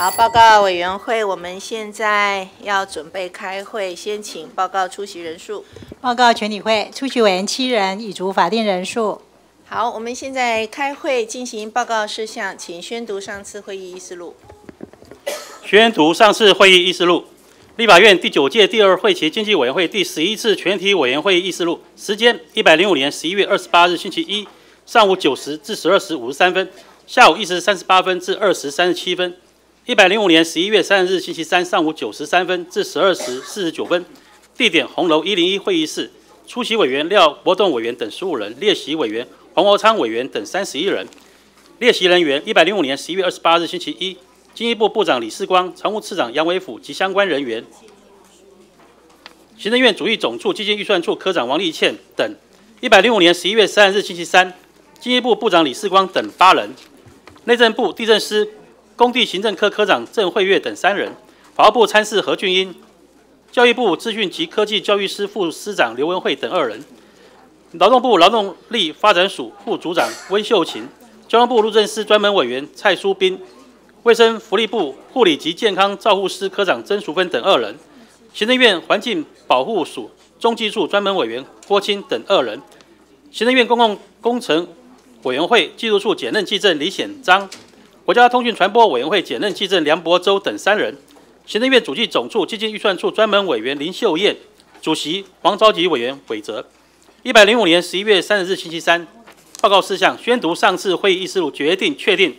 好，报告委员会，我们现在要准备开会，先请报告出席人数。报告全体会，出席委员七人，已足法定人数。好，我们现在开会进行报告事项，请宣读上次会议议事录。宣读上次会议议事录。立法院第九届第二会期经济委员会第十一次全体委员会议事录，时间一百零五年十一月二十八日星期一上午九时至十二时五十三分，下午一时三十八分至二时三十七分。一百零五年十一月三十日星期三上午九时三分至十二时四十九分，地点红楼一零一会议室。出席委员廖国栋委员等十五人，列席委员黄国昌委员等三十一人。列席人员一百零五年十一月二十八日星期一。经济部部长李世光、常务次长杨伟甫及相关人员，行政院主义总处基金预算处科长王立倩等。一百零五年十一月三十日星期三，经济部部长李世光等八人，内政部地震司工地行政科科长郑慧月等三人，法务部参事何俊英，教育部资讯及科技教育司副司长刘文慧等二人，劳动部劳动力发展署副组长温秀琴，交通部路政司专门委员蔡淑斌。卫生福利部护理及健康照护司科长曾淑芬等二人，行政院环境保护署中技处专门委员郭清等二人，行政院公共工程委员会技术处检任技正李显章，国家通讯传播委员会检任记政梁博洲等三人，行政院主计总处基金预算处专门委员林秀燕，主席黄昭吉委员韦泽。一百零五年十一月三十日星期三，报告事项宣读上次会议议事录，决定确定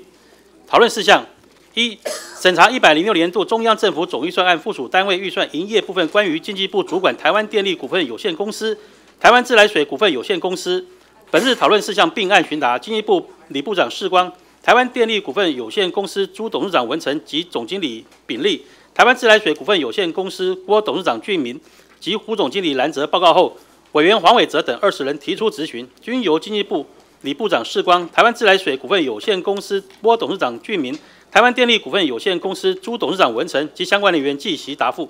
讨论事项。一、审查一百零六年度中央政府总预算案附属单位预算营业部分关于经济部主管台湾电力股份有限公司、台湾自来水股份有限公司。本日讨论事项并案询答，经济部李部长世光、台湾电力股份有限公司朱董事长文成及总经理秉立、台湾自来水股份有限公司郭董事长俊明及胡总经理兰泽报告后，委员黄伟哲等二十人提出质询，均由经济部李部长世光、台湾自来水股份有限公司郭董事长俊明。台湾电力股份有限公司朱董事长文成及相关人员继席答复。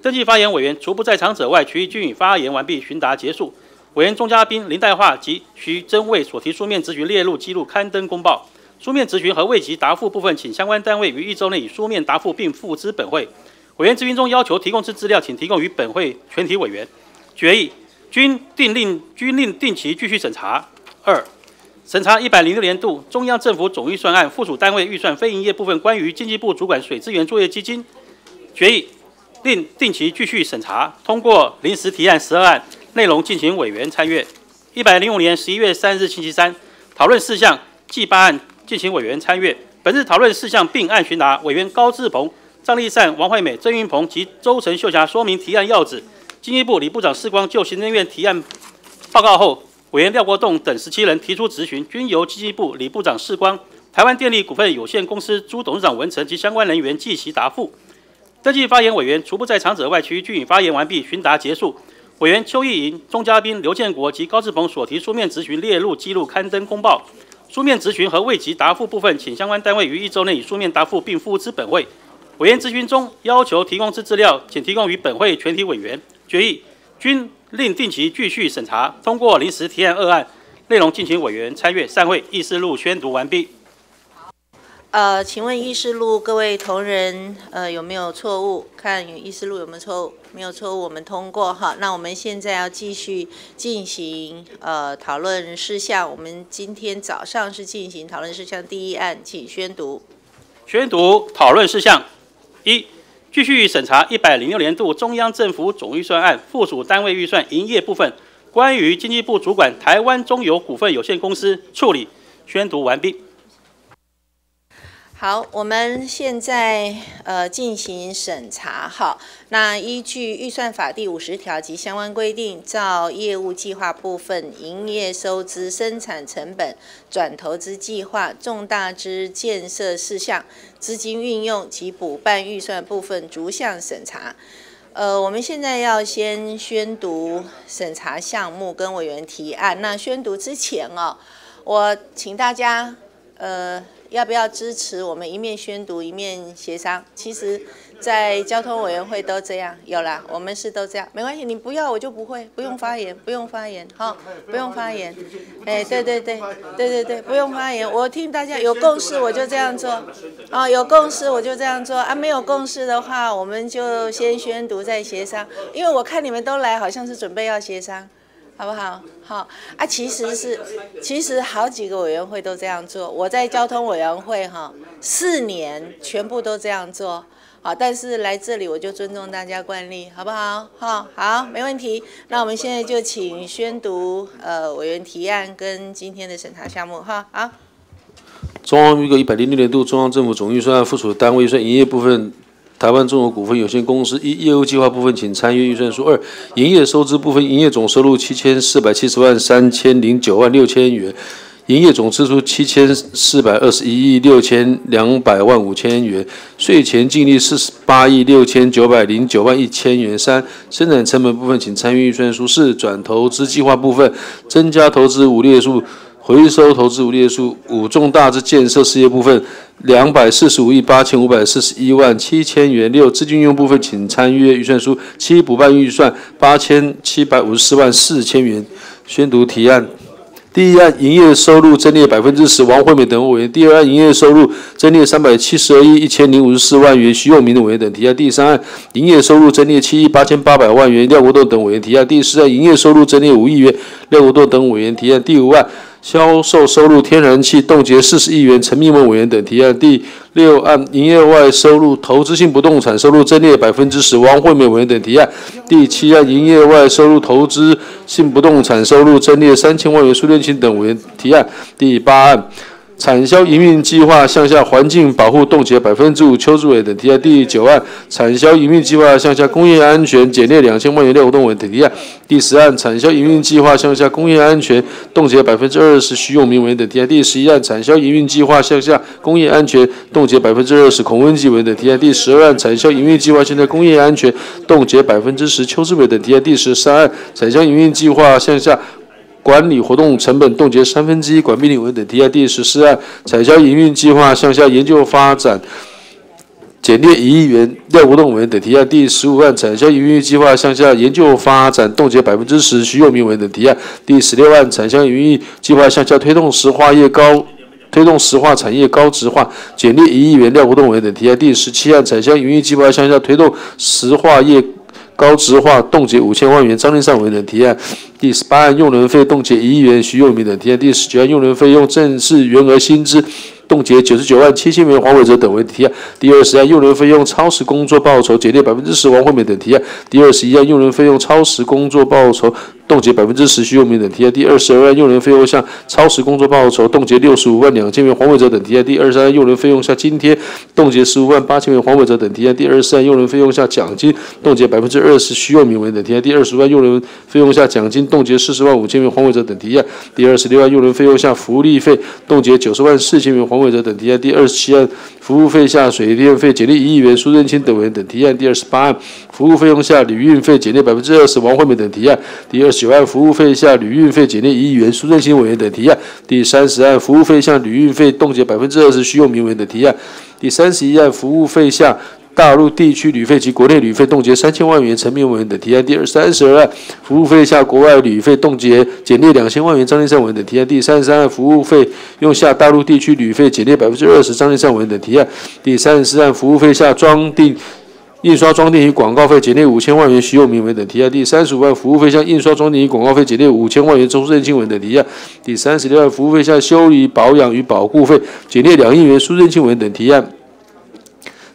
登记发言委员除不在场者外，其余均已发言完毕，询答结束。委员钟嘉宾、林代化及徐真卫所提书面质询列入记录，刊登公报。书面质询和未及答复部分，请相关单位于一周内以书面答复，并付之本会。委员质询中要求提供之资料，请提供于本会全体委员。决议均定令均令定期继续审查。二。审查一百零六年度中央政府总预算案附属单位预算非营业部分，关于经济部主管水资源作业基金决议，令定期继续审查，通过临时提案十二案，内容进行委员参阅。一百零五年十一月三日星期三，讨论事项计八案进行委员参阅。本日讨论事项并案询答，委员高志鹏、张立善、王惠美、曾云鹏及周成秀霞说明提案要旨。经济部李部长世光就行政院提案报告后。委员廖国栋等十七人提出质询，均由经济部李部长世光、台湾电力股份有限公司朱董事长文成及相关人员即席答复。登记发言委员除不在场者外，其余均已发言完毕，询答结束。委员邱意莹、钟嘉宾、刘建国及高志鹏所提书面质询列入记录，刊登公报。书面质询和未及答复部分，请相关单位于一周内以书面答复，并付之本会。委员质询中要求提供之资料，请提供于本会全体委员。决议均。另定期继续审查，通过临时提案二案，内容敬请委员参阅。散会，议事录宣读完毕。呃，请问议事录各位同仁，呃，有没有错误？看议事录有没有错误？没有错误，我们通过哈。那我们现在要继续进行呃讨论事项。我们今天早上是进行讨论事项第一案，请宣读。宣读讨论事项一。继续审查一百零六年度中央政府总预算案附属单位预算营业部分，关于经济部主管台湾中油股份有限公司处理，宣读完毕。好，我们现在呃进行审查。好，那依据预算法第五十条及相关规定，照业务计划部分营业收支、生产成本、转投资计划、重大之建设事项、资金运用及补办预算部分逐项审查。呃，我们现在要先宣读审查项目跟委员提案。那宣读之前哦，我请大家。呃，要不要支持我们一面宣读一面协商？其实。在交通委员会都这样，有啦，我们是都这样，没关系，你不要我就不会，不用发言，不用发言，好，不用发言，哎，对对对，对对对，不用发言，我听大家有共识我就这样做，啊，有共识我就这样做，啊，没有共识的话，我们就先宣读再协商，因为我看你们都来，好像是准备要协商，好不好？好，啊，其实是，其实好几个委员会都这样做，我在交通委员会哈，四年全部都这样做。好，但是来这里我就尊重大家惯例，好不好？好，好，没问题。那我们现在就请宣读呃委员提案跟今天的审查项目，哈，好。中央预告一百零六年度中央政府总预算附属单位预算营业部分，台湾中国股份有限公司一业务计划部分，请参阅预算书二营业收支部分，营业总收入七千四百七十万三千零九万六千元。营业总支出七千四百二十一亿六千两百万五千元，税前净利四十八亿六千九百零九万一千元。三、生产成本部分，请参与预算书。四、转投资计划部分，增加投资五列数，回收投资五列数。五、重大之建设事业部分，两百四十五亿八千五百四十一万七千元。六、资金用部分，请参阅预算书。七、补办预算八千七百五十四万四千元。宣读提案。第一案营业收入增列百分之十，王惠美等委员；第二案营业收入增列三百七十二亿一千零五十四万元，徐永明等委员等提案；第三案营业收入增列七亿八千八百万元，廖国栋等委员提案；第四案营业收入增列五亿元，廖国栋等委员提案；第五案。销售收入天然气冻结四十亿元，陈明文委员等提案。第六案营业外收入投资性不动产收入增列百分之十，汪惠美委员等提案。第七案营业外收入投资性不动产收入增列三千万元，苏建清等委员提案。第八案。产销营运计划向下环境保护冻结百分之五，邱志伟等提案。第九案产销营运计划向下工业安全减列两千万元，廖国栋等提案。第十案产销营运计划向下工业安全冻结百分之二十，徐永明委员等提案。第十一案产销营运计划向下工业安全冻结百分之二十，孔文基委员等提案。第十二案产销营运计划向下工业安全冻结百分之十，邱志伟等提案。第十三案产销营运计划向下。管理活动成本冻结三分之一，管命令文等提案第十四案，产销营运计划向下研究发展减列一亿元，廖国栋委员等提案第十五案，产销营运计划向下研究发展冻结百分之十，徐永明委员等提案第十六案，产销营运计划向下推动石化业高推动石化产业高值化，减列一亿元，廖国栋委员等提案第十七案，产销营运计划向下推动石化业。高值化冻结五千万元，张立善委员提案；第十八案用人费冻结一亿元，徐又明等提案；第十九案用人费用正式原额薪资。冻结九十九万七千元，黄伟哲等为提案；第二十案用人费用超时工作报酬减列百分之十，王惠美等提案；第二十一案用人费用超时工作报酬。冻结百分之十，徐永明等提案；第二十二案用人费用项超时工作报酬冻结六十五万两千元，黄伟哲等提案；第二十三案用人费用项津贴冻结十五万八千元，黄伟哲等提案；第二十四案用人费用项奖金冻结百分之二十，徐永明等提案；第二十五案用人费用项奖金冻结四十万五千元，黄伟哲等提案；第二十六案用人费用项福利费冻结九十万四千元，黄伟哲等提案；第二十七案服务费下水电费减列一亿元，苏振清等委员等提案；第二十八案服务费用下旅运费减列百分之二十，王惠美等提案；第二十九案服务费下旅运费减列一亿元，苏振清委员等提案；第三十案服务费下旅运费冻结百分之二十，徐永明委员等提案；第三十一案服务费下大陆地区旅费及国内旅费冻结三千万元，陈明文等提案；第二三十二案服务费下国外旅费冻结减列两千万元，张立善文等提案；第三十三案服务费用下大陆地区旅费减列百分之二十，张立善文等提案；第三十四案服务费下装订。印刷装订与广告费减列五千万元，徐永明文等提案；第三十五万服务费向印刷装订与广告费减列五千万元，周振清文等提案；第三十六万服务费向修理保养与保护费减列两亿元，苏振清文等提案；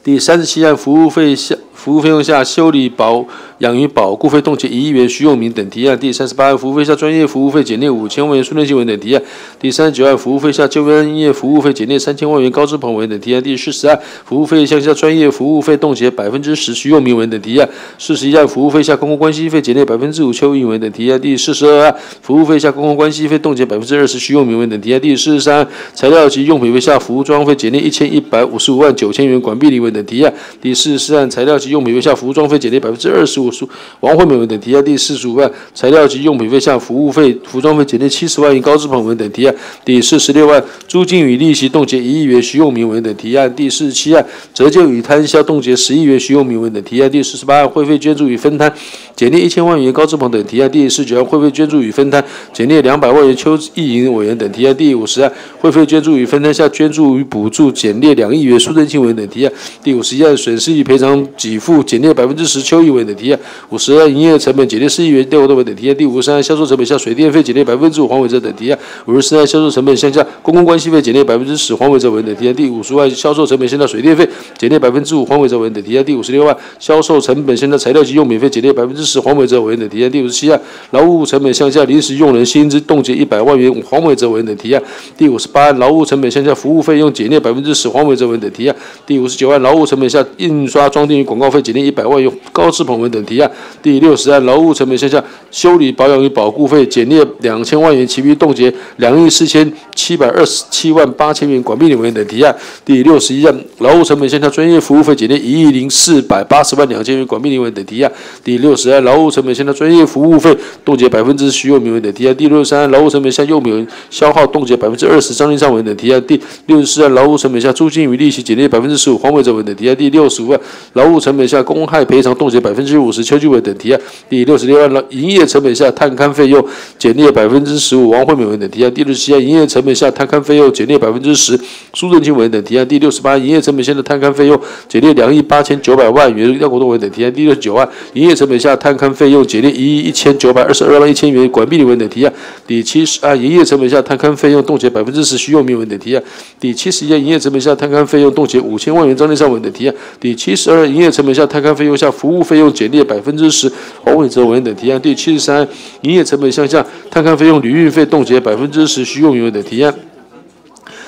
第三十七案服务费项服务费用下修理保养与保固费冻结一亿元，徐永明等提案；第三十八案服务费下专业服务费减列五千万元，苏念新文等提案；第三十九案服务费下专业服务费减列三千万元，高志鹏文等提案；第四十案服务费向下专业服务费冻结百分之十，徐永明文等提案；四十一案服务费下公共关系费减列百分之五，邱英文等提案；第四十二案服务费下公共关系费冻结百分之二十，徐永明文等提案；第四十三材料及用品费下服装费减列一千一百五十五万九千元，管碧玲文等提案；第四十四案材料及用品费下服装费减列百分之二十五。王惠美文等提案第四十五万，材料及用品费下服务费、服装费减列七十万元。高志鹏文等提案第四十六万，租金与利息冻结一亿元。徐用明文等提案第四十七案，折旧与摊销冻结十亿元。徐用明文等提案第四十八案，会费捐助与分摊减列一千万元。高志鹏等提案第四十九案，会费捐助与分摊减列两百万元。邱意莹委员等提案第五十案，会费捐助与分摊下捐助与补助减列两亿元。苏振清文等提案第五十一案，损失与赔偿给付减列百分之十。邱毅文等提案五十二营业成本减列四亿元。廖国文等提案第五十三，销售成本下水电费减列百分之五。黄伟哲等提案五十四，销售成本向下公共关系费减列百分之十。黄伟哲文等提案第五十万，销售成本向下水电费减列百分之五。黄伟哲文等提案第五十六万，销售成本向下材料及用品费减列百分之十。黄伟哲文等提案第五十七案，劳务成本向下临时用人薪资冻结一百万元。黄伟哲文等提案第五十八案，劳务成本向下服务费用减列百分之十。黄伟哲文等提案第五十九案，劳务成本下印刷装订与广告费减列一百万元。高志鹏文等提案第六十案，劳务成本向下修理保养与保固费减列两千万元，其余冻结两亿四千七百二十七万八千元。管碧玲委员等提案第六十一案，劳务成本向下专业服务费减列一亿零四百八十万两千元。管碧玲委员等提案第六十案，劳务成本向下专业服务费冻结百分之十。徐永明委员等提案第六十三案，劳务成本向用品消耗冻结百分之二十。张立尚文等提案第六十四案，劳务成本下租金与利息减列百分之十五。黄伟哲文等提案第六十五案，劳务成本下公害赔偿冻结百分之五十。邱继伟等提案第六十六案，劳营业成本下探勘费用减列百分之十五。王惠美文等提案第六十七案，营业成本下探勘费用减列百分之十。苏正清文等提案第六十八，营业成本下的探勘费用减列两亿八千九百万元。廖国栋文等提案第六十九案，营业成本下探勘费用减列一亿一千九百二十二万一千元。管碧玲委员等提案第七十案，营业成本下探勘费用冻结百分之十。徐永明文等提案第七十一案，营业成本下探勘费用冻结五千万元。张立尚文等提案第七十二，营业成本下探勘费用下服务费用减列百分之十。黄伟哲委员等提案第七十三，营业成本向下探勘费用旅运费冻结百分之十。徐永明委员等提案。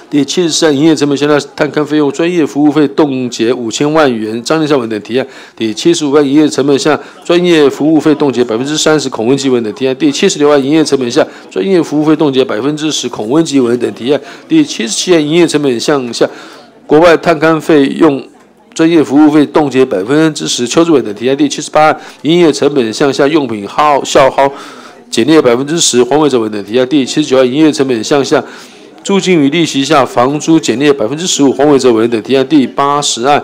第七十三，营业成本向下探勘费用专业服务费冻结五千万元。张立孝文等提案。第七十五万，营业成本下专业服务费冻结百分之三十。孔文吉文等提案。第七十六万，营业成本下专业服务费冻结百分之十。孔文吉文等提案。第七十七案，营业成本向下国外探勘费用专业服务费冻结百分之十。邱志伟的提案。第七十八案，营业成本向下用品耗消耗减列百分之十。黄伟哲文等提案。第七十九案，营业成本向下。租金与利息下房租减列百分之十五，黄伟哲委员等提案第八十案。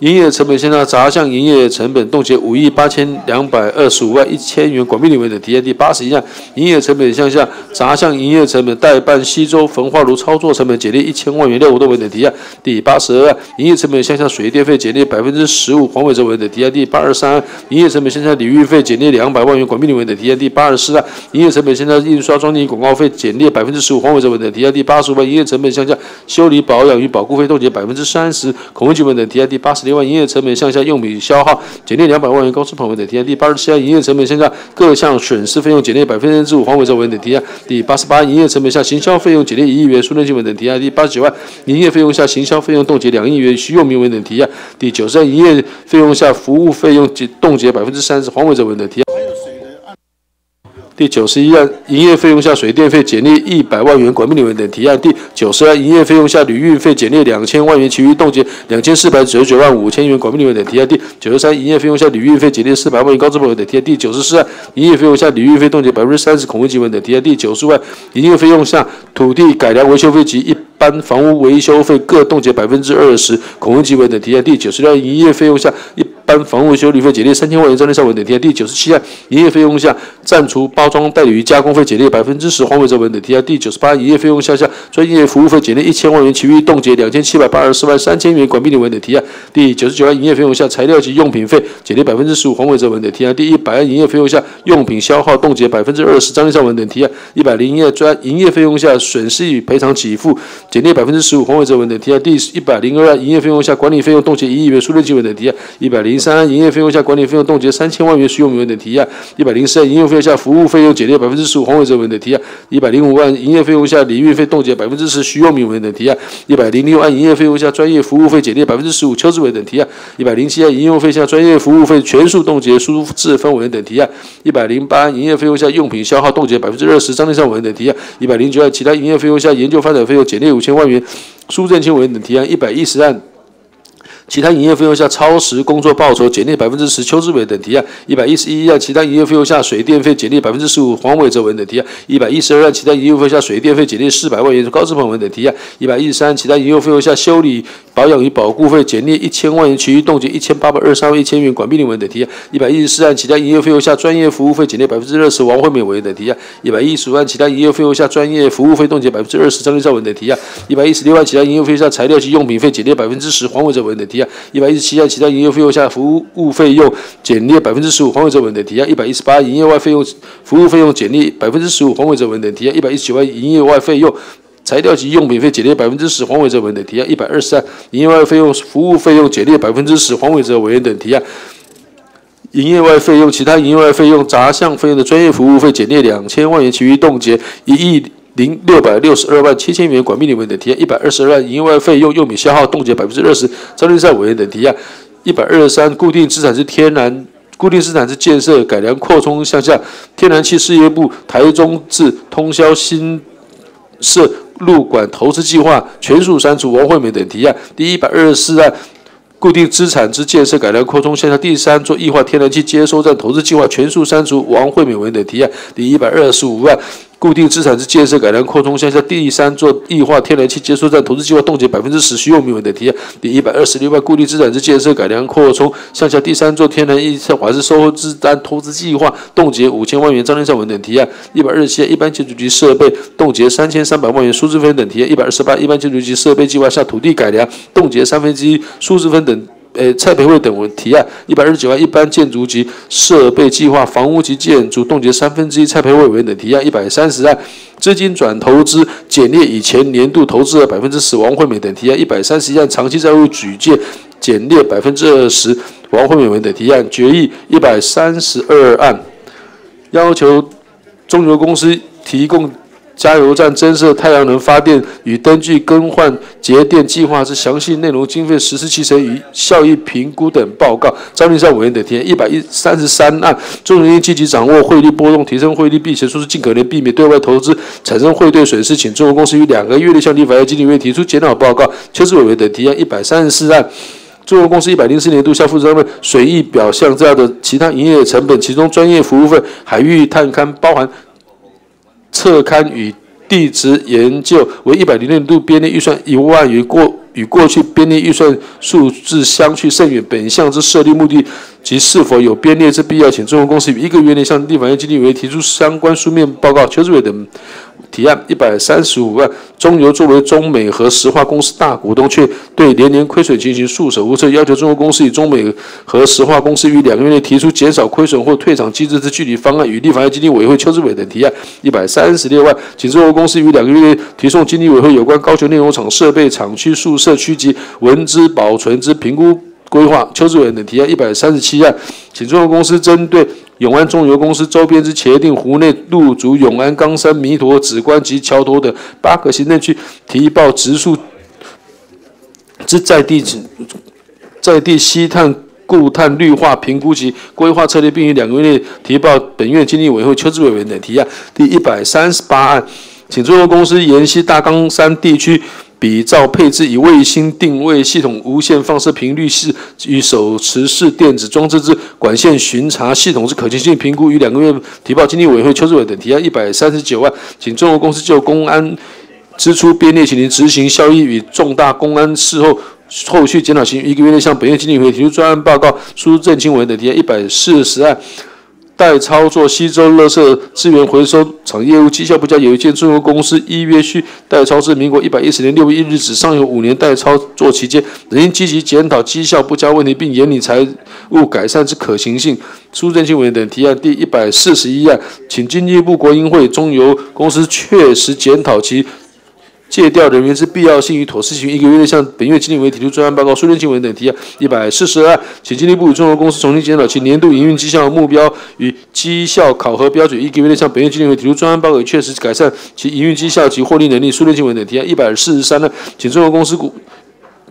营业成本向下杂项营业成本冻结五亿八千两百二十五万一千元。广碧玲委员等提案第八十一项。营业成本向下杂项营业成本代办西周焚化炉操作成本减列一千万元。廖国栋委员等提案第八十二案。营业成本向下水电费减列百分之十五。黄伟哲委员等提案第八十三案。营业成本向下礼运费减列两百万元。管碧玲委员等提案第八十四案。营业成本向下印刷装订广告费减列百分之十五。黄伟哲委员等提案第八十五案。营业成本向下修理保养与保护费冻结百分之三十。孔文吉委员等提案第八十六一万。营业成本向下用品消耗减列两百万元。高志鹏委员等提案第八十七案。营业成本向下各项损失费用减列百分之五。黄伟哲委员等提案第八十八。营业成本下行销费用减列一亿元。苏正新委员等提案第八十九万。营业费用下行销费用冻结两亿元。徐用明委员等提案第九十案。营业费用下服务费用减冻结百分之三十。黄伟哲委员等提案。第九十一案，营业费用下水电费减列一百万元。管碧玲委员等提案第九十案，营业费用下旅运费减列两千万元，其余冻结两千四百九十九万五千元。管碧玲委员等提案第九十三，营业费用下旅运费减列四百万元。高志鹏等提案第九十四案，营业费用下旅运费冻结百分之三十。孔文吉委员等提案第九十五案，营业费用下土地改良维修费及一般房屋维修费各冻结百分之二十。孔文吉委员等提案第九十六案，营业费用下一般房屋修理费减列三千万元。张立尚委员等提案第九十七案，营业费用下暂除包装代理加工费减列百分之十。黄伟哲委员等提案第九十八，营业费用下下专业服务费减列一千万元，其余冻结两千七百八十四万三千元。管碧玲委员等提案第九十九案，营业费用下材料及用品费减列百分之十五。黄伟哲委员等提案第一百案，营业费用下用品消耗冻结百分之二十。张立尚委员等提案一百零一，专营业费用下损失与赔偿给付减列百分之十五。黄伟哲委员等提案第一百零二，营业费用下管理费用冻结一亿元。苏任基委员等提案一百零三，营业费用下管理费用冻结三千万元。徐永明委员等提案一百零四，营业费用下服务费费用减列百分之十五。黄伟哲委员等提案一百零五万，营业费用下礼运费冻结百分之十。徐永明委员等提案一百零六万，营业费用下专业服务费减列百分之十五。邱志伟等提案一百零七万，营业费下专业服务费全数冻结。苏志芬委员等提案一百零八，营业费用下用品消耗冻结百分之二十。张立尚委员等提案一百零九万，其他营业费用下研究发展费用减列五千万元。苏正清委员等提案一百一十案。其他营业费用下超时工作报酬减列百分之十，邱志伟等提案；一百一十一案其他营业费用下水电费减列百分之十五，黄伟哲文等提案；一百一十二案其他营业费用下水电费减列四百万元，高志鹏文等提案；一百一十三其他营业费用下修理保养与保固费减列一千万元，其余冻结一千八百二十三万一千元，管碧玲文等提案；一百一十四案其他营业费用下专业服务费减列百分之二十，王惠美文等提案；一百一十五案其他营业费用下专业服务费冻结百分之二十，张立兆文等提案；一百一十六案其他营业费用下材料及用品费减列百分之十，黄伟哲文等提；一百一十七。其他营业费用下服务费用减列百分之十五，黄伟哲文等提案一百一十八，营业外费用服务费用减列百分之十五，黄伟哲文等提案一百一十九万，营业外费用材料及用品费减列百分之十，黄伟哲文等提案一百二十三，营业外费用服务费用减列百分之十，黄伟哲委员等提案。营业外费用、其他营业外费用杂项费用的专业服务费减列两千万元，其余冻结一亿。零六百六十二万七千元，管秘令委员等提案一百二十二万营业外费用用米消耗冻结百分之二十，张立善委员等提案一百二十三固定资产之天然固定资产之建设改良扩充项下天然气事业部台中至通宵新设路管投资计划全数删除，王惠美等提案第一百二十四案固定资产之建设改良扩充项下第三座液化天然气接收站投资计划全数删除，王惠美委员等提案第一百二十五万。固定资产之建设、改良、扩充项下第三座液化天然气接收站投资计划冻结百分之十，徐永明文等提案。第一百二十六万固定资产之建设、改良、扩充向下第三座天然气华资收资单投资计划冻结五千万元，张天善文等提案。一百二十七一般建筑局设备冻结三千三百万元，苏志芬等提案。一百二十八一般建筑局设备计划下土地改良冻结三分之一，苏志芬等。呃，蔡培慧等文提案一百二十九万，一般建筑及设备计划、房屋及建筑冻结三分之一，蔡培慧委员等提案一百三十案，资金转投资减列以前年度投资的百分之十，王惠美等提案一百三十一案，长期债务举借减列百分之二十，王惠美委员等提案决议一百三十二案，要求中油公司提供。加油站增设太阳能发电与灯具更换节电计划之详细内容、经费实施期程与效益评估等报告。张立善委员等提案一百一三十三案，中人应积极掌握汇率波动，提升汇率避险措施，尽可能避免对外投资产生汇兑损失，请中国公司于两个月内向立法院经理委提出检讨报告。邱志伟委员等提案一百三十四案，中国公司一百零四年度向负责人们水域表象这样的其他营业成本，其中专业服务费、海域探勘包含。测勘与地质研究为一百零六度编列预算一万余过与过去编列预算数字相去甚远。本项之设立目的及是否有编列之必要，请中国公司于一个月内向地法院经理委员提出相关书面报告。邱志伟等。提案一百三十五万，中油作为中美和石化公司大股东，却对连年亏损进行束手无策，要求中国公司与中美和石化公司于两个月内提出减少亏损或退场机制之具体方案，与立法院经济委员会邱志伟等提案。一百三十六万，请中国公司于两个月内提送经济委员会有关高雄炼油厂设备厂区宿舍区及文资保存之评估规划，邱志伟等提案一百三十七案，请中国公司针对。永安中油公司周边之茄定湖内、陆竹、永安、冈山、弥陀、紫关及桥头等八个行政区提报植树之在地在地吸碳、固碳绿化评估及规划策略，并于两个月内提报本院经济委员会邱志伟委员提案。第一百三十八案，请中油公司沿溪大冈山地区。比照配置以卫星定位系统无线放射频率式与手持式电子装置之管线巡查系统之可行性评估，于两个月提报经济委员会邱志伟等提案一百三十九万，请中国公司就公安支出编列请您执行效益与重大公安事后后续检讨行一个月内向本院经济委员会提出专案报告，输入郑清文等提案一百四十案。代操作西周垃圾资源回收厂业务绩效不佳，有一件中油公司依约需代操至民国一百一十年六月一日止，尚有五年代操作期间，仍应积极检讨绩效不佳问题，并严拟财务改善之可行性。苏振清委员等提案第一百四十一案，请经济部国营会中油公司确实检讨其。借调人员之必要性与妥适性，一个月内向本月经理委提出专案报告。书面新闻等提案一百四十二，请经济部与中国公司重新检讨其年度营运绩效目标与绩效考核标准，一个月内向本月经理委提出专案报告，确实改善其营运绩效及获利能力。苏联新闻等提案一百四十三呢，请中国公司股。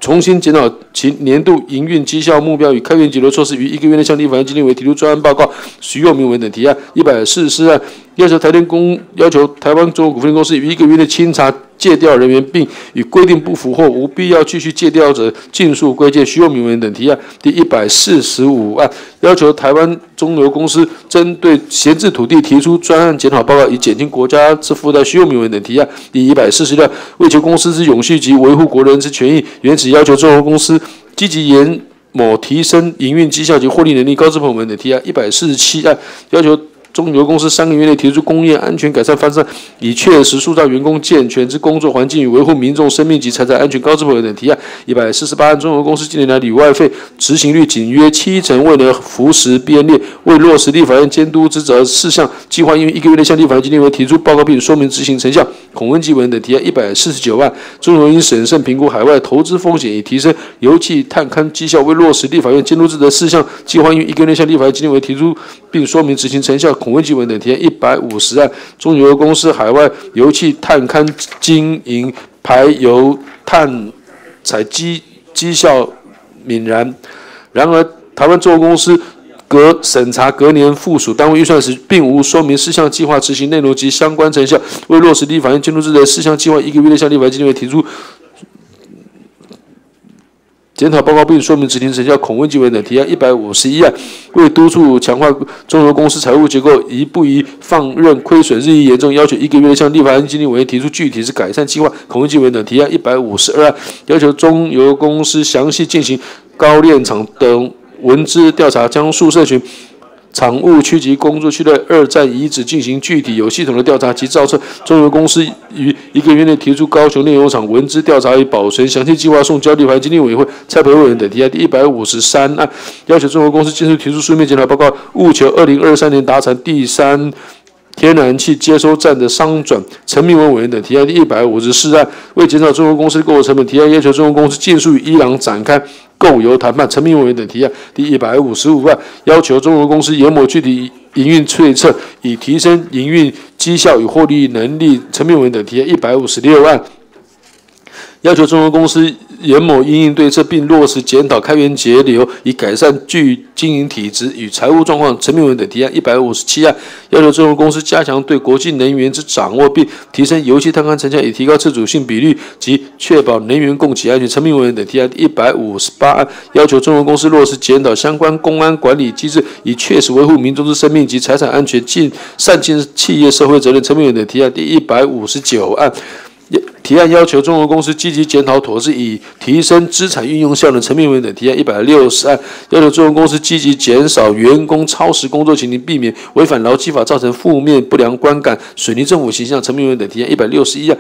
重新检讨其年度营运绩效目标与开源节流措施，于一个月内向立法院经理委提出专案报告。徐佑明文等提案一百四十四案。要求台电公要求台湾中国股份公司于一个月内清查借调人员，并与规定不符或无必要继续借调者，尽速归借。徐永明委员等提案第一百四十五案，要求台湾中油公司针对闲置土地提出专案检讨报告，以减轻国家之负担。徐永明委员等提案第一百四十六案，为求公司之永续及维护国人之权益，原此要求中油公司积极研某提升营运绩效及获利能力。高志鹏委员等提案一百四十七案，要求。中油公司三个月内提出工业安全改善方案，以确实塑造员工健全之工作环境与维护民众生命及财产安全。高质朋友等提案一百四十八案，中油公司近年来旅外费执行率仅约七成，未能扶持编列，未落实立法院监督职责事项计划，因一个月内向立法院今天为提出报告并说明执行成效。孔文基文等提案一百四十九万，中油应审慎评估海外投资风险，以提升油气探勘绩效，未落实立法院监督职责事项计划，因一个月内向立法院今天为提出并说明执行成效。孔文基文等提一百五十案，中油公司海外油气探勘经营排油探采绩绩效泯然。然而，台湾中油公司隔审查隔年附属单位预算时，并无说明事项计划执行内容及相关成效，未落实立法院监督制的事项计划，一个月内向立法院今天为提出。检讨报告并说明执行成效。孔文基委等提案一百五十一案，为督促强化中油公司财务结构，一不一放任亏损日益严重，要求一个月向立法院经济委员提出具体是改善计划。孔文基委等提案一百五十二案，要求中油公司详细进行高炼厂等文资调查，将宿舍群。厂务区及工作区的二战遗址进行具体有系统的调查及造册。中油公司于一个月内提出高雄炼油厂文资调查与保存详细计划，送交立法经济委员会蔡培委员等提案第一百五十三案，要求中油公司尽速提出书面检讨报告，务求二零二三年达成第三天然气接收站的商转。陈明文委员等提案第一百五十四案，为减少中油公司购物成本，提案要求中油公司尽速与伊朗展开。购油谈判，陈明委员等提案第一百五十五万，要求中国公司研磨具体营运对策，以提升营运绩效与获利能力。陈明委员等提案一百五十六万，要求中油公司。严某应应对策，并落实检讨开源节流，以改善具经营体质与财务状况。陈明文等提案一百五十七案，要求中油公司加强对国际能源之掌握，并提升油气探勘成效，以提高自主性比率及确保能源供给安全。陈明文等提案一百五十八案，要求中油公司落实检讨相关公安管理机制，以确实维护民众之生命及财产安全，尽善尽企业社会责任。陈明文等提案第一百五十九案。提案要求中油公司积极检讨妥适，以提升资产运用效能。陈明文等提案一百六十案，要求中油公司积极减少员工超时工作情形，避免违反劳基法造成负面不良观感，损害政府形象。陈明文等提案一百六十一案，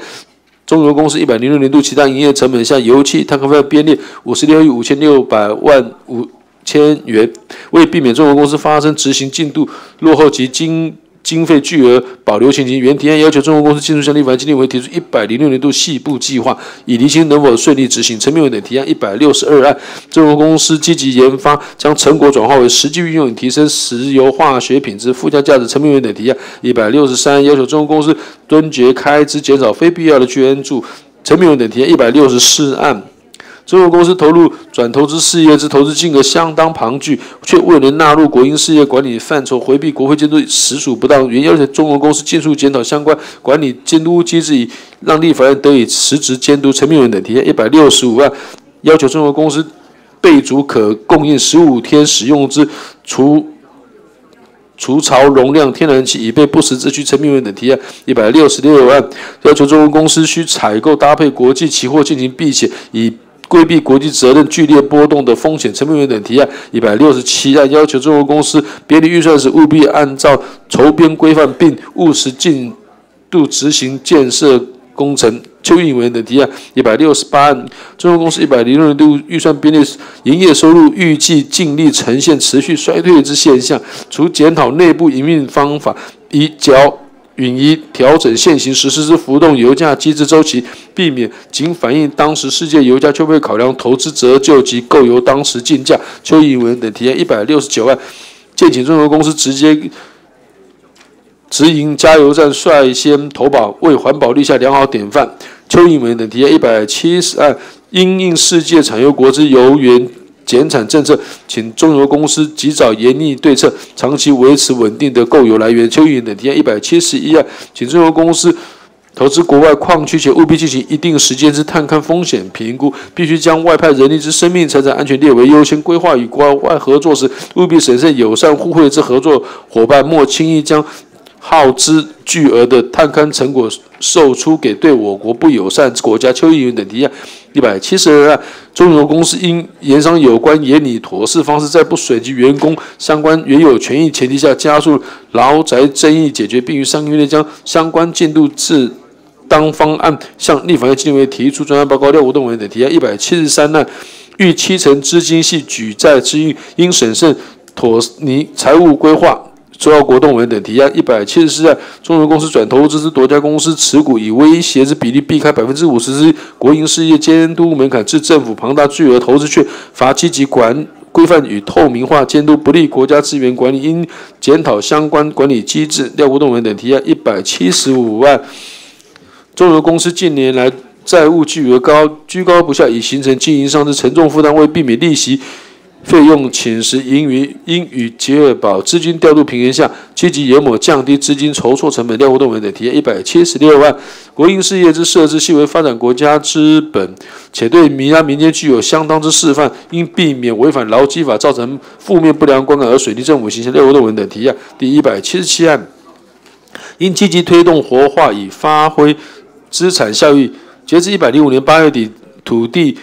中油公司一百零六年度其他营业成本向油气碳勘费编列五十六亿五千六百万五千元，为避免中油公司发生执行进度落后及经。经费巨额保留情形，原提案要求中国公司进入向立法院经济委提出一百零六年度细部计划，以厘清能否顺利执行。陈明伟等提案一百六十二案，中国公司积极研发，将成果转化为实际运用，提升石油化学品质附加价值。陈明伟等提案一百六十三，要求中国公司敦节开支，减少非必要的捐助。陈明伟等提案一百六十四案。中油公司投入转投资事业之投资金额相当庞巨，却未能纳入国营事业管理范畴，回避国会监督，实属不当。原要求中油公司尽速检讨相关管理监督机制，以让立法院得以实质监督。陈明文等提案一百六十五万，要求中油公司备足可供应十五天使用之除除槽容量天然气，以备不时之需。陈明文等提案一百六十六万，要求中油公司需采购搭配国际期货进行避险，以规避国际责任剧烈波动的风险，陈明文等提案一百六十七案，要求中国公司编列预算时务必按照筹编规范，并务实进度执行建设工程。邱应文等提案一百六十八案，中国公司一百零六年度预算编列营业收入预计净利呈现持续衰退之现象，除检讨内部营运方法，以较。允一调整现行实施之浮动油价机制周期，避免仅反映当时世界油价，却会考量投资折旧及购油当时进价。邱颖文等提案一百六十九万，建请中油公司直接直营加油站，率先投保，为环保立下良好典范。邱颖文等提案一百七十案，因应世界产油国之油源。减产政策，请中油公司及早严厉对策，长期维持稳定的购油来源。邱议员等提案一百七十一案，请中油公司。投资国外矿区且务必进行一定时间之探勘风险评估，必须将外派人力之生命财产安全列为优先规划。与国外合作时，务必审慎友善互惠之合作伙伴，莫轻易将耗资巨额的探勘成果售出给对我国不友善国家。邱议员等提案一百七十二案，中油公司因盐商有关严拟妥适方式，在不损及员工相关原有权益前提下，加速劳宅争议解决，并于三个月内将相关进度至。当方案向立法院纪委提出专案报告，廖国栋委员等提案一百七十三案，逾七成资金系举债之运，应审慎妥拟财务规划。周耀国栋委员等提案一百七十四案，中油公司转投资之多家公司持股以威胁之比例避开百分之五十之国营事业监督门槛，致政府庞大巨额投资却乏积极管规范与透明化监督，不利国家资源管理，应检讨相关管理机制。廖国栋文等提案一百七十五万。中油公司近年来债务巨额高，居高不下，已形成经营上的沉重负担。为避免利息费用侵蚀盈余，应与确保资金调度平衡下，积极研磨降低资金筹措成本。廖国栋委等提案一百七十六万。国营事业之设置系为发展国家资本，且对民安民间具有相当之示范，应避免违反劳基法，造成负面不良观感而水利政府形象。廖国栋委等提案第一百七十七案，应积极推动活化，以发挥。资产效益，截至一百零五年八月底，土地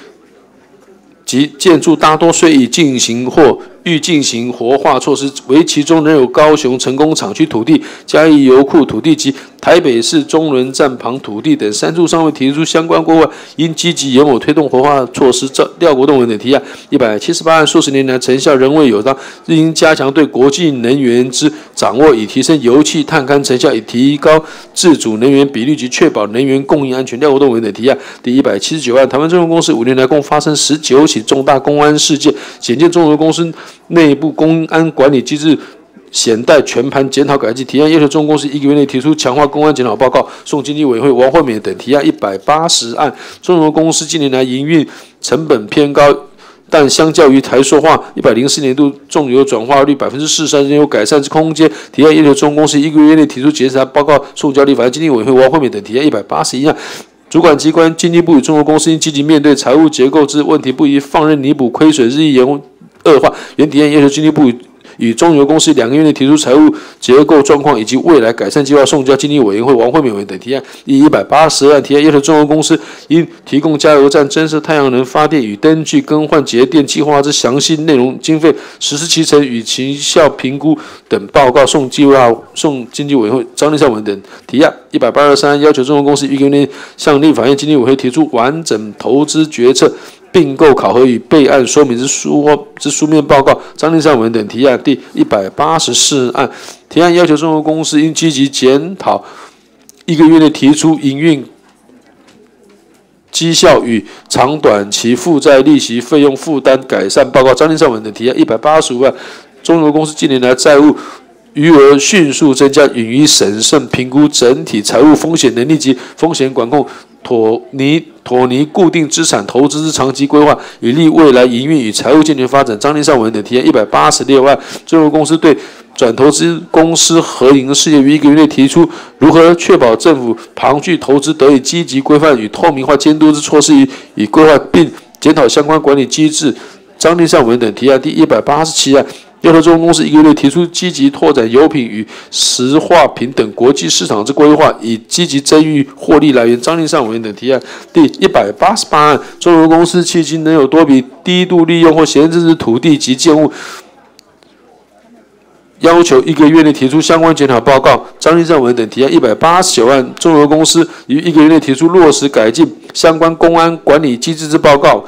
及建筑大多虽已进行或。欲进行活化措施，为其中仍有高雄成功厂区土地、嘉义油库土地及台北市中仑站旁土地等三处尚未提出相关过问，应积极研某推动活化措施。赵廖国栋文等提案一百七十八案，数十年来成效仍未有当，应加强对国际能源之掌握，以提升油气探勘成效，以提高自主能源比率及确保能源供应安全。廖国栋文等提案第一百七十九案，台湾中油公司五年来共发生十九起重大公安事件，显见中油公司。内部公安管理机制 显待全盘检讨改进。提案要求中公司一个月内提出强化公安检讨报告，送经济委员会王惠美等提案一百八十案。中油公司近年来营运成本偏高，但相较于台塑化一百零四年度重油转化率百分之四十三，仍有改善之空间。提案要求中公司一个月内提出检查报告，送交立法院经济委员会王惠美等提案一百八十一案。主管机关经济部与中油公司应积极面对财务结构之问题，不宜放任弥补亏损日益延。恶化，原提案要求经济部与与中油公司两个月内提出财务结构状况以及未来改善计划，送交经济委员会王惠美委员等提案。以一百八十案提案要求中油公司应提供加油站增设太阳能发电与灯具更换节电计划之详细内容、经费、实施其程与成效评估等报告，送计划送经济委员会张立善文等提案。一百八十三要求中油公司一个月内向立法院经济委员会提出完整投资决策。并购考核与备案说明之书之书面报告，张立善文等提案。第一百八十四案，提案要求中油公司应积极检讨，一个月内提出营运绩效与长短期负债利息费用负担改善报告，张立善文等提案。一百八十五案，中油公司近年来债务余额迅速增加，应予审慎评估整体财务风险能力及风险管控。妥尼妥尼固定资产投资之长期规划，以利未来营运与财务健全发展。张立善文等提案一百八十六案，最后公司对转投资公司合营事业于一个月内提出如何确保政府庞巨投资得以积极规范与透明化监督之措施，以以规划并检讨相关管理机制。张立善文等提案第一百八十七案。要求中油公司一个月内提出积极拓展油品与石化品等国际市场之规划，以积极增益获利来源。张立善委员等提案第一百八十八案，中油公司迄今能有多笔低度利用或闲置之土地及建物，要求一个月内提出相关检讨报告。张立善委员等提案一百八十九案，中油公司于一个月内提出落实改进相关公安管理机制之报告。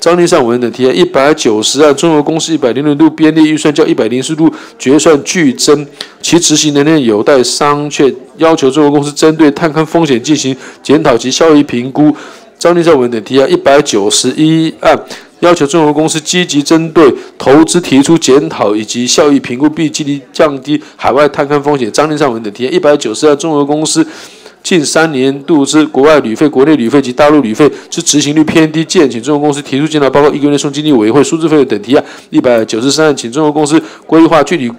张立善委员等提案一百九十案，中油公司一百零六度编列预算较一百零四度决算剧增，其执行能力有待商榷。要求中油公司针对探勘风险进行检讨及效益评估。张立善委员等提案一百九十一案，要求中油公司积极针对投资提出检讨以及效益评估，并积极降低海外探勘风险。张立善委员等提案一百九十案，中油公司。近三年度之国外旅费、国内旅费及大陆旅费之执行率偏低，建请中国公司提出进来，包括，一个月内送经济委员会数字费用等提案一百九十三，请中国公司规划具体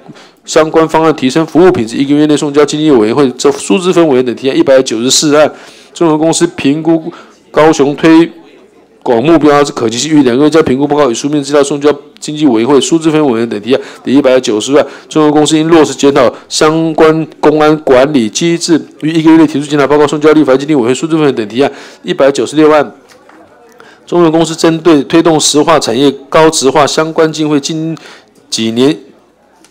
相关方案，提升服务品质，一个月内送交经济委员会这数字分委员等提案一百九十四案，中国公司评估高雄推。广目标是可及性，于两个月将评估报告与书面资料送交经济委员会、数字分委员等提案，第一百九十万。中油公司应落实检讨相关公安管理机制，于一个月内提出检讨报告送交立法经济委员会、数字分委员等提案，一百九十六万。中油公司针对推动石化产业高值化相关经费，近几年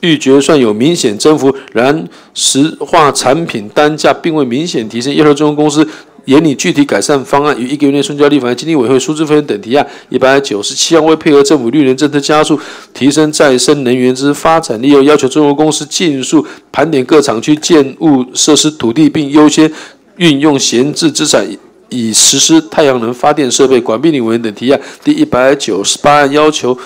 预决算有明显增幅，然石化产品单价并未明显提升，要求中油公司。严拟具体改善方案，于一个月内送交立法经济委员会、数字分等提案一百九十七项，为配合政府绿能政策，加速提升再生能源之发展利用，要求中国公司尽速盘点各厂区建物设施土地，并优先运用闲置资产，以实施太阳能发电设备管理委员等提案第一百九十八案，要求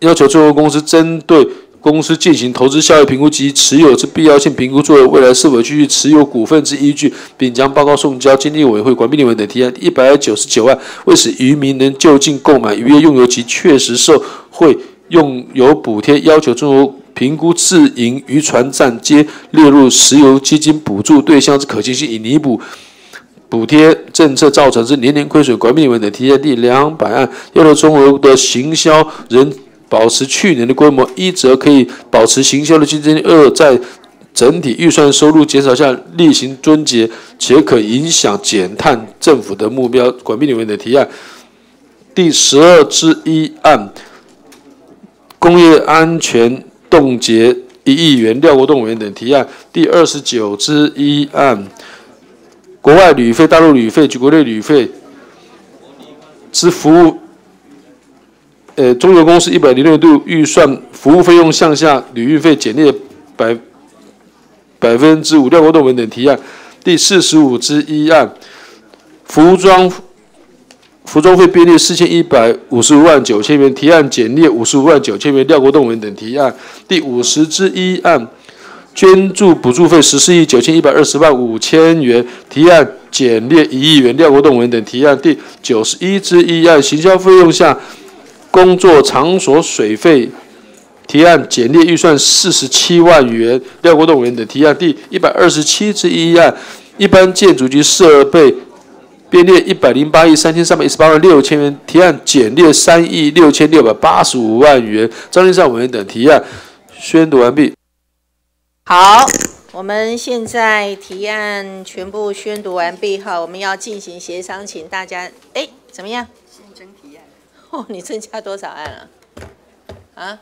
要求中国公司针对。公司进行投资效益评估及持有之必要性评估，作为未来是否继续持有股份之依据，并将报告送交经济委员会、管理委员等提案一百九十九万，为使渔民能就近购买渔业用油及确实受惠用油补贴，要求中油评估自营渔船站皆列入石油基金补助对象之可行性，以弥补补贴政策造成之年年亏损。管理委员的提案第两百案，要求中油的行销人。保持去年的规模，一则可以保持行销的竞争力；二在整体预算收入减少下例行遵节，且可影响减碳政府的目标。管理委员的提案第十二之一案，工业安全冻结一亿元，廖国栋委员等提案第二十九之一案，国外旅费、大陆旅费及国内旅费之服务。呃，中油公司一百零六度预算服务费用项下旅运费减列百百分之五，廖国栋文等提案第四十五之一案，服装服装费编列四千一百五十五万九千元，提案减列五十五万九千元，廖国栋文等提案第五十之一案，捐助补助费十四亿九千一百二十万五千元，提案减列一亿元，廖国栋文等提案第九十一之一案，行销费用下。工作场所水费提案简列预算四十七万元，廖国栋委员的提案第一百二十七之一案，一般建筑及设备编列一百零八亿三千三百一十八万六千元，提案简列三亿六千六百八十五万元，张立善委员等提案宣读完毕。好，我们现在提案全部宣读完毕哈，我们要进行协商，请大家哎怎么样？哦，你增加多少案了？啊？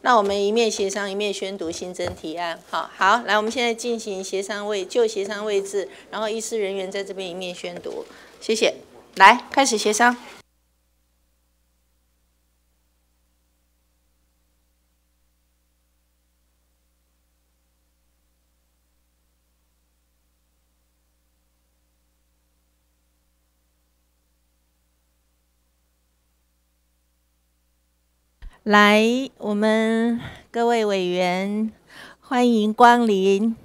那我们一面协商一面宣读新增提案。好，好，来，我们现在进行协商位就协商位置，然后医师人员在这边一面宣读。谢谢。来，开始协商。来，我们各位委员，欢迎光临。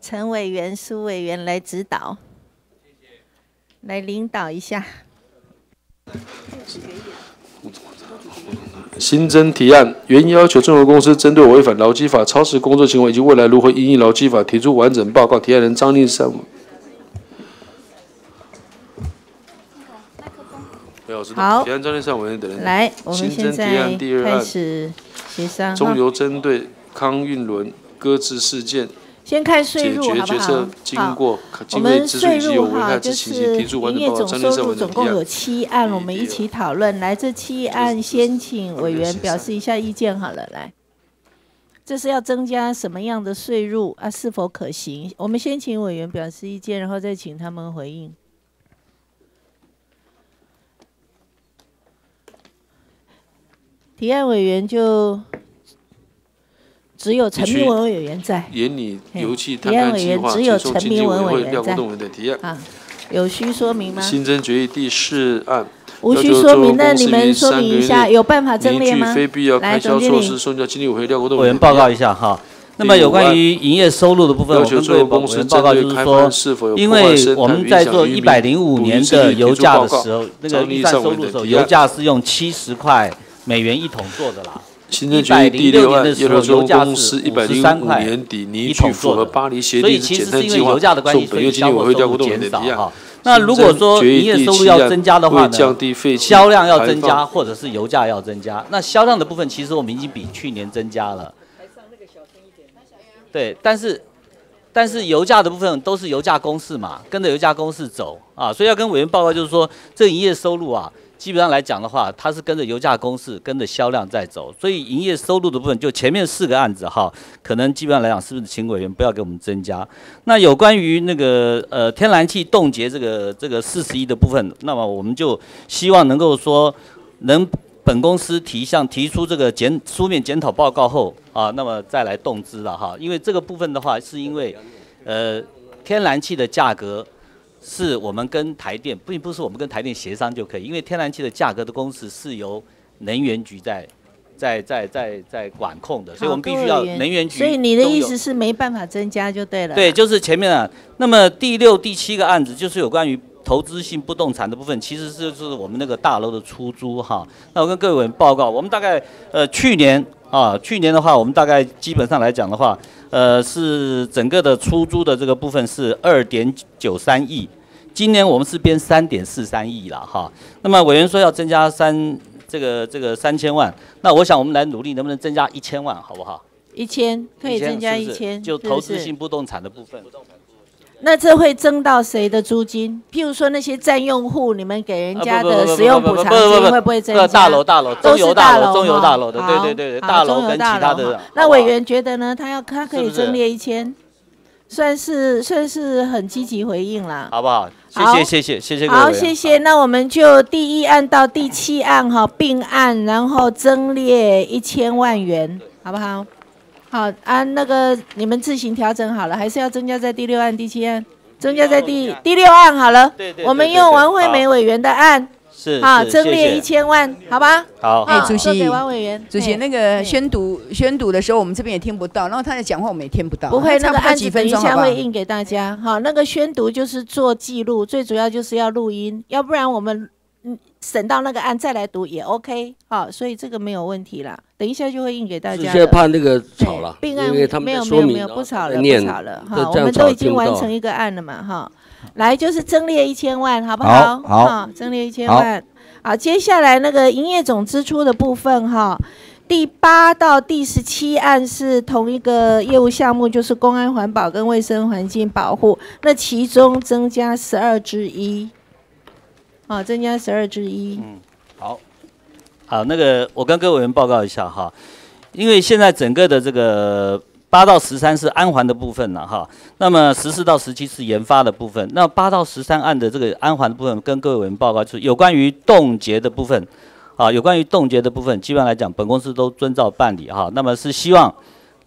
陈委员、苏委员来指导，来领导一下。新增提案，原要求中油公司针对违反劳基法、超时工作行为以及未来如何应劳基法提出完整报告。提案人张立善。好，来，我们现在开始协商。中油针对康运轮搁置事件，先看税入好不好？好，我们税入哈，就是营业总收入总共有七案，我们一起讨论。来，这七案先请委员表示一下意见好了。来，这是要增加什么样的税入啊？是否可行？我们先请委员表示意见，然后再请他们回应。提案委员就只有陈明文委员在。严拟油气提案委员只有陈明文委员在。啊，有需说明吗？新增决议第四案。无需说明，那你们说明一下，有办法增列吗？来，总经理。委员报告一下哈。那么有关于营业收入的部分，我跟各位报报告就是说，因为我们在做一百零五年的油价的时候，那个预算收入的时候，油价是用七十块美元一桶做的啦。一百零六年的时候，油价是五十三块一桶做的，所以其实是因为油价的关系，所以销售收入减少哈。那如果说营业收入要增加的话呢，销量要增加，或者是油价要增加。那销量的部分，其实我们已经比去年增加了。对，但是但是油价的部分都是油价公式嘛，跟着油价公式走啊，所以要跟委员报告，就是说这营业收入啊。基本上来讲的话，它是跟着油价公式、跟着销量在走，所以营业收入的部分，就前面四个案子哈，可能基本上来讲，是不是请委员不要给我们增加？那有关于那个呃天然气冻结这个这个四十亿的部分，那么我们就希望能够说，能本公司提向提出这个检书面检讨报告后啊，那么再来动资了哈，因为这个部分的话，是因为呃天然气的价格。是我们跟台电，并不是我们跟台电协商就可以，因为天然气的价格的公式是由能源局在在在在在管控的，所以我们必须要能源局。所以你的意思是没办法增加就对了。对，就是前面啊，那么第六、第七个案子就是有关于投资性不动产的部分，其实是是我们那个大楼的出租哈。那我跟各位报告，我们大概呃去年啊，去年的话，我们大概基本上来讲的话。呃，是整个的出租的这个部分是二点九三亿，今年我们是编三点四三亿了哈。那么委员说要增加三这个这个三千万，那我想我们来努力，能不能增加一千万，好不好？一千可以增加一千，就投资性不动产的部分。那这会增到谁的租金？譬如说那些占用户，你们给人家的使用补偿金会不会增加？大楼大楼都是大楼，中油大楼的，对对对对，大楼跟其他的。那委员觉得呢？他要他可以增列一千，算是算是很积极回应啦，好不好？谢谢谢谢谢谢好，谢谢。那我们就第一案到第七案哈并案，然后增列一千万元，好不好？好，按那个你们自行调整好了，还是要增加在第六案、第七案，增加在第第六案好了。对对。我们用王惠美委员的案，是好，增列一千万，好吧？好。哎，主席，王委员，主席，那个宣读宣读的时候，我们这边也听不到，然后他在讲话，我们也听不到。不会，那个案子等一下会印给大家。好，那个宣读就是做记录，最主要就是要录音，要不然我们。嗯，审到那个案再来读也 OK，好，所以这个没有问题啦。等一下就会印给大家。现在怕那个吵了，并案没有没有没有不吵了不吵了哈，我们都已经完成一个案了嘛哈。来就是增列一千万，好不好？好，增列一千万。好，接下来那个营业总支出的部分哈，第八到第十七案是同一个业务项目，就是公安环保跟卫生环境保护，那其中增加十二之一。啊，增加十二之一。嗯，好，好，那个我跟各位委员报告一下哈，因为现在整个的这个八到十三是安环的部分了哈，那么十四到十七是研发的部分。那八到十三案的这个安环的部分，跟各位委员报告就是有关于冻结的部分，啊，有关于冻结的部分，基本上来讲，本公司都遵照办理哈。那么是希望。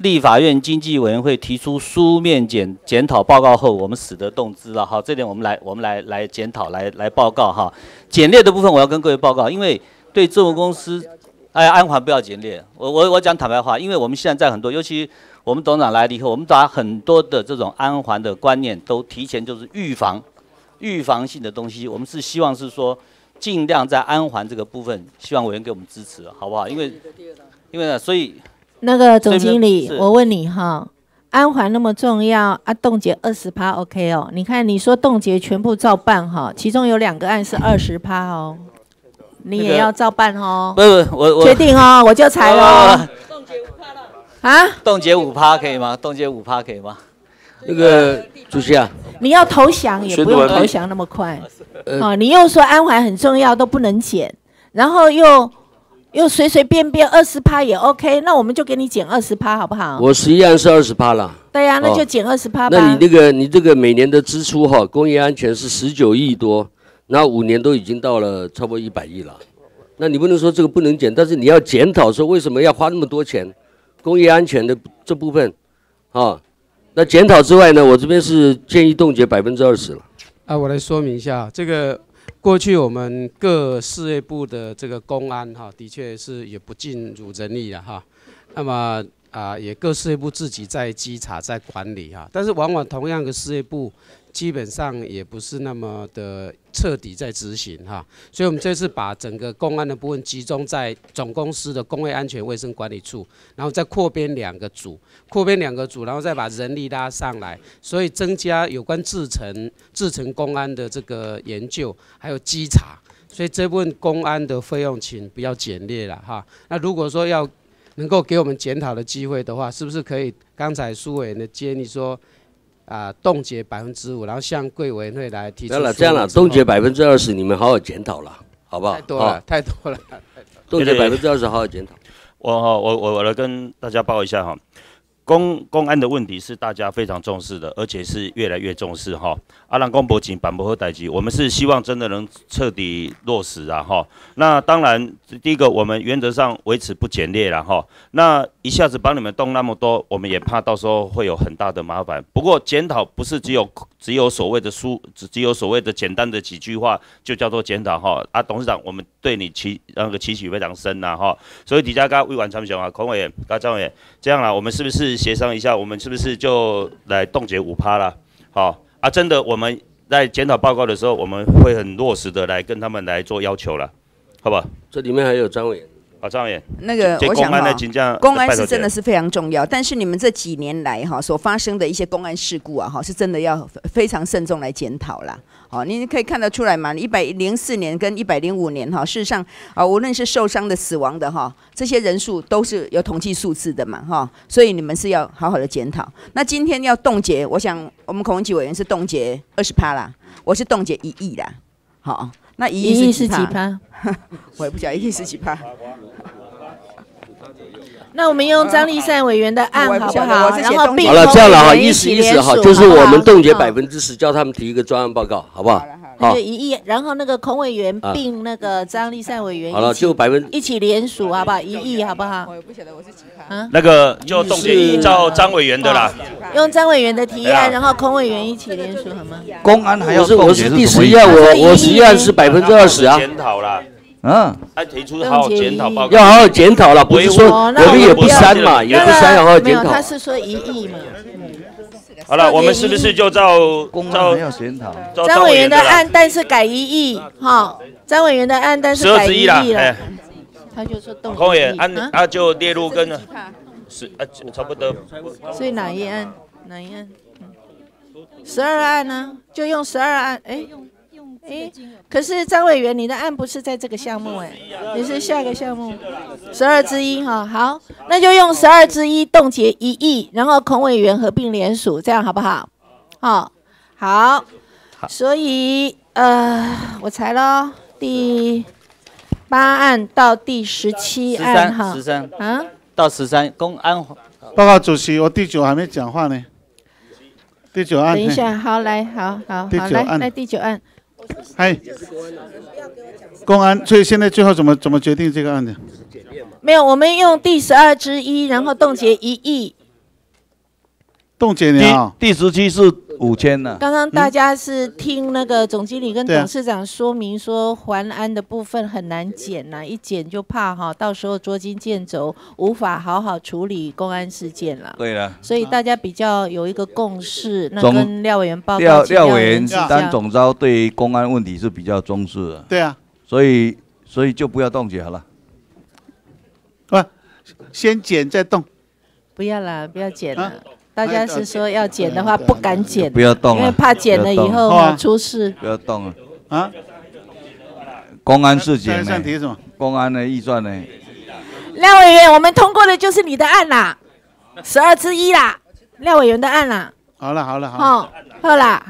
立法院经济委员会提出书面检检讨报告后，我们使得动资了好，这点我们来我们来来检讨来来报告哈。简列的部分我要跟各位报告，因为对政务公司，哎安环不要简列，我我我讲坦白话，因为我们现在在很多，尤其我们董事长来了以后，我们把很多的这种安环的观念都提前就是预防预防性的东西，我们是希望是说尽量在安环这个部分，希望委员给我们支持，好不好？因为因为呢，所以。那个总经理，我问你哈，安环那么重要啊，冻结二十趴 OK 哦？你看你说冻结全部照办哈，其中有两个案是二十趴哦，你也要照办哦。不不，我我决定哦，我就裁了。冻结五趴了啊？冻结五趴可以吗？冻结五趴可以吗？那个主席啊，你要投降也不用投降那么快啊！你又说安环很重要都不能减，然后又。又随随便便二十趴也 OK，那我们就给你减二十趴好不好？我实际上是二十趴了。对呀，那就减二十趴吧。那你那个你这个每年的支出哈，工业安全是十九亿多，那五年都已经到了差不多一百亿了。那你不能说这个不能减，但是你要检讨说为什么要花那么多钱？工业安全的这部分，啊，那检讨之外呢，我这边是建议冻结百分之二十了。啊，我来说明一下这个。过去我们各事业部的这个公安哈，的确是也不尽如人意了哈。那么啊，也各事业部自己在稽查在管理哈，但是往往同样的事业部基本上也不是那么的彻底在执行哈，所以我们这次把整个公安的部分集中在总公司的工业安全卫生管理处，然后再扩编两个组，扩编两个组，然后再把人力拉上来，所以增加有关制程制程公安的这个研究还有稽查，所以这部分公安的费用请不要减列了哈。那如果说要能够给我们检讨的机会的话，是不是可以？刚才苏委员的建议说，啊，冻结百分之五，然后向贵委员会来提出。这样了，这样了，冻结百分之二十，你们好好检讨了，好不好？太多了，太多了。冻结百分之二十，好好检讨。我哈，我我我来跟大家报一下哈。公公安的问题是大家非常重视的，而且是越来越重视哈。阿兰公博警板博和代级，我们是希望真的能彻底落实啊哈。那当然，第一个我们原则上维持不减列了哈。那一下子帮你们动那么多，我们也怕到时候会有很大的麻烦。不过检讨不是只有只有所谓的书，只只有所谓的简单的几句话就叫做检讨哈。啊，董事长，我们对你期那个期许非常深呐哈。所以底下刚未完成啊，孔委员、高张委员，这样啦，我们是不是？协商一下，我们是不是就来冻结五趴了？好啊，真的，我们在检讨报告的时候，我们会很落实的来跟他们来做要求了，好吧？这里面还有张伟。好，张委员，那个我想哈，公安是真的是非常重要，但是你们这几年来哈所发生的一些公安事故啊哈，是真的要非常慎重来检讨啦。好，你可以看得出来嘛，一百零四年跟一百零五年哈，事实上啊，无论是受伤的、死亡的哈，这些人数都是有统计数字的嘛哈，所以你们是要好好的检讨。那今天要冻结，我想我们孔文吉委员是冻结二十趴啦，我是冻结一亿啦。好，那一亿是几趴？我也不晓得一亿是几趴。那我们用张立善委员的案好不好？然后并好了，这样了哈，意思意思哈，就是我们冻结百分之十，叫他们提一个专案报告，好不好？好，一亿，然后那个孔委员并那个张立善委员，好了，就百分一起联署，好不好？一亿，好不好？我也不晓得我是几趴。那个就冻结依照张委员的啦，用张委员的提案，然后孔委员一起联署，好吗？公安还要是我是第十一案，我我十一案是百分之二十啊。检讨啦。嗯，他提出好好检讨报告，要好好检讨了，不是说我们也不删嘛，也不删，好好检讨。他是说一亿嘛。好了，我们是不是就照照张委员的案，但是改一亿哈？张委员的案，但是改一亿了。他就说动。空委员案他，就列入跟是啊，差不多。所以哪一案？哪一案？十二案呢？就用十二案，哎。哎，可是张委员，你的案不是在这个项目哎，你是下个项目，十二之一哈，好，那就用十二之一冻结一亿，然后孔委员合并联署，这样好不好？好，好，所以呃，我裁喽第八案到第十七案哈，十三。啊，到十三公安。报告主席，我第九还没讲话呢，第九案，等一下，好来，好好好来，来第九案。嗨，公安，所以现在最后怎么怎么决定这个案子？没有，我们用第十二之一，然后冻结一亿。冻结你啊？第十七是。五千呢？刚刚大家是听那个总经理跟董事长说明说，环安的部分很难减呐，一减就怕哈，到时候捉襟见肘，无法好好处理公安事件了。对了，所以大家比较有一个共识，那跟廖委员报告。廖廖委员当总招对公安问题是比较重视的。对啊，所以所以就不要冻结好了。不，先减再动。不要了，不要减了。大家是说要减的话，不敢减，不要动，因为怕减了以后出事。不要动了啊！公安是减的，公安的预算呢？廖委员，我们通过的就是你的案啦，十二之一啦，廖委员的案啦。好了好了好，好啦，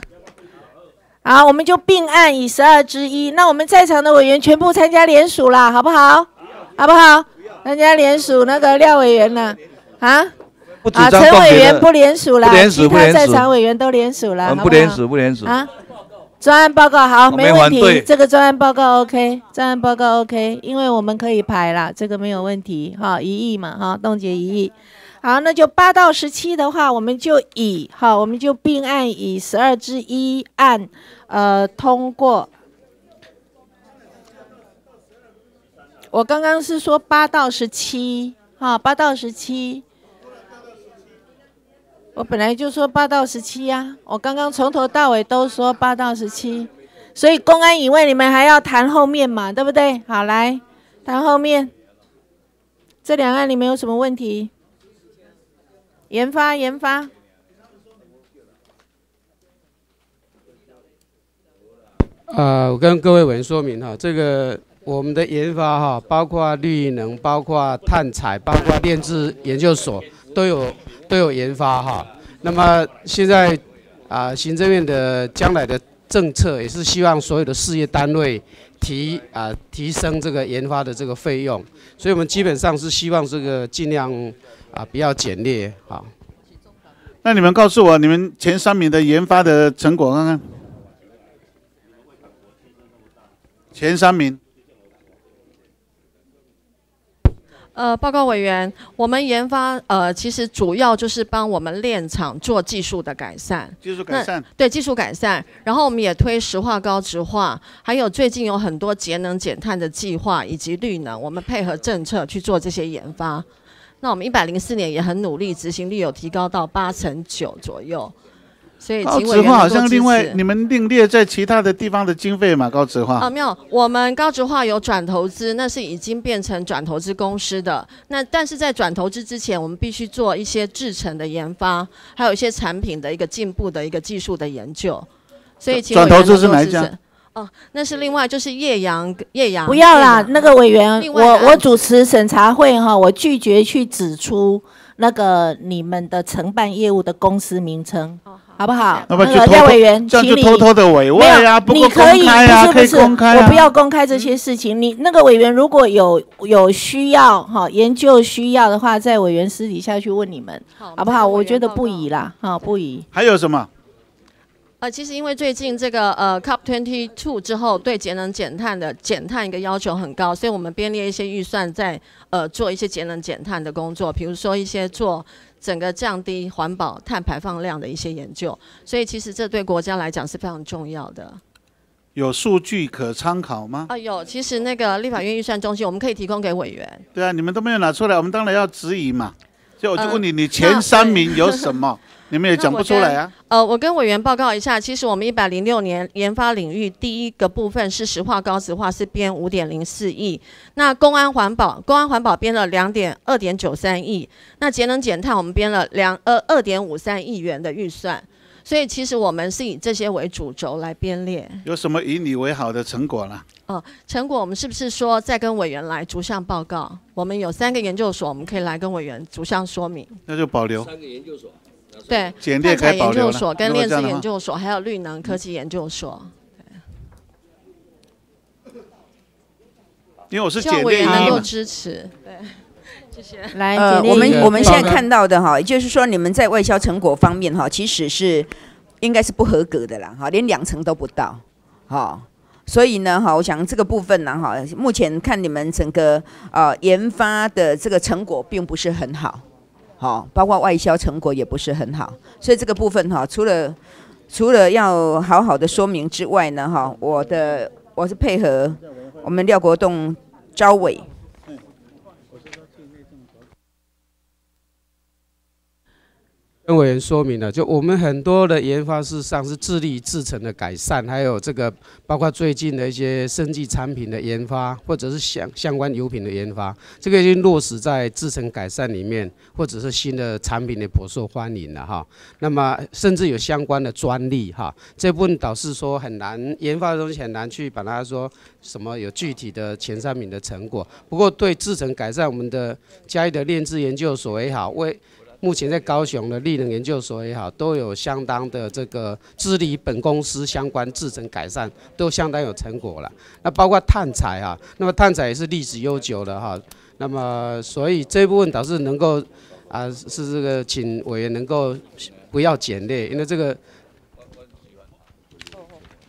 好，我们就并案以十二之一。那我们在场的委员全部参加联署啦，好不好？好不好？参加联署那个廖委员呢？啊？啊，陈委员不联署了，其他在场委员都联署了，不联署不联署啊。专案报告好，没问题，这个专案报告 OK，专案报告 OK，因为我们可以排了，这个没有问题哈，一亿嘛哈，冻结一亿。好，那就八到十七的话，我们就以好，我们就并案以十二之一案呃通过。我刚刚是说八到十七哈，八到十七。我本来就说八到十七呀，我刚刚从头到尾都说八到十七，所以公安以外，你们还要谈后面嘛，对不对？好，来谈后面。这两案你们有什么问题？研发，研发。呃，我跟各位委员说明哈，这个我们的研发哈，包括绿能，包括碳采，包括炼制研究所都有都有研发哈。那么现在啊，行政院的将来的政策也是希望所有的事业单位提啊提升这个研发的这个费用，所以我们基本上是希望这个尽量啊不要简略啊。那你们告诉我，你们前三名的研发的成果看看。前三名。呃，报告委员，我们研发呃，其实主要就是帮我们炼厂做技术的改善。技术改善。对，技术改善。然后我们也推石化高值化，还有最近有很多节能减碳的计划以及绿能，我们配合政策去做这些研发。那我们一百零四年也很努力，执行率有提高到八成九左右。所以高值化好像另外你们另列在其他的地方的经费嘛？高值化啊，没有，我们高值化有转投资，那是已经变成转投资公司的。那但是在转投资之前，我们必须做一些制成的研发，还有一些产品的一个进步的一个技术的研究。所以转投资是哪一家？哦，那是另外就是叶阳叶阳。不要啦，那个委员，我我主持审查会哈，我拒绝去指出那个你们的承办业务的公司名称。好不好？那个廖委员，请你偷偷的委外啊，你可以不是不是，我不要公开这些事情。你那个委员如果有有需要哈，研究需要的话，在委员私底下去问你们，好不好？我觉得不宜啦，哈，不宜。还有什么？呃，其实因为最近这个呃 COP twenty two 之后，对节能减碳的减碳一个要求很高，所以我们编列一些预算在呃做一些节能减碳的工作，比如说一些做。整个降低环保碳排放量的一些研究，所以其实这对国家来讲是非常重要的。有数据可参考吗？啊，有。其实那个立法院预算中心，我们可以提供给委员。对啊，你们都没有拿出来，我们当然要质疑嘛。所以我就问你，你前三名有什么？你们也讲不出来啊？呃，我跟委员报告一下，其实我们一百零六年研发领域第一个部分是石化高石化，是编五点零四亿。那公安环保，公安环保编了两点二点九三亿。那节能减碳，我们编了两二二点五三亿元的预算。所以其实我们是以这些为主轴来编列。有什么以你为好的成果呢？哦，成果我们是不是说再跟委员来逐项报告？我们有三个研究所，我们可以来跟委员逐项说明。那就保留三个研究所。对，碳采研究所跟炼制研究所，还有绿能科技研究所。因为我是希委员能够支持。对，谢谢。来，呃，我们我们现在看到的哈，也就是说，你们在外销成果方面哈，其实是应该是不合格的啦，哈，连两成都不到，哈。所以呢，哈，我想这个部分呢，哈，目前看你们整个呃研发的这个成果并不是很好。好，包括外销成果也不是很好，所以这个部分哈，除了除了要好好的说明之外呢，哈，我的我是配合我们廖国栋招委。跟委员说明了，就我们很多的研发事实上是致力制成的改善，还有这个包括最近的一些生技产品的研发，或者是相相关油品的研发，这个已经落实在制成改善里面，或者是新的产品的颇受欢迎了哈。那么甚至有相关的专利哈，这部分导致说很难研发的东西很难去把它说什么有具体的前三名的成果。不过对制成改善，我们的嘉义的炼制研究所也好，为目前在高雄的立能研究所也好，都有相当的这个治理本公司相关制成改善，都相当有成果了。那包括碳采啊，那么碳采也是历史悠久的哈。那么所以这部分倒是能够啊，是这个请委员能够不要简略，因为这个。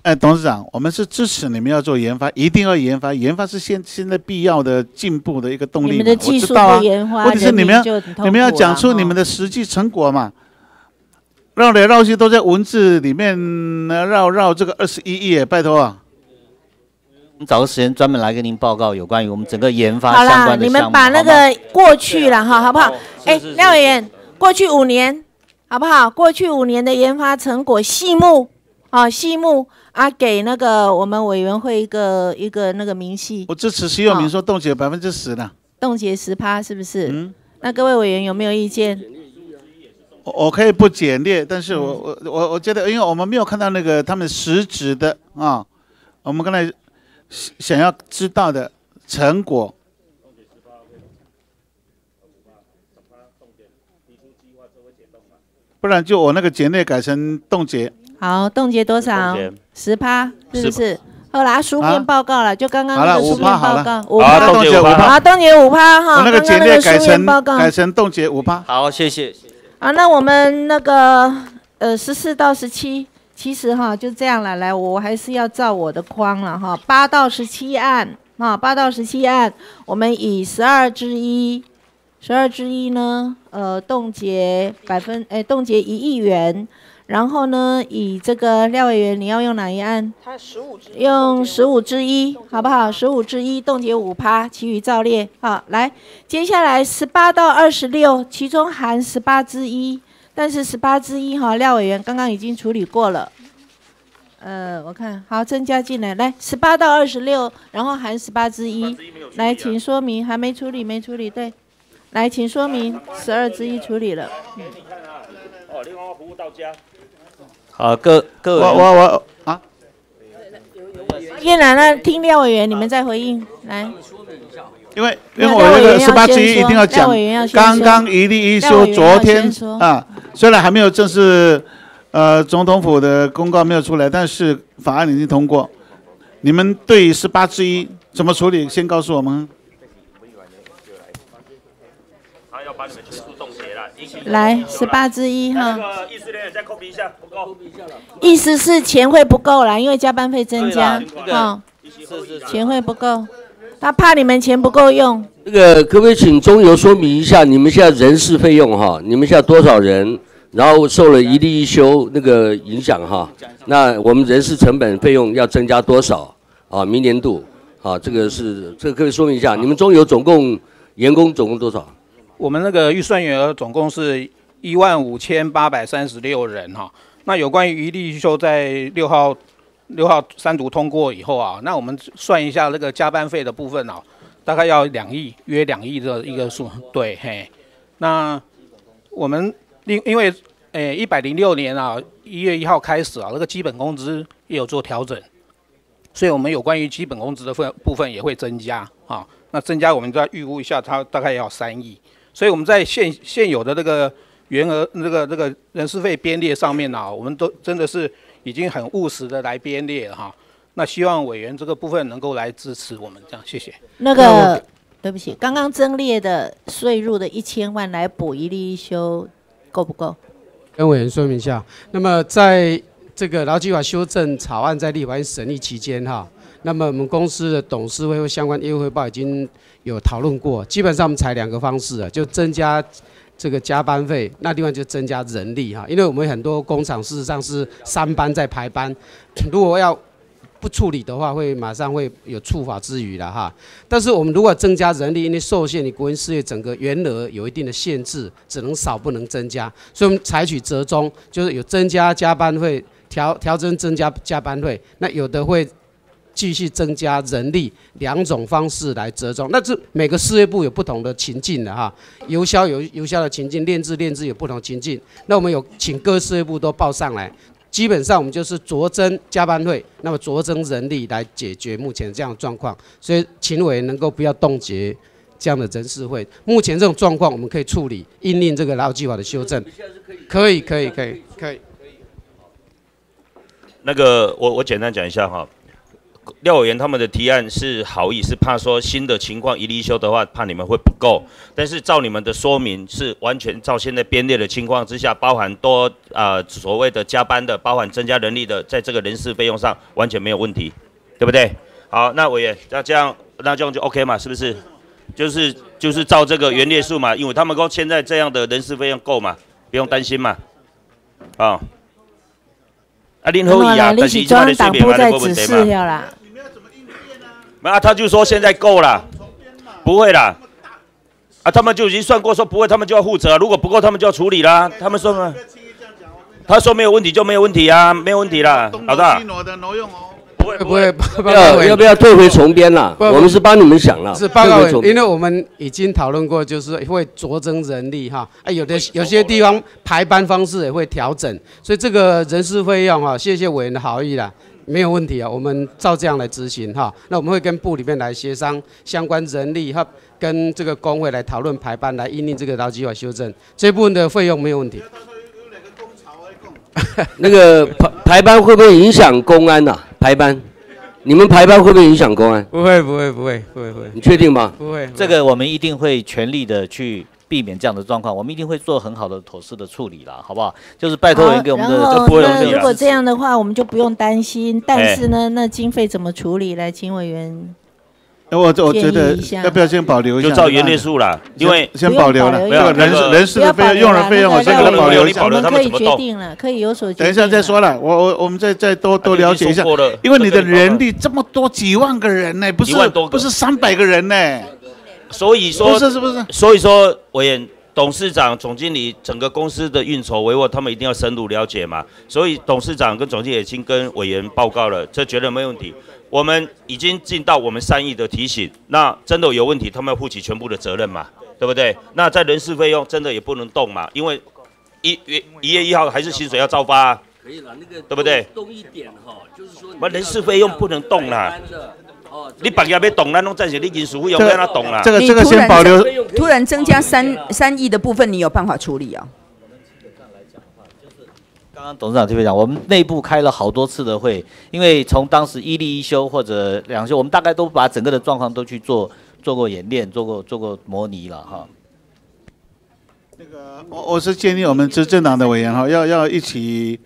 哎，董事长，我们是支持你们要做研发，一定要研发，研发是现现在必要的进步的一个动力。你们的技术不研发，问题是你们要你们要讲出你们的实际成果嘛？绕来绕去都在文字里面绕绕这个二十一亿，拜托啊！我们找个时间专门来跟您报告有关于我们整个研发相关的你们把那个过去了哈，好不好？哎，廖委员，过去五年好不好？过去五年的研发成果细目，啊细目啊，给那个我们委员会一个一个那个明细。我支持徐永明说冻结百分之十的。冻结十趴是不是？嗯。那各位委员有没有意见？我我可以不简略，但是我我我我觉得，因为我们没有看到那个他们实质的啊，我们刚才想要知道的成果。不然就我那个简略改成冻结。好，冻结多少？十趴，是不是？好啦，书面报告了，就刚刚那个书面报告，五趴，冻结五趴。好，冻结五趴哈。我那个简略改成改成冻结五趴。好，谢谢。啊，那我们那个呃十四到十七，其实哈就这样了。来，我还是要照我的框了哈。八到十七案啊，八到十七案，我们以十二之一，十二之一呢，呃，冻结百分，哎，冻结一亿元。然后呢，以这个廖委员，你要用哪一案？他十五之用十五之一，好不好？十五之一冻结五趴，其余照列。好，来，接下来十八到二十六，其中含十八之一，但是十八之一哈，廖委员刚刚已经处理过了。呃，我看好增加进来，来十八到二十六，然后含十八之一，来，请说明还没处理，没处理对。来，请说明十二之一处理了。嗯。哦，另外服务到家。好，各各位，我我我啊，叶楠呢？听廖委员，你们再回应来。因为因为我那个十八之一一定要讲，刚刚一例一说，昨天啊，虽然还没有正式，呃，总统府的公告没有出来，但是法案已经通过。你们对十八之一怎么处理？先告诉我们。来，十八之一哈。意思呢？再扣一下，不够。意思是钱会不够啦，因为加班费增加，哈。钱会不够，他怕你们钱不够用。那个可不可以请中油说明一下，你们现在人事费用哈？你们现在多少人？然后受了一例一休那个影响哈？那我们人事成本费用要增加多少啊？明年度啊？这个是这个可以说明一下，你们中油总共员工总共多少？我们那个预算员额总共是一万五千八百三十六人哈。那有关于一例休在六号六号三读通过以后啊，那我们算一下那个加班费的部分啊，大概要两亿，约两亿的一个数。对，嘿。那我们因因为诶一百零六年啊一月一号开始啊，那个基本工资也有做调整，所以我们有关于基本工资的份部分也会增加啊。那增加我们再预估一下，它大概要三亿。所以我们在现现有的这个员额、这个这个人事费编列上面呢，我们都真的是已经很务实的来编列了哈。那希望委员这个部分能够来支持我们，这样谢谢。那个对不起，刚刚增列的税入的一千万来补一例一休，够不够？跟委员说明一下。那么在这个劳基法修正草案在立法院审议期间哈，那么我们公司的董事会和相关业务汇报已经。有讨论过，基本上我们采两个方式啊，就增加这个加班费，那另外就增加人力哈，因为我们很多工厂事实上是三班在排班，如果要不处理的话，会马上会有处罚之余了哈。但是我们如果增加人力，因为受限你国营事业整个员额有一定的限制，只能少不能增加，所以我们采取折中，就是有增加加班费，调调整增加加班费，那有的会。继续增加人力两种方式来折中，那这每个事业部有不同的情境的哈，邮销有邮销的情境，炼制炼制有不同情境。那我们有请各事业部都报上来，基本上我们就是酌增加班费，那么酌增人力来解决目前这样的状况。所以秦委能够不要冻结这样的人事会，目前这种状况我们可以处理，应令这个劳计法的修正，可以可以可以可以。那个我我简单讲一下哈。廖委员他们的提案是好意，是怕说新的情况一立修的话，怕你们会不够。但是照你们的说明，是完全照现在编列的情况之下，包含多啊所谓的加班的，包含增加人力的，在这个人事费用上完全没有问题，对不对？好，那委员那这样那这样就 OK 嘛？是不是？就是就是照这个原列数嘛，因为他们说现在这样的人事费用够嘛，不用担心嘛，啊。啊，林后裔啊，但是他的水平还没问题嘛？没啊，他就说现在够了，不会啦。啊，他们就已经算过，说不会，他们就要负责。如果不够，他们就要处理啦。他们说呢？他说没有问题就没有问题啊，没有问题啦，老大。不会不会，要要不要退回重编了？我们是帮你们想了。是报告，因为我们已经讨论过，就是会酌增人力哈。哎，有的有些地方排班方式也会调整，所以这个人事费用哈，谢谢委员的好意啦，没有问题啊，我们照这样来执行哈。那我们会跟部里面来协商相关人力哈，跟这个工会来讨论排班，来应应这个劳基法修正这部分的费用没有问题。那个排排班会不会影响公安呐？排班，你们排班会不会影响公安？不会，不会，不会，不会，不会。你确定吗？不会。这个我们一定会全力的去避免这样的状况，我们一定会做很好的妥适的处理了，好不好？就是拜托人给我们的，就不会那如果这样的话，我们就不用担心。但是呢，那经费怎么处理？来，请委员。我我觉得要不要先保留一下？就照原列数了，因为先保留了，没有人人事的费用、用人费用，我先给他保留一下。我们可以决定了，可以有所决定。等一下再说了，我我我们再再多多了解一下，因为你的人力这么多，几万个人呢，不是不是三百个人呢，所以说不是是不是？所以说委员、董事长、总经理整个公司的运筹帷幄，他们一定要深入了解嘛。所以董事长跟总经理已经跟委员报告了，这绝对没问题。我们已经尽到我们善意的提醒，那真的有问题，他们要负起全部的责任嘛，对不对？那在人事费用真的也不能动嘛，因为一月一月一号还是薪水要照发，可以了，那个对不对？动一点哈，就是说，我人事费用不能动啦。你本来要动，那弄暂时你人事费用不要他动啦。这个这个先保留。突然增加三三亿的部分，你有办法处理啊？刚刚董事长特别讲，我们内部开了好多次的会，因为从当时一例一休或者两休，我们大概都把整个的状况都去做做过演练，做过做过模拟了哈。那个我我是建议我们执政党的委员哈，要要一起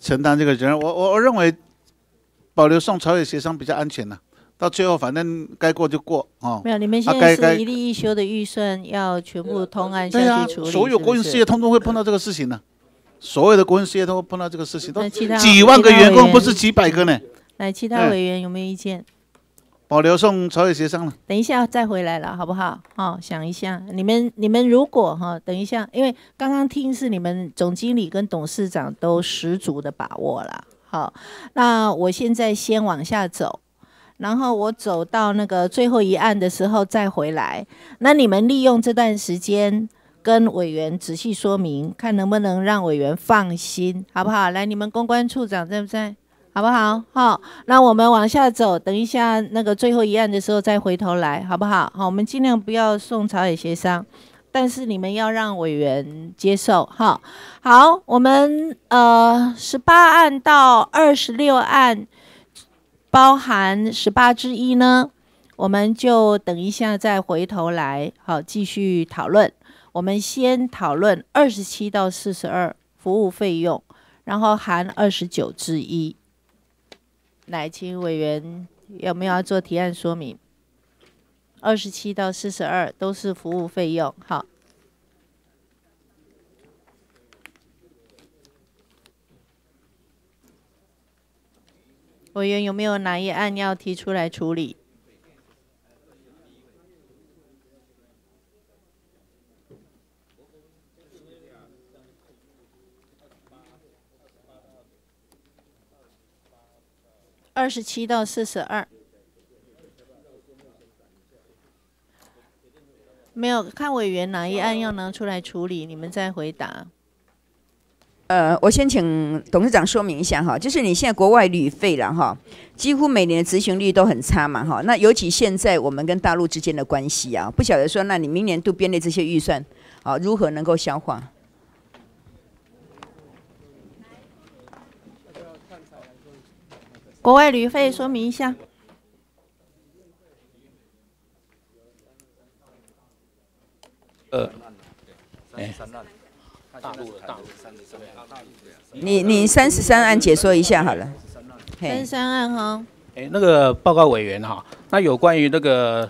承担这个责任。我我我认为保留宋朝野协商比较安全呢，到最后反正该过就过哦。没有，你们现在是一例一休的预算要全部通案下去处理，所有国营事业通通会碰到这个事情呢。所有的国营事业都会碰到这个事情，都几万个员工，不是几百个呢。来，其他委员有没有意见？保留送朝野协商了。等一下再回来了，好不好？好，想一下，你们你们如果哈，等一下，因为刚刚听是你们总经理跟董事长都十足的把握了。好，那我现在先往下走，然后我走到那个最后一案的时候再回来。那你们利用这段时间。跟委员仔细说明，看能不能让委员放心，好不好？来，你们公关处长在不在？好不好？好，那我们往下走，等一下那个最后一案的时候再回头来，好不好？好，我们尽量不要送朝野协商，但是你们要让委员接受。好，好，我们呃十八案到二十六案，包含十八之一呢，我们就等一下再回头来，好，继续讨论。我们先讨论二十七到四十二服务费用，然后含二十九之一。来，请委员有没有要做提案说明？二十七到四十二都是服务费用，好。委员有没有哪一案要提出来处理？二十七到四十二，没有看委员哪一案要拿出来处理，你们再回答。呃，我先请董事长说明一下哈，就是你现在国外旅费了哈，几乎每年的执行率都很差嘛哈，那尤其现在我们跟大陆之间的关系啊，不晓得说，那你明年度编列这些预算啊，如何能够消化？国外旅费说明一下。呃，哎，大陆的大陆你你三十三案解说一下好了。三十三案哈。哎，那个报告委员哈，那有关于那个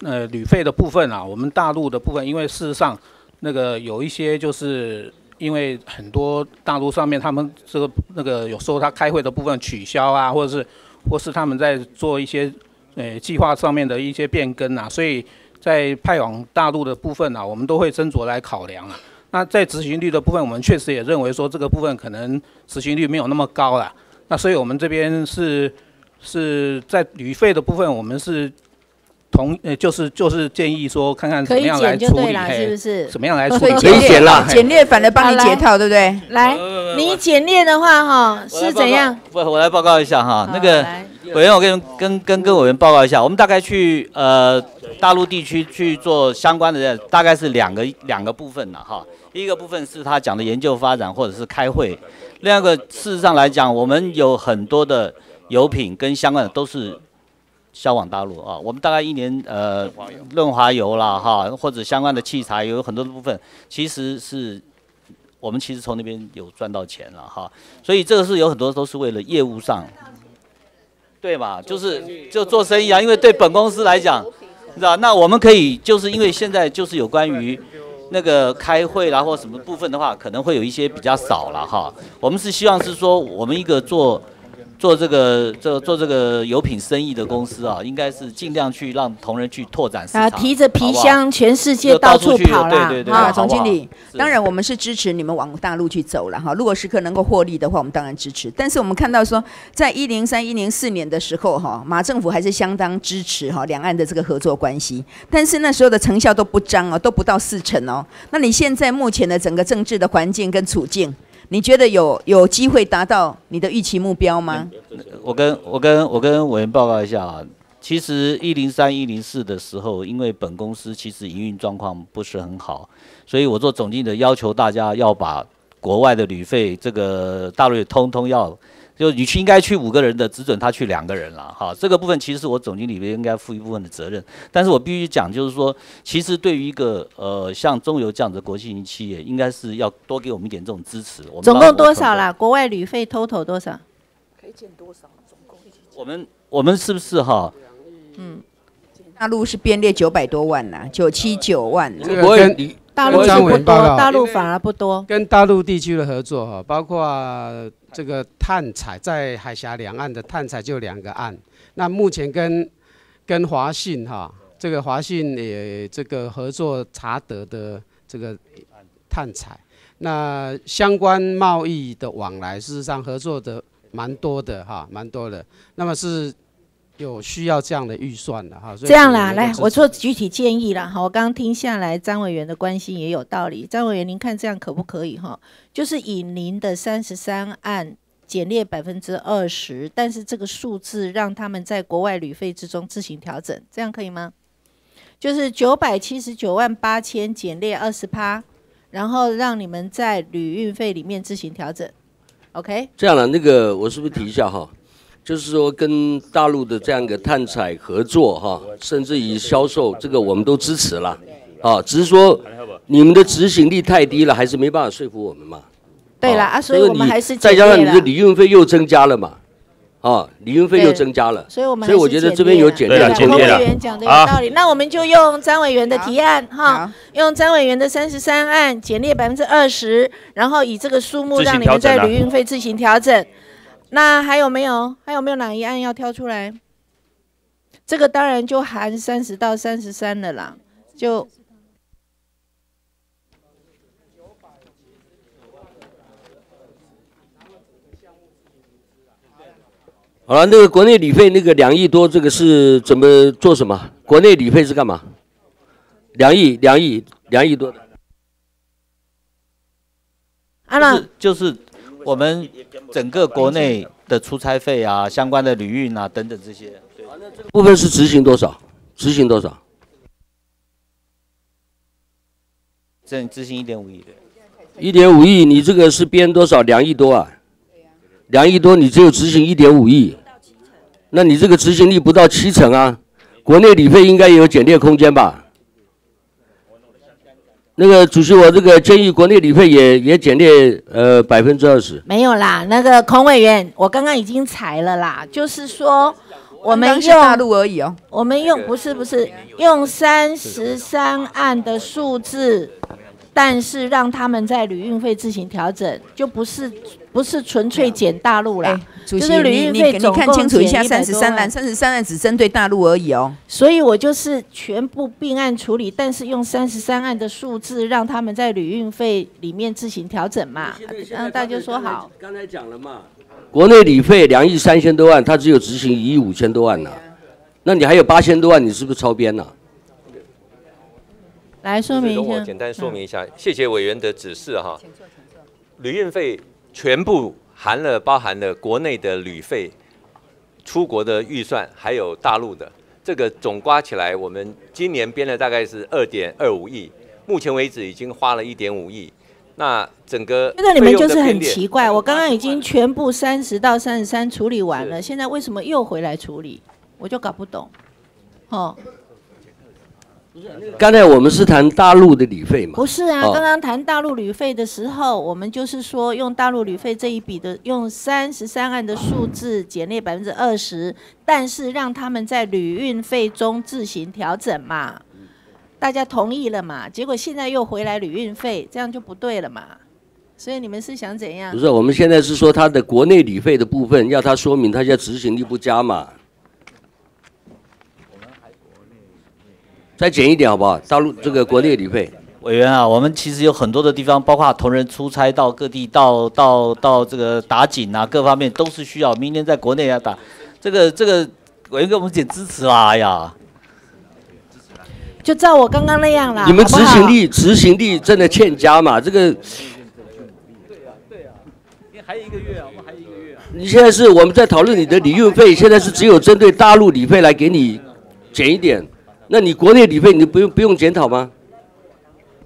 呃旅费的部分啊，我们大陆的部分，因为事实上那个有一些就是。因为很多大陆上面，他们这个那个有时候他开会的部分取消啊，或者是或是他们在做一些呃计划上面的一些变更啊，所以在派往大陆的部分啊，我们都会斟酌来考量啊。那在执行率的部分，我们确实也认为说这个部分可能执行率没有那么高了。那所以我们这边是是在旅费的部分，我们是。同呃，就是就是建议说，看看怎么样来处理，是不是？怎么样来 处理？可以减了，减列反而帮你解套，对不对？来，你减列的话，哈，是怎样？不，我来报告一下哈。那个委员，我跟跟跟各委员报告一下，我们大概去呃大陆地区去做相关的，大概是两个两个部分了哈。第一个部分是他讲的研究发展或者是开会，另外一个事实上来讲，我们有很多的油品跟相关的都是。销往大陆啊，我们大概一年呃，润滑油啦哈，或者相关的器材有很多的部分，其实是我们其实从那边有赚到钱了哈，所以这个是有很多都是为了业务上，对吧？就是就做生意啊，因为对本公司来讲，知道那我们可以就是因为现在就是有关于那个开会啦或什么部分的话，可能会有一些比较少了哈。我们是希望是说我们一个做。做这个做做这个油品生意的公司啊，应该是尽量去让同仁去拓展市场，啊提着皮箱全世界到处跑啦。对对对，啊，总经理，当然我们是支持你们往大陆去走了哈。如果时刻能够获利的话，我们当然支持。但是我们看到说，在一零三一零四年的时候哈，马政府还是相当支持哈两岸的这个合作关系，但是那时候的成效都不彰哦，都不到四成哦。那你现在目前的整个政治的环境跟处境？你觉得有有机会达到你的预期目标吗？我跟我跟我跟委员报告一下啊，其实一零三一零四的时候，因为本公司其实营运状况不是很好，所以我做总经理的要求大家要把国外的旅费这个大陆通通要。就你去应该去五个人的，只准他去两个人了，哈，这个部分其实是我总经理应该负一部分的责任，但是我必须讲，就是说，其实对于一个呃像中油这样的国际型企业，应该是要多给我们一点这种支持。我们总共多少啦？国外旅费 total 多少？可以减多少？总共我们我们是不是哈？嗯，大陆是编列九百多万呐，九七九万。国外旅大陆是不多，大陆反而不多。跟大陆地区的合作哈，包括这个探采在海峡两岸的探采就两个岸。那目前跟跟华信哈，这个华信也这个合作查得的这个探采，那相关贸易的往来，事实上合作的蛮多的哈，蛮多的。那么是。有需要这样的预算的哈，这样啦，来，我做具体建议啦哈。我刚刚听下来，张委员的关心也有道理。张委员，您看这样可不可以哈？就是以您的三十三案减列百分之二十，但是这个数字让他们在国外旅费之中自行调整，这样可以吗？就是九百七十九万八千减列二十趴，然后让你们在旅运费里面自行调整，OK？这样了，那个我是不是提一下哈？就是说，跟大陆的这样一个探采合作哈，甚至于销售，这个我们都支持了，啊，只是说你们的执行力太低了，还是没办法说服我们嘛。对了啊，所以我们还是再加上你的理运费又增加了嘛，啊，理运费又增加了，所以我们所以我觉得这边有减了，减了。委员讲的有道理，那我们就用张委员的提案哈，用张委员的三十三案减列百分之二十，然后以这个数目让你们在旅运费自行调整。那还有没有？还有没有哪一案要挑出来？这个当然就含三十到三十三的啦。就好了，那个国内旅费那个两亿多，这个是怎么做什么？国内旅费是干嘛？两亿，两亿，两亿多。阿浪就是。我们整个国内的出差费啊，相关的旅运啊等等这些，部分是执行多少？执行多少？这执行一点五亿的。一点五亿，你这个是编多少？两亿多啊？两亿多，你只有执行一点五亿，那你这个执行力不到七成啊？国内旅费应该也有减列空间吧？那个主席，我这个建议国内旅费也也减列呃百分之二十。没有啦，那个孔委员，我刚刚已经裁了啦，就是说我们用大陆而已哦，我们用不是不是用三十三案的数字但是让他们在旅运费自行调整，就不是不是纯粹减大陆啦。就是旅运费你看清楚一下，三十三案，三十三案只针对大陆而已哦。所以我就是全部并案处理，但是用三十三案的数字让他们在旅运费里面自行调整嘛。然后大家说好。刚才讲了嘛，国内旅费两亿三千多万，他只有执行一亿五千多万呢，那你还有八千多万，你是不是超编了？来说明一下，我简单说明一下，谢谢委员的指示哈。旅运费全部含了包含了国内的旅费、出国的预算，还有大陆的，这个总刮起来，我们今年编了大概是二点二五亿，目前为止已经花了一点五亿。那整个觉得你们就是很奇怪，我刚刚已经全部三十到三十三处理完了，现在为什么又回来处理？我就搞不懂，哦。刚才我们是谈大陆的旅费嘛？不是啊，刚刚谈大陆旅费的时候，我们就是说用大陆旅费这一笔的，用三十三案的数字减列百分之二十，但是让他们在旅运费中自行调整嘛，大家同意了嘛？结果现在又回来旅运费，这样就不对了嘛？所以你们是想怎样？不是，我们现在是说他的国内旅费的部分，要他说明他现在执行力不佳嘛？再减一点好不好？大陆这个国内旅费，委员啊，我们其实有很多的地方，包括同仁出差到各地，到到到这个打井啊，各方面都是需要。明年在国内要打，这个这个委员给我们点支持啊！哎呀，就照我刚刚那样啦。你们执行力执行力真的欠佳嘛？这个。对啊对啊，你还有一个月啊，我们还有一个月啊。你现在是我们在讨论你的旅运费，现在是只有针对大陆旅费来给你减一点。那你国内旅费你不用不用检讨吗？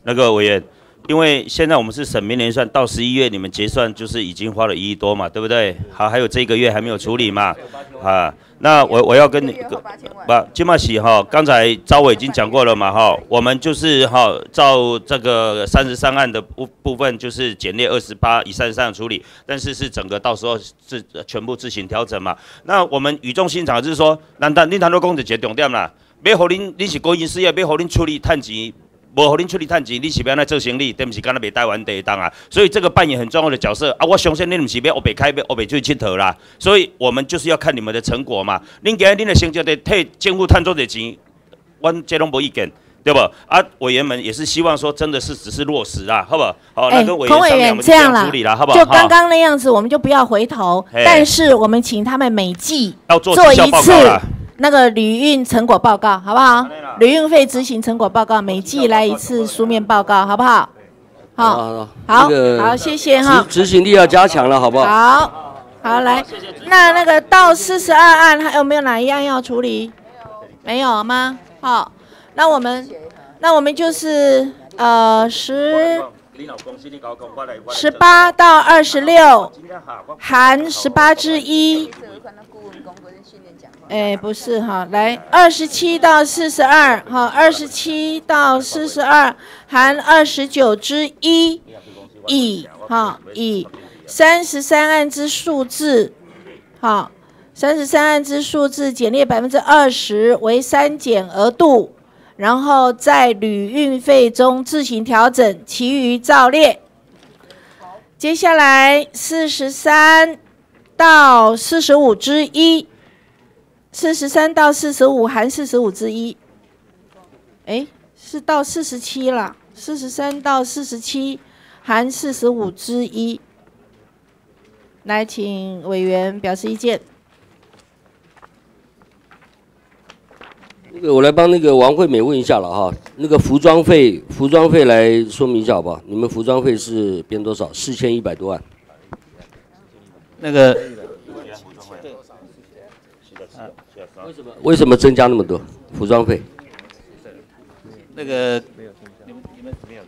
那个委员，因为现在我们是省明年算，到十一月你们结算就是已经花了一亿多嘛，对不对？好，还有这个月还没有处理嘛，啊，那我我要跟你不，金马喜哈，刚才赵伟已经讲过了嘛哈，我们就是哈照这个三十三案的部部分就是减列二十八以三十三处理，但是是整个到时候是全部自行调整嘛。那我们语重心长就是说，难道你谈到公子节重点啦？要互恁，你是国营事业，要互恁处理趁钱，无互恁处理趁钱，你是要安怎做生意？对不是干那袂台湾第一档啊？所以这个扮演很重要的角色啊！我相信恁唔是要乌白开，要乌白出去佚佗啦。所以我们就是要看你们的成果嘛。恁今日恁的成绩得替政府赚多少钱，阮这拢无意见，对不？啊，委员们也是希望说，真的是只是落实啊，好不？好，好那跟委员商量，我们这样处理啦，好不好？就刚刚那样子，我们就不要回头。但是我们请他们每季要做一次。那个旅运成果报告好不好？旅运费执行成果报告，每季来一次书面报告，好不好？好，好，好，谢谢哈。执行力要加强了，好不好？好，好来，那那个到四十二案还有没有哪一样要处理？没有吗？好，那我们那我们就是呃十十八到二十六，含十八之一。哎，不是哈，来二十七到四十二，哈，二十七到四十二含二十九之一，以哈以三十三案之数字，好，三十三案之数字减列百分之二十为删减额度，然后在旅运费中自行调整，其余照列。接下来四十三到四十五之一。四十三到四十五含四十五之一，哎，是到四十七了。四十三到四十七含四十五之一，来，请委员表示意见。那个，我来帮那个王惠美问一下了哈。那个服装费，服装费来说明一下好不好？你们服装费是编多少？四千一百多万。那个。为什么为什么增加那么多服装费？那个你们你们没有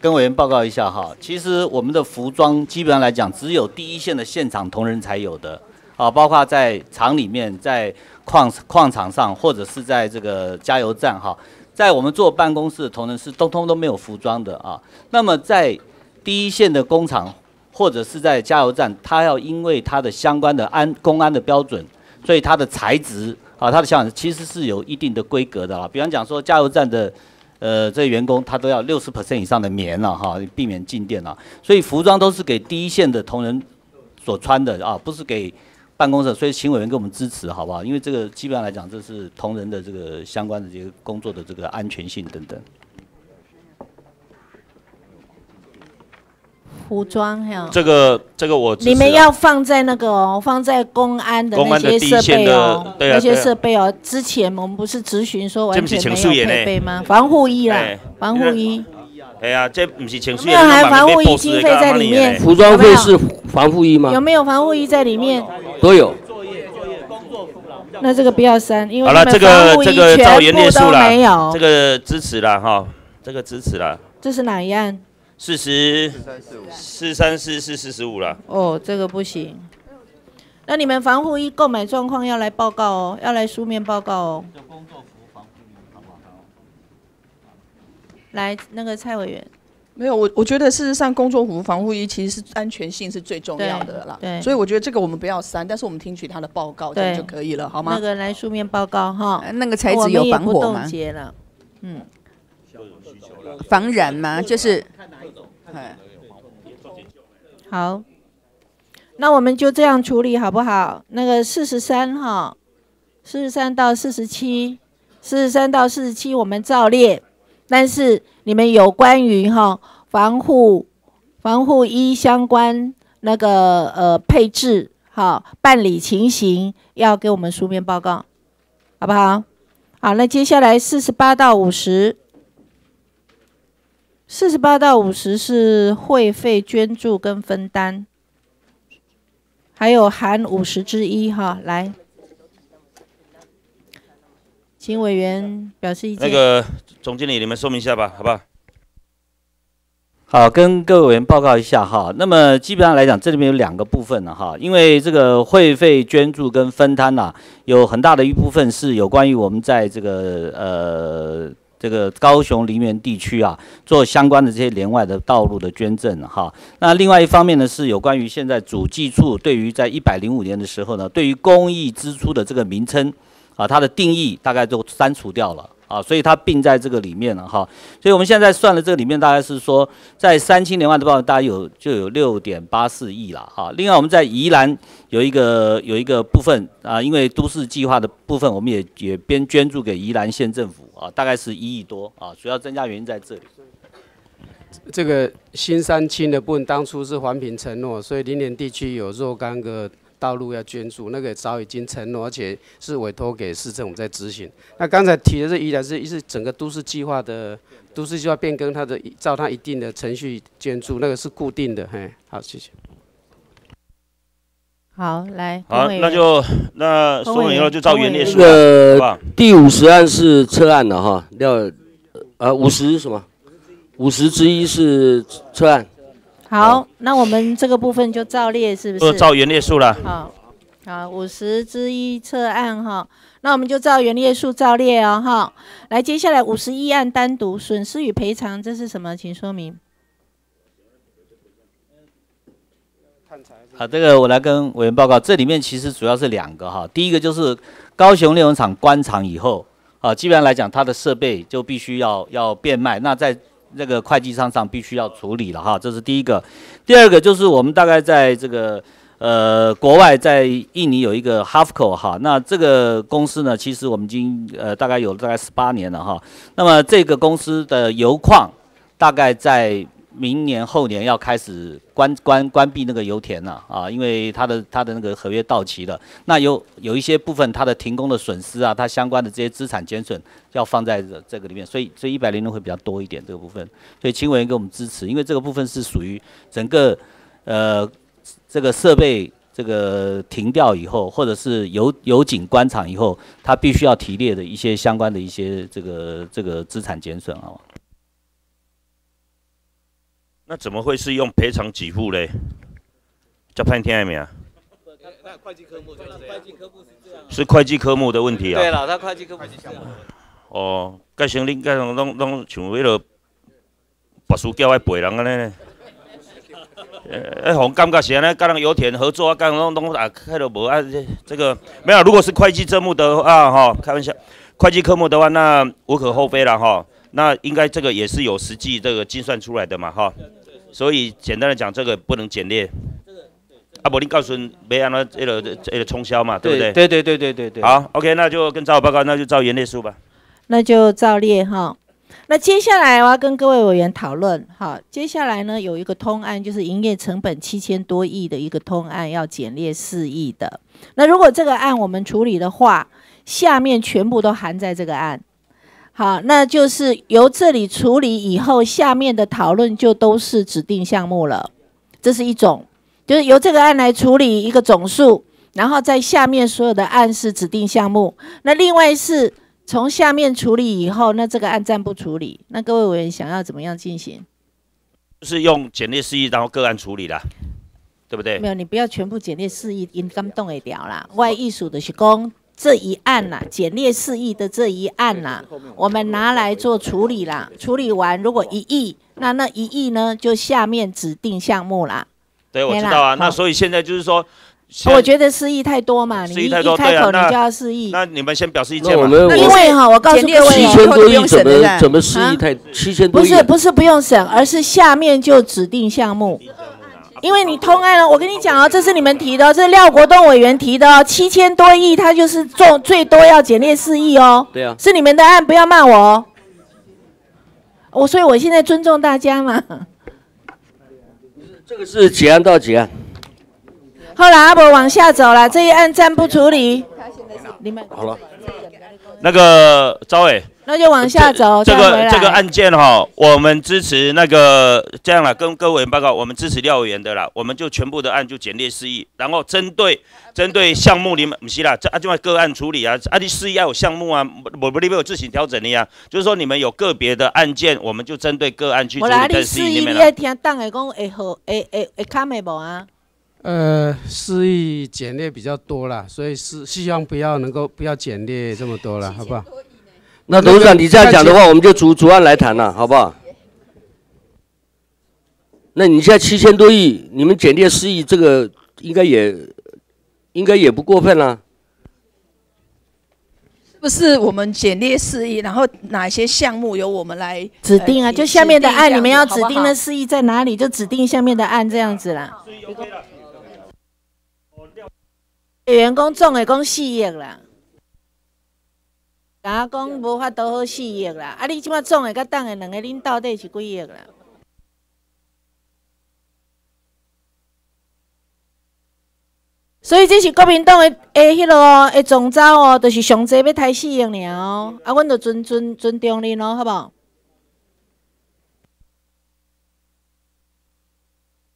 跟委员报告一下哈。其实我们的服装基本上来讲，只有第一线的现场同仁才有的啊，包括在厂里面、在矿矿场上，或者是在这个加油站哈，在我们做办公室的同仁是通通都没有服装的啊。那么在第一线的工厂或者是在加油站，他要因为他的相关的安公安的标准，所以他的材质。啊，他的想法其实是有一定的规格的啊。比方讲说，加油站的呃，这员工他都要六十 percent 以上的棉了哈，避免静电了。所以服装都是给第一线的同仁所穿的啊，不是给办公室。所以请委员给我们支持好不好？因为这个基本上来讲，这是同仁的这个相关的这个工作的这个安全性等等。服装还有这个这个我你们要放在那个哦，放在公安的那些设备哦，那些设备哦。之前我们不是咨询说完全没有配备吗？防护衣啦，防护衣。哎呀，这不是情绪。没有还防护衣经费在里面？服装费是防护衣吗？有没有防护衣在里面？都有。那这个不要删，因为好了，这个这个照原列数没有。这个支持了哈，这个支持了。这是哪一案？四十四三四四四十五了。哦，这个不行。那你们防护衣购买状况要来报告哦，要来书面报告哦。来，那个蔡委员。没有，我我觉得事实上工作服防护衣其实是安全性是最重要的啦。对。所以我觉得这个我们不要删，但是我们听取他的报告这样就可以了，好吗？那个来书面报告哈。那个材质有防火吗？嗯。防染吗？就是。好，那我们就这样处理好不好？那个四十三哈，四十三到四十七，四十三到四十七我们照列，但是你们有关于哈防护防护衣相关那个呃配置哈办理情形要给我们书面报告，好不好？好，那接下来四十八到五十。四十八到五十是会费捐助跟分担，还有含五十之一哈，来，请委员表示意见。那个总经理，你们说明一下吧，好不好？好，跟各位委员报告一下哈。那么基本上来讲，这里面有两个部分了哈，因为这个会费捐助跟分摊呐，有很大的一部分是有关于我们在这个呃。这个高雄林园地区啊，做相关的这些连外的道路的捐赠哈。那另外一方面呢，是有关于现在主计处对于在一百零五年的时候呢，对于公益支出的这个名称啊，它的定义大概都删除掉了。啊，所以它并在这个里面了哈，所以我们现在算了这个里面大概是说，在三千连万的报大概有就有六点八四亿了哈。另外我们在宜兰有一个有一个部分啊，因为都市计划的部分，我们也也编捐助给宜兰县政府啊，大概是一亿多啊，主要增加原因在这里。这个新三清的部分当初是环评承诺，所以林连地区有若干个。道路要捐助，那个早已经承诺，而且是委托给市政府在执行。那刚才提的这依然是是整个都市计划的都市计划变更，它的照它一定的程序捐助，那个是固定的。嘿，好，谢谢。好，来，好，那就那说完以后就照原列数了，第五十案是撤案了哈，要呃五十什么？五十之一是撤案。好，那我们这个部分就照列，是不是？照原列数了。好，好，五十之一测案哈，那我们就照原列数照列哦哈。来，接下来五十一案单独损失与赔偿，这是什么？请说明。好，这个我来跟委员报告，这里面其实主要是两个哈。第一个就是高雄炼油厂关厂以后，啊，基本上来讲，它的设备就必须要要变卖。那在那个会计上上必须要处理了哈，这是第一个。第二个就是我们大概在这个呃国外，在印尼有一个 Halfco 哈，那这个公司呢，其实我们已经呃大概有大概十八年了哈。那么这个公司的油矿大概在。明年后年要开始关关关闭那个油田了啊，因为它的它的那个合约到期了。那有有一些部分它的停工的损失啊，它相关的这些资产减损要放在这这个里面，所以所以一百零六会比较多一点这个部分。所以请委员给我们支持，因为这个部分是属于整个呃这个设备这个停掉以后，或者是油油井关厂以后，它必须要提列的一些相关的一些这个这个资产减损啊。那怎么会是用赔偿给付嘞？叫判听没有？那会计科目就是会计科目是这样。是会计科目的问题啊。对了，他会计科目是这样。哦，该成恁该拢拢拢像为了把书叫来赔人安尼。呃，红感觉是安尼，跟人油田合作啊，跟拢拢啊，开了无啊？这这个没有。如果是会计科目的话，哈，开玩笑，会计科目的话，那无可厚非了哈。那应该这个也是有实际这个计算出来的嘛哈，所以简单的讲，这个不能简列。啊，伯，你告诉没让他这个这个冲销嘛，对不对？对对对对对对。好，OK，那就跟照报告，那就照原列数吧。那就照列哈。那接下来我要跟各位委员讨论，哈，接下来呢有一个通案，就是营业成本七千多亿的一个通案，要减列四亿的。那如果这个案我们处理的话，下面全部都含在这个案。好，那就是由这里处理以后，下面的讨论就都是指定项目了。这是一种。就是由这个案来处理一个总数，然后在下面所有的案是指定项目。那另外是从下面处理以后，那这个案暂不处理。那各位委员想要怎么样进行？是用简列示意，然后个案处理的，对不对？没有，你不要全部简列示意，因刚动一条啦。外艺术的是公这一案呐，简列示意的这一案呐，我们拿来做处理啦。处理完如果一亿，那那一亿呢，就下面指定项目啦。对，我知道啊。那所以现在就是说，我觉得失忆太多嘛，你一开口你就要失忆。那你们先表示意见嘛。因为哈，我告诉各位，七千多亿怎么怎么失忆太七千多亿？不是不是不用审，而是下面就指定项目。因为你通案了，我跟你讲哦，这是你们提的，这是廖国栋委员提的哦，七千多亿，他就是做最多要减列四亿哦。对啊，是你们的案，不要骂我哦。我所以，我现在尊重大家嘛。这个是结案到结案，后来阿伯往下走了，这一案暂不处理。你们好了，那个赵伟。那就往下走，这个这个案件哈，我们支持那个这样了，跟各位报告，我们支持廖委员的啦，我们就全部的案就简列示意，然后针对针对项目你们不是啦，这啊就个案处理啊，啊你示意要有项目啊，我不里面有自行调整的呀，就是说你们有个别的案件，我们就针对个案去处理在示意里面了。你听党的讲会好会会会看的无啊？呃，示意简列比较多了，所以是希望不要能够不要简列这么多了，好不好？那董事长，你这样讲的话，我们就逐逐案来谈了，好不好？那你现在七千多亿，你们简列四亿，这个应该也应该也不过分啦。是不是我们简列四亿，然后哪些项目由我们来指定啊？就下面的案，你们要指定的四亿在哪里，就指定下面的案这样子啦。员工总的讲四亿啦。甲我讲无法度好四亿啦，啊！你即马总的甲党的两个，恁到底是几亿啦？所以这是国民党的诶，迄落诶总招哦，就是上济要抬四亿尔哦，啊，阮就尊尊尊重恁咯，好不好？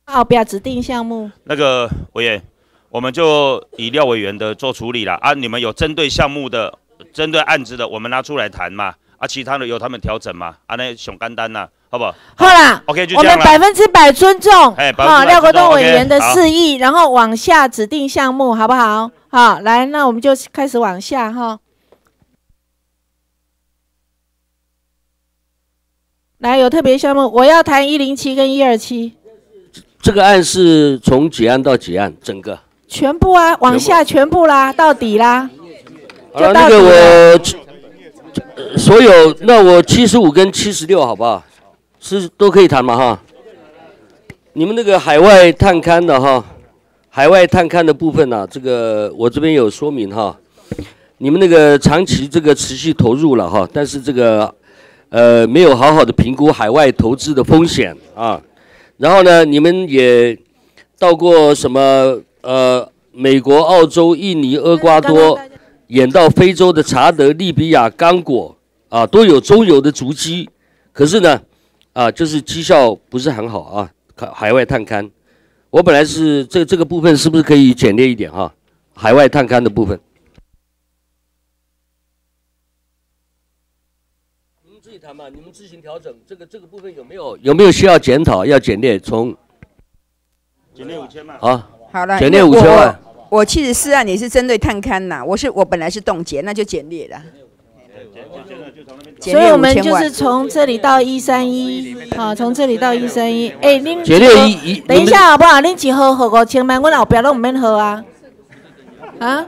后壁指定项目。那个委员，我们就以廖委员的做处理了啊！你们有针对项目的？针对案子的，我们拿出来谈嘛，啊，其他的由他们调整嘛，啊，那熊干单呐，好不好？好啦，OK，就这样我们百分之百尊重，哎，廖国栋委员的示意，然后往下指定项目，好不好？好，来，那我们就开始往下哈。来，有特别项目，我要谈一零七跟一二七。这个案是从结案到结案，整个。全部啊，往下全部啦，到底啦。啊，那个我所有，那我七十五跟七十六，好不好？是都可以谈嘛哈？你们那个海外探勘的哈，海外探勘的部分呢，这个我这边有说明哈。你们那个长期这个持续投入了哈，但是这个呃没有好好的评估海外投资的风险啊。然后呢，你们也到过什么呃美国、澳洲、印尼、厄瓜多。演到非洲的查德、利比亚、刚果啊，都有中游的足迹，可是呢，啊，就是绩效不是很好啊。海海外探勘，我本来是这这个部分是不是可以简略一点哈？海外探勘的部分，你们自己谈吧，你们自行调整。这个这个部分有没有有没有需要检讨？要简略从简略五千万啊，好了，简略五千万。我七十四案你是针对探勘呐，我是我本来是冻结，那就减列了。所以我们就是从这里到一三一，啊，从这里到一三一。哎，您减列一一，等一下好不好？您几号号五千万，我老表都唔免号啊。啊？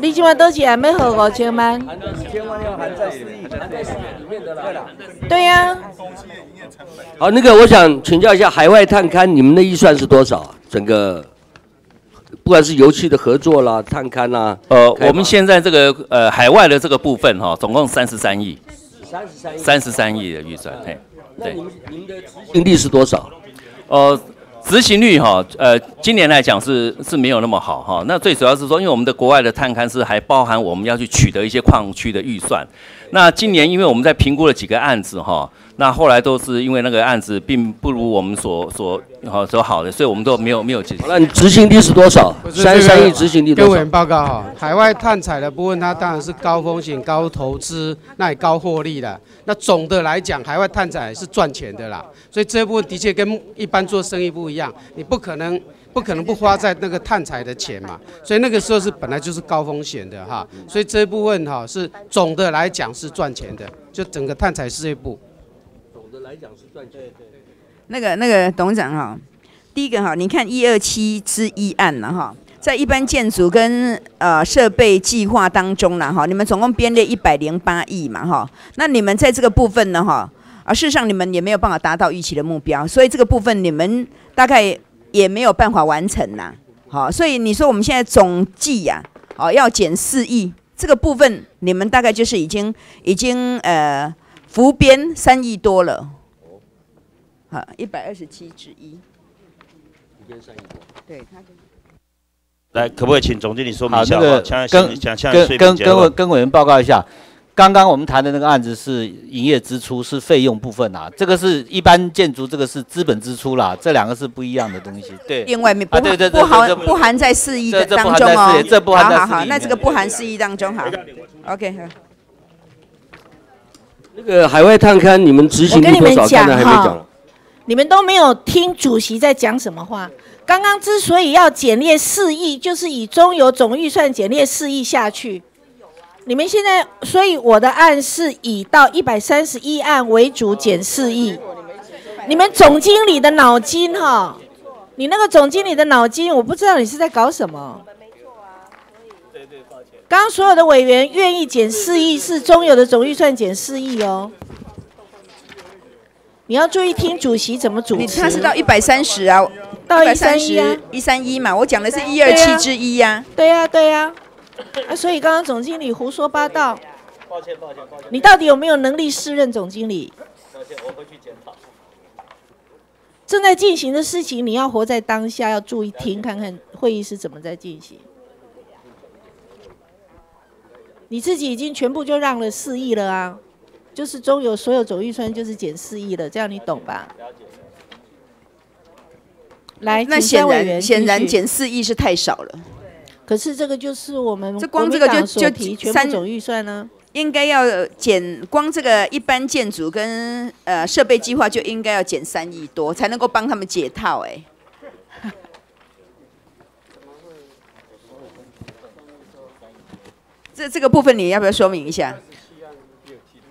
你今晚多少还没合五千万？千万要含在四亿，含在四亿里面的啦。对呀。好，那个我想请教一下，海外探勘你们的预算是多少？整个不管是油气的合作啦、探勘啦，呃，我们现在这个呃海外的这个部分哈，总共三十三亿。三十三亿。三十三亿的预算，嘿。对。你们你们的执行力是多少？呃。执行率哈，呃，今年来讲是是没有那么好哈。那最主要是说，因为我们的国外的探勘是还包含我们要去取得一些矿区的预算。那今年因为我们在评估了几个案子哈，那后来都是因为那个案子并不如我们所所好所好的，所以我们都没有没有执行。那你执行率是多少？三三亿执行率多少？跟委员报告哈，海外探采的部分它当然是高风险、高投资，那也高获利的。那总的来讲，海外探采是赚钱的啦。所以这部分的确跟一般做生意不一样，你不可能不可能不花在那个探采的钱嘛。所以那个时候是本来就是高风险的哈。所以这部分哈是总的来讲是赚钱的，就整个探采事业部。来讲是赚钱。对对。那个那个董事长哈，第一个哈，你看一二七之一案了哈，在一般建筑跟呃设备计划当中了哈，你们总共编列一百零八亿嘛哈，那你们在这个部分呢哈。而事实上，你们也没有办法达到预期的目标，所以这个部分你们大概也没有办法完成呐。好，所以你说我们现在总计呀，哦，要减四亿，这个部分你们大概就是已经已经呃浮编三亿多了。好，一百二十七之一。对他。来，可不可以请总经理说明一下？跟跟跟跟委跟委员报告一下。刚刚我们谈的那个案子是营业支出，是费用部分啊，这个是一般建筑，这个是资本支出啦，这两个是不一样的东西。对，另外不不含不含在四亿的当中哦。这不含在四亿，好好好，那这个不含四亿当中，好。OK。那个海外探勘，你们执行多少？现在还没讲。你们都没有听主席在讲什么话。刚刚之所以要减列四亿，就是以中油总预算减列四亿下去。你们现在，所以我的案是以到一百三十一案为主减四亿。你们总经理的脑筋哈，你那个总经理的脑筋，我不知道你是在搞什么。刚刚所有的委员愿意减四亿，是中有的总预算减四亿哦。你要注意听主席怎么主持。他是到一百三十啊，到一三十一三一嘛，我讲的是一二七之一呀。对呀，对呀。啊，所以刚刚总经理胡说八道。抱歉，抱歉，抱歉。你到底有没有能力胜任总经理？抱歉，我回去检讨。正在进行的事情，你要活在当下，要注意听，看看会议是怎么在进行。你自己已经全部就让了四亿了啊，就是中有所有总预算就是减四亿了，这样你懂吧？来，那显然显然减四亿是太少了。可是这个就是我们这光这个就就全部总预算呢，应该要减光这个一般建筑跟呃设备计划就应该要减三亿多，才能够帮他们解套哎。这这个部分你要不要说明一下？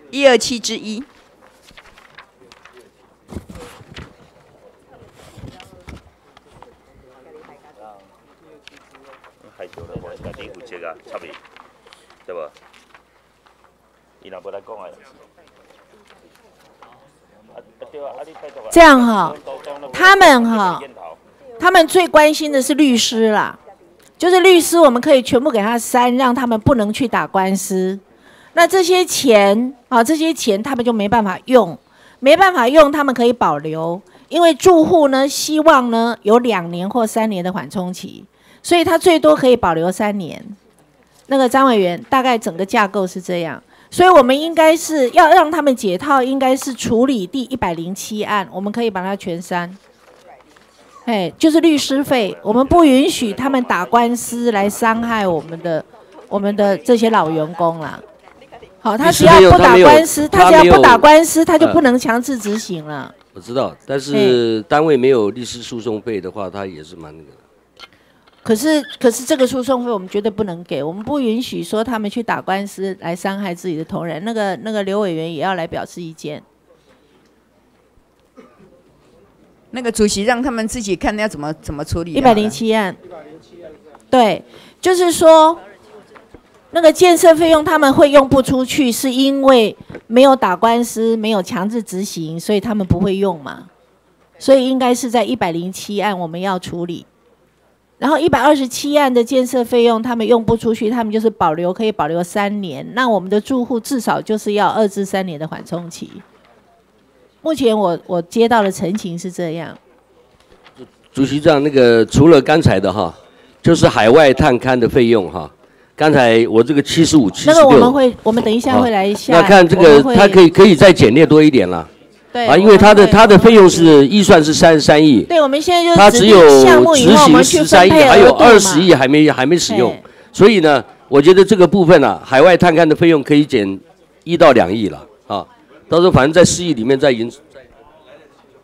一二七之一。差别，对不？这样哈，他们哈，他们最关心的是律师啦，就是律师，我们可以全部给他删，让他们不能去打官司。那这些钱啊，这些钱他们就没办法用，没办法用，他们可以保留，因为住户呢希望呢有两年或三年的缓冲期，所以他最多可以保留三年。那个张委员，大概整个架构是这样，所以我们应该是要让他们解套，应该是处理第一百零七案，我们可以把它全删。哎，就是律师费，我们不允许他们打官司来伤害我们的我们的这些老员工啦。好，他只要不打官司，他只要不打官司，他就不能强制执行了。我知道，但是单位没有律师诉讼费的话，他也是蛮那个。可是，可是这个诉讼费我们绝对不能给，我们不允许说他们去打官司来伤害自己的同仁。那个那个刘委员也要来表示意见。那个主席让他们自己看要怎么怎么处理。一百零七案。一百零七案。对，就是说，那个建设费用他们会用不出去，是因为没有打官司，没有强制执行，所以他们不会用嘛。所以应该是在一百零七案我们要处理，然后一百二十七案的建设费用他们用不出去，他们就是保留可以保留三年，那我们的住户至少就是要二至三年的缓冲期。目前我我接到的陈情是这样。主席长，那个除了刚才的哈，就是海外探勘的费用哈。刚才我这个七十五、七十六，那个我们会，我们等一下会来一下。那看这个，它可以可以再简略多一点了。对。啊，因为它的它的费用是预算是三十三亿。对，我们现在就是它只有项目以后我们去三亿，还有二十亿还没还没使用，所以呢，我觉得这个部分呢，海外探勘的费用可以减一到两亿了啊。到时候反正在四亿里面再引。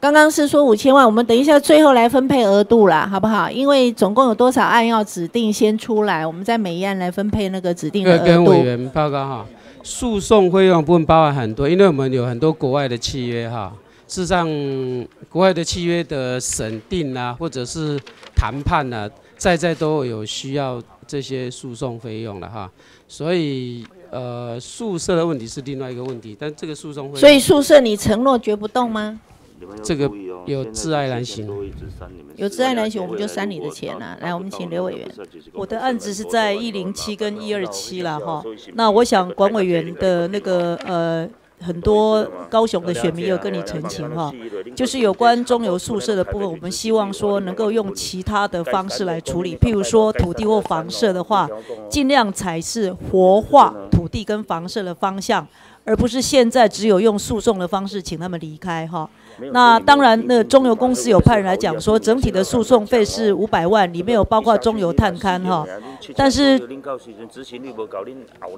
刚刚是说五千万，我们等一下最后来分配额度啦，好不好？因为总共有多少案要指定先出来，我们在每一案来分配那个指定的额度。跟委员报告哈，诉讼费用部分包含很多，因为我们有很多国外的契约哈，事实上国外的契约的审定啊，或者是谈判啊，在在都有需要这些诉讼费用了哈，所以呃宿舍的问题是另外一个问题，但这个诉讼费所以宿舍你承诺绝不动吗？这个有自爱难行，有自爱难行，我们就删你的钱啊！来，我们请刘委员。我的案子是在一零七跟一二七了哈。那我想管委员的那个呃，很多高雄的选民有跟你澄清哈，就是有关中油宿舍的部分，我们希望说能够用其他的方式来处理，譬如说土地或房舍的话，尽量才是活化土地跟房舍的方向，而不是现在只有用诉讼的方式请他们离开哈。那当然，那中油公司有派人来讲说，整体的诉讼费是五百万，里面有包括中油探勘哈。但是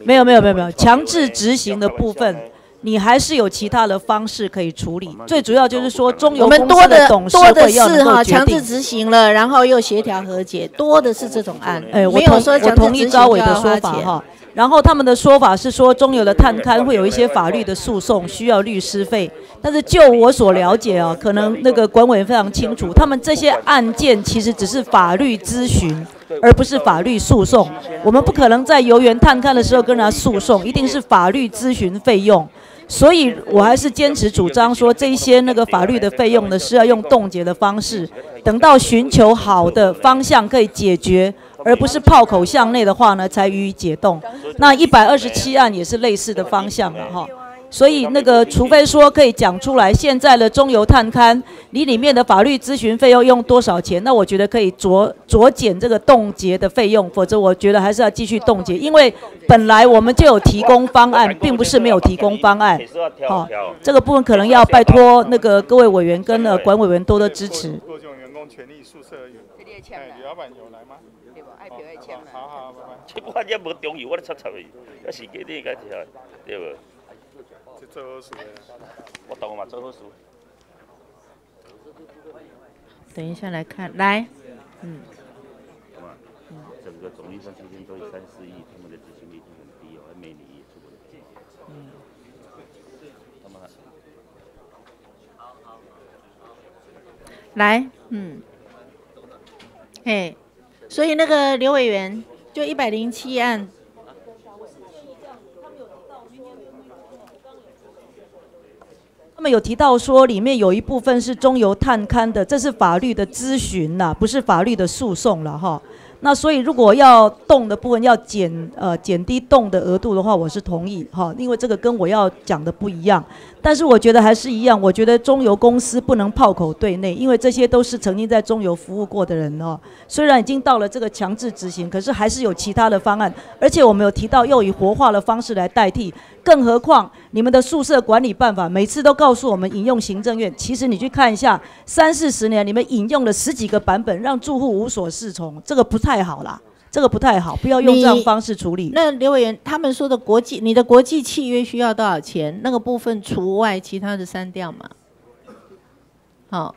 没有没有没有没有强制执行的部分，你还是有其他的方式可以处理。最主要就是说，中油公司的董事会要能够强制执行了，然后又协调和解，多的是这种案。哎，我同我同意高伟的说法哈。然后他们的说法是说，中油的探勘会有一些法律的诉讼，需要律师费。但是就我所了解啊，可能那个管委非常清楚，他们这些案件其实只是法律咨询，而不是法律诉讼。我们不可能在油源探勘的时候跟人家诉讼，一定是法律咨询费用。所以我还是坚持主张说，这些那个法律的费用呢，是要用冻结的方式，等到寻求好的方向可以解决。而不是炮口向内的话呢，才予以解冻。那一百二十七案也是类似的方向了哈。所以那个，除非说可以讲出来，现在的中油探勘，你里面的法律咨询费用用多少钱？那我觉得可以酌酌减这个冻结的费用，否则我觉得还是要继续冻结，因为本来我们就有提供方案，并不是没有提供方案。好，这个部分可能要拜托那个各位委员跟呃管委员多多支持。我也无中意，我咧插插去，要是家己该跳，对无？做好事我当嘛，做好事。等一下来看，来，嗯。嗯，整个总预算时间都有三四亿，他们的执行力很低哦，还每年也出不了。嗯。他们来，嗯。嘿，所以那个刘委员。就一百零七案，他们有提到说，里面有一部分是中油探勘的，这是法律的咨询呐，不是法律的诉讼了哈。那所以如果要动的部分要减呃减低动的额度的话，我是同意哈，因为这个跟我要讲的不一样。但是我觉得还是一样，我觉得中油公司不能炮口对内，因为这些都是曾经在中油服务过的人哦。虽然已经到了这个强制执行，可是还是有其他的方案，而且我们有提到又以活化的方式来代替。更何况你们的宿舍管理办法，每次都告诉我们引用行政院，其实你去看一下，三四十年你们引用了十几个版本，让住户无所适从，这个不太好啦。这个不太好，不要用这样方式处理。那刘委员他们说的国际，你的国际契约需要多少钱？那个部分除外，其他的删掉嘛。好，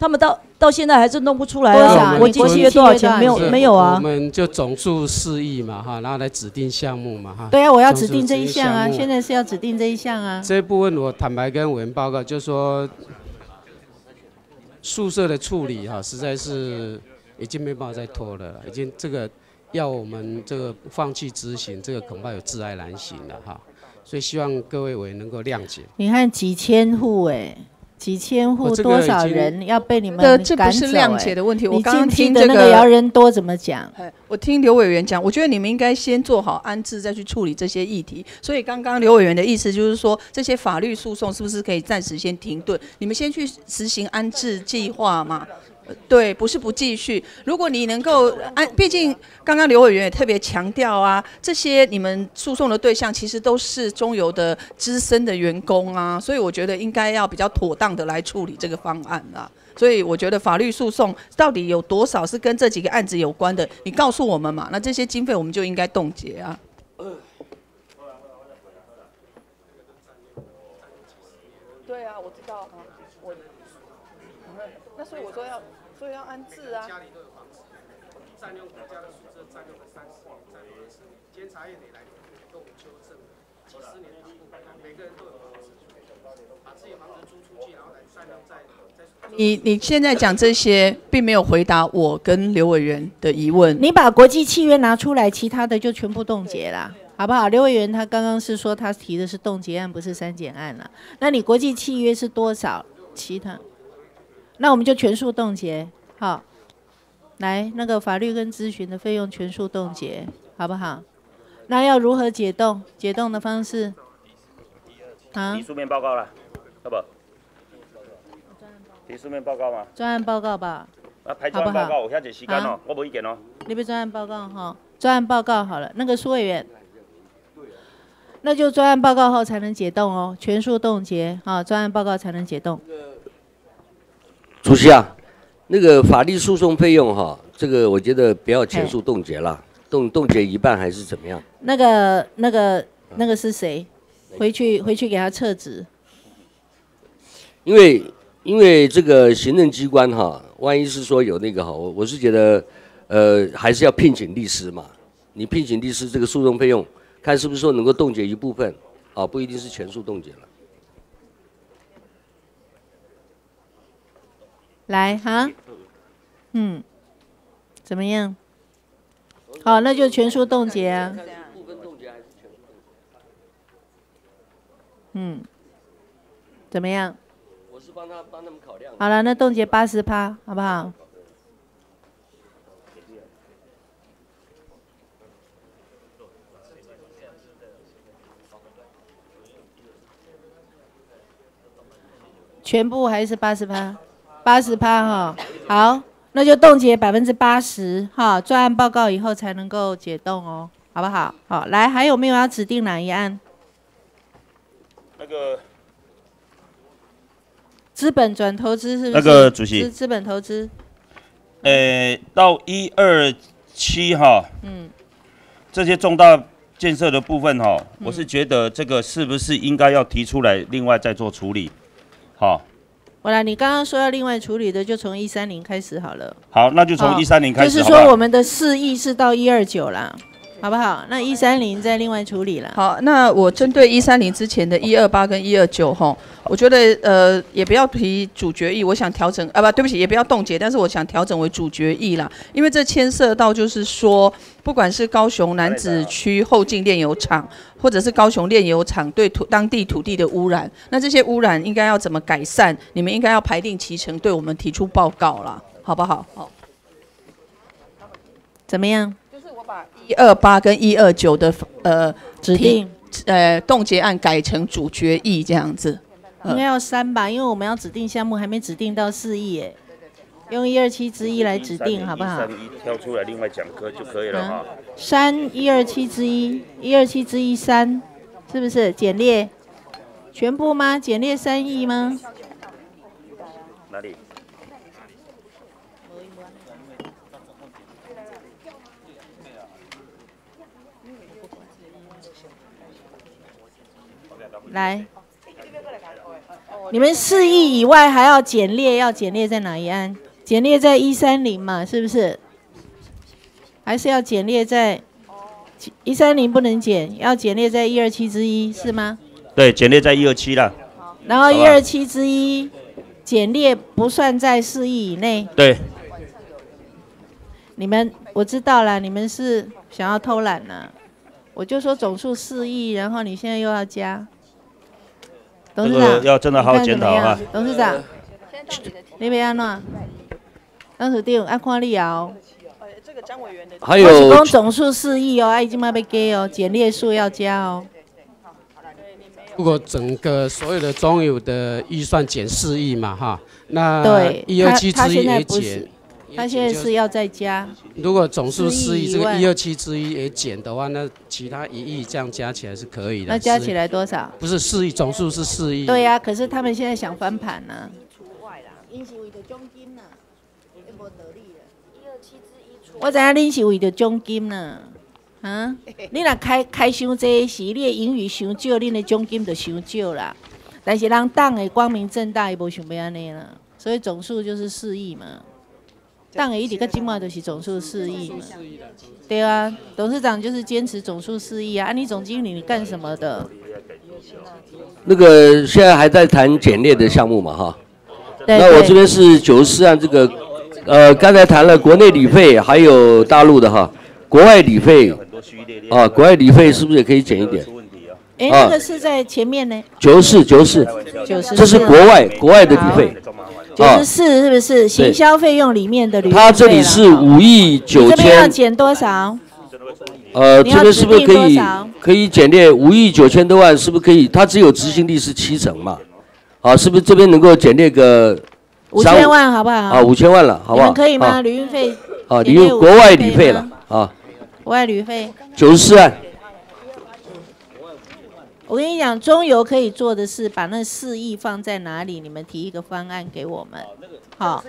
他们到到现在还是弄不出来啊。国际契约多少钱？没有没有啊。我们就总数四亿嘛，哈，然后来指定项目嘛，哈。对啊，我要指定这一项啊，现在是要指定这一项啊。这部分我坦白跟委员报告，就说宿舍的处理哈，实在是。已经没办法再拖了，已经这个要我们这个放弃执行，这个恐怕有自爱难行了哈。所以希望各位委员能够谅解。你看几千户哎。几千户多少人要被你们的这不是谅解的问题。我刚刚听的那个姚人多怎么讲？我听刘委员讲，我觉得你们应该先做好安置，再去处理这些议题。所以刚刚刘委员的意思就是说，这些法律诉讼是不是可以暂时先停顿？你们先去实行安置计划嘛？对，不是不继续。如果你能够按，毕竟刚刚刘委员也特别强调啊，这些你们诉讼的对象其实都是中油的资深的员工啊，所以我觉得应该要比较妥当的来处理这个方案啊。所以我觉得法律诉讼到底有多少是跟这几个案子有关的，你告诉我们嘛，那这些经费我们就应该冻结啊。对啊，我知道啊，我，那所以我说要。所以要安置啊。家里都有房子，占用国家的宿舍，占用了三十年，占用了十年，监察来跟我们纠正。几十年不改，每个人都有房子，把自己房子租出去，然后来占用在你你现在讲这些，并没有回答我跟刘委员的疑问。你把国际契约拿出来，其他的就全部冻结了，好不好？刘委员他刚刚是说他提的是冻结案，不是删减案了。那你国际契约是多少？其他？那我们就全数冻结，好，来那个法律跟咨询的费用全数冻结，好不好？那要如何解冻？解冻的方式？啊？提书面报告了，好不？提书面报告吗？专案报告吧。啊，排专案报告，我遐济时间哦，我无意见哦。你别专案报告哈，专案报告好了，那个苏委员，那就专案报告后才能解冻哦，全数冻结啊，专案报告才能解冻。主席啊，那个法律诉讼费用哈，这个我觉得不要全数冻结了，冻冻结一半还是怎么样？那个那个那个是谁？回去回去给他撤职。因为因为这个行政机关哈，万一是说有那个哈，我我是觉得，呃，还是要聘请律师嘛。你聘请律师这个诉讼费用，看是不是说能够冻结一部分，啊，不一定是全数冻结了。来哈，嗯，怎么样？好，那就全数冻结啊。嗯，怎么样？我是帮他帮他们考量。好了，那冻结八十趴，好不好？全部还是八十趴？八十趴哈，好，那就冻结百分之八十哈，专案报告以后才能够解冻哦，好不好？好，来，还有没有要指定哪一案？那个资本转投资是不是？那个主席，资本投资。呃，到一二七哈，嗯，这些重大建设的部分哈，我是觉得这个是不是应该要提出来，另外再做处理，好。好了，你刚刚说要另外处理的，就从一三零开始好了。好，那就从一三零开始。就是说，我们的四亿是到一二九啦，好不好？那一三零再另外处理了。好，那我针对一三零之前的一二八跟一二九吼，我觉得呃也不要提主决议，我想调整啊不对不起，也不要冻结，但是我想调整为主决议啦，因为这牵涉到就是说。不管是高雄南子区后进炼油厂，或者是高雄炼油厂对土当地土地的污染，那这些污染应该要怎么改善？你们应该要排定其程，对我们提出报告了，好不好？好，怎么样？一二八跟一二九的呃指定呃冻结案改成主决议这样子，应该要删吧？因为我们要指定项目还没指定到四亿耶。用一二七之一来指定，好不好？三一挑出来，另外讲科就可以了哈。三一二七之一，一二七之一三，是不是简列？全部吗？简列三亿吗？哪里？来，你们四亿以外还要简列，要简列在哪一案？简列在一三零嘛，是不是？还是要简列在一三零不能减，要简列在一二七之一是吗？对，简列在一二七了。然后一二七之一简列不算在四亿以内。对。你们我知道了，你们是想要偷懒呢。我就说总数四亿，然后你现在又要加。董事长要真的好好检讨啊！董事长，你别安怎？董事长按看你哦。这个张委员的。还有。总总数四亿哦，已经要被给哦，减列数要加哦。如果整个所有的中有的预算减四亿嘛，哈，那一二七之一也减。他现在是要再加。如果总数四亿，这个一二七之一也减的话，那其他一亿这样加起来是可以的。那加起来多少？不是四亿，总数是四亿。对呀，可是他们现在想翻盘呢。我知影恁是为着奖金呢，啊？你若开开伤济时，你的盈余伤少，恁的奖金就伤少啦。但是人党的光明正大，伊无想要安尼啦，所以总数就是四亿嘛。党的一直个今嘛就是总数四亿嘛。对啊，董事长就是坚持总数四亿啊。啊，你总经理你干什么的？那个现在还在谈简列的项目嘛，哈。那我这边是九十四案这个。呃，刚才谈了国内旅费，还有大陆的哈，国外旅费啊，国外旅费是不是也可以减一点？哎，那个是在前面呢。九十四，九十四，这是国外国外的旅费。九十四是不是行销费用里面的旅费？他这里是五亿九千。这边要减多少？呃，这边是不是可以可以减列五亿九千多万？是不是可以？它只有执行力是七成嘛？啊，是不是这边能够减列个？五千万好不好？啊，五千万了，好不好？可以吗？旅运费？啊，旅运国外旅费了啊。国外旅费。九十四万。我跟你讲，中油可以做的是把那四亿放在哪里？你们提一个方案给我们。好，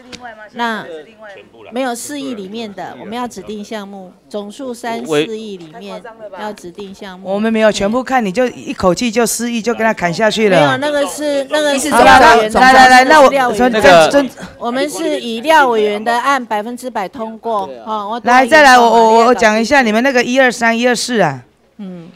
那没有四亿里面的，我们要指定项目，总数三四亿里面要指定项目。我们没有全部看，你就一口气就四亿就跟他砍下去了。没有，那个是那个是廖委员来来来，那我那个我们是以廖委员的案百分之百通过。好，我来再来，我我我讲一下你们那个一二三一二四啊。嗯。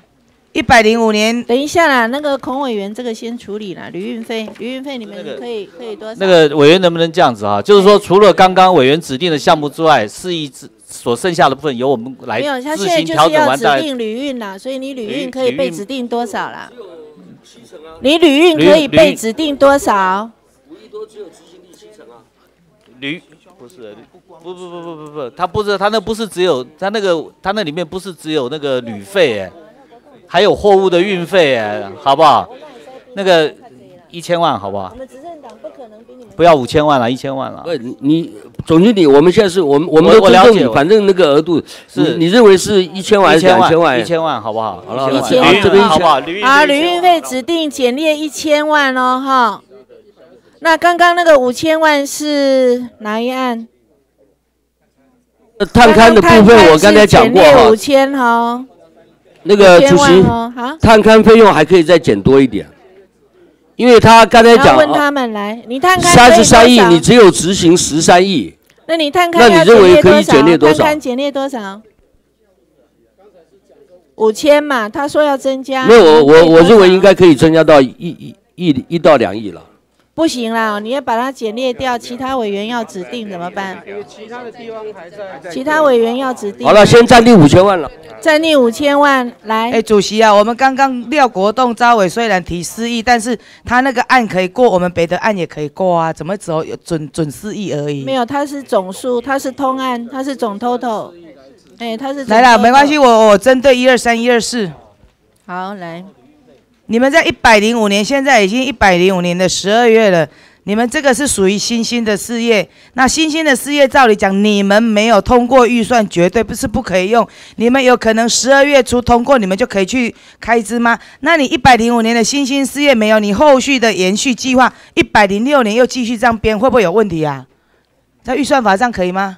一百零五年，等一下啦，那个孔委员这个先处理啦，旅运费，旅运费你们可以可以多少？那个委员能不能这样子啊？就是说，除了刚刚委员指定的项目之外，四亿之所剩下的部分由我们来自行调整完再。指定旅运啦，所以你旅运可以被指定多少啦？你旅运可以被指定多少？五亿多只有执行力七成啊。旅不是，不不不不不不，他不是他那不是只有他那个他那里面不是只有那个旅费哎。还有货物的运费，哎，好不好？那个一千万，好不好？我们执政党不可能比你们不要五千万了，一千万了。不，你总经理，我们现在是我们我们都了解，反正那个额度是你认为是一千万还是两千万？一千万，好不好？好了，一千万，这边好不好？啊，旅运费指定减列一千万哦，哈。那刚刚那个五千万是哪一案？探勘的部分我刚才讲过五千哈。那个主席，探勘费用还可以再减多一点，因为他刚才讲，问他们来，你探勘三十三亿，你只有执行十三亿，那你探勘那你认为可以减列多少？探勘减列多少？五千嘛，他说要增加，没有我我我认为应该可以增加到一一亿一到两亿了。不行啦，你要把它简列掉，其他委员要指定怎么办？其他的地方还在。其他委员要指定。好了，先暂定五千万了。暂定五千万，来。哎，主席啊，我们刚刚廖国栋招委虽然提四亿，但是他那个案可以过，我们别的案也可以过啊，怎么只有准准四亿而已？没有，他是总数，他是通案，他是总 total。哎，他是。来了，没关系，我我针对一二三一二四。好，来。你们在一百零五年，现在已经一百零五年的十二月了。你们这个是属于新兴的事业，那新兴的事业，照理讲，你们没有通过预算，绝对不是不可以用。你们有可能十二月初通过，你们就可以去开支吗？那你一百零五年的新兴事业没有，你后续的延续计划，一百零六年又继续这样编，会不会有问题啊？在预算法上可以吗？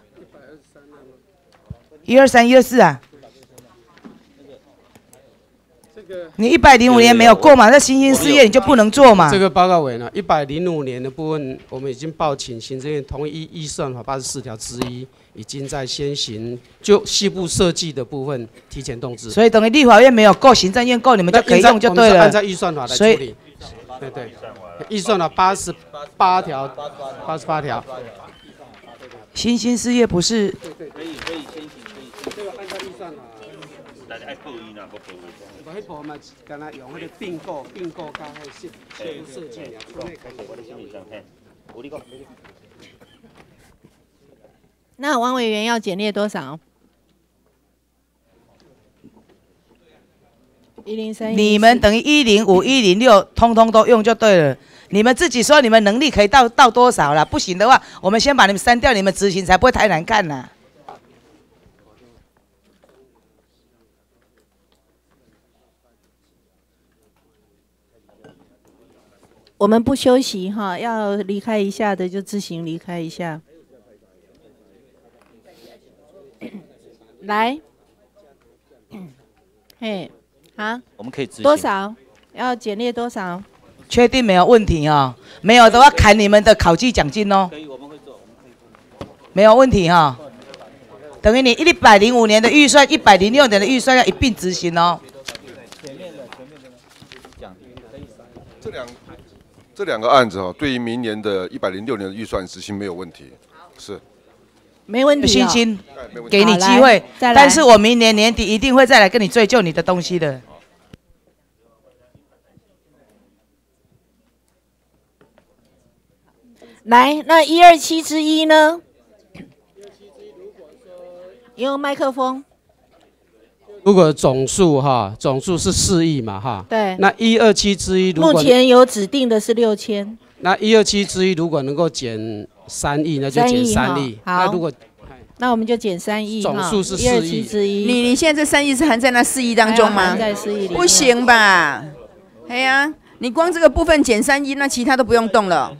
一二三，一二四啊。你一百零五年没有过嘛？那新兴事业你就不能做嘛？这个报告委呢，一百零五年的部分，我们已经报请行政院同意预算法八十四条之一，已经在先行就西部设计的部分提前动资。所以等于立法院没有过，行政院够，你们就可以用就对了。按照预算法来处理。对对，预算法八十八条，八十八条。新兴事业不是爱报伊呐，无报伊。无迄部嘛，敢若用迄个并购、并购加迄设设设计啊，所以我的心理上嘿，有你讲。那王委员要减列多少？一零三。你们等于一零五、一零六，通通都用就对了。你们自己说你们能力可以到到多少了？不行的话，我们先把你们删掉，你们执行才不会太难看呢。我们不休息哈，要离开一下的就自行离开一下。来，嘿，啊，我们可以执行多少？要减列多少？确定没有问题哦，没有的话砍你们的考绩奖金哦。可以，我们会做，没有问题哈。等于你一百零五年的预算，一百零六年的预算要一并执行哦。前面的，前面的奖金可以这两。这两个案子哦，对于明年的一百零六年的预算执行没有问题，是，没问题，有信心，给你机会，但是我明年年底一定会再来跟你追究你的东西的。来，那一二七之一呢？用麦克风。如果总数哈，总数是四亿嘛哈，对，那一二七之一，目前有指定的是六千，那一二七之一如果能够减三亿，那就减三亿。好，那如果那我们就减三亿，总数是四亿。之一，你你现在这三亿是含在那四亿当中吗？在四亿里，不行吧？哎呀，你光这个部分减三亿，那其他都不用动了。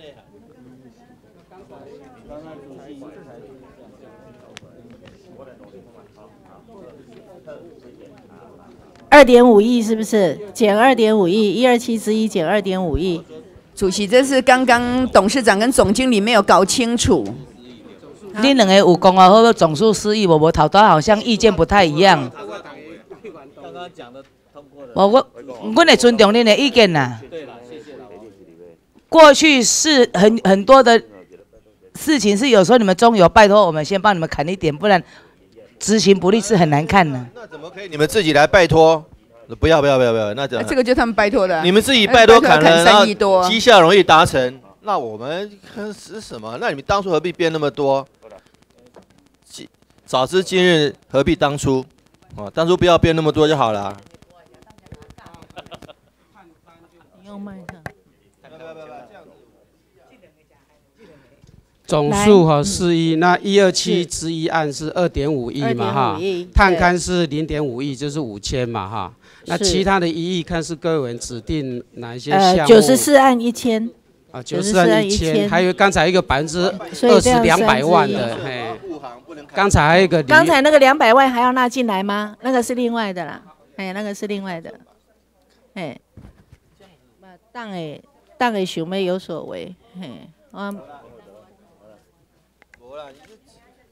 二点五亿是不是减二点五亿？一二七之一减二点五亿。主席，这是刚刚董事长跟总经理没有搞清楚。你两个有讲啊，或者总数失忆，我我头头好像意见不太一样。刚刚讲的通过了。我我我得尊重你的意见呐。过去是很很多的事情，是有时候你们中油拜托我们先帮你们砍一点，不然。执行不力是很难看的。那怎么可以？你们自己来拜托？不要不要不要不要！那这这个就他们拜托的。你们自己拜托砍了，然后绩效容易达成，那我们是什么？那你们当初何必编那么多？早知今日何必当初？哦，当初不要编那么多就好了。用麦克。总数哈四亿，那一二七之一案是二点五亿嘛哈，探勘是零点五亿，就是五千嘛哈。那其他的一亿，看是各位指定哪一些项目？九十四案一千。啊，九十四案一千，还有刚才一个百分之二十两百万的，嘿。刚才还有一个。刚才那个两百万还要纳进来吗？那个是另外的啦，哎，那个是另外的，哎。当诶，当诶，想要有所为，嘿，我。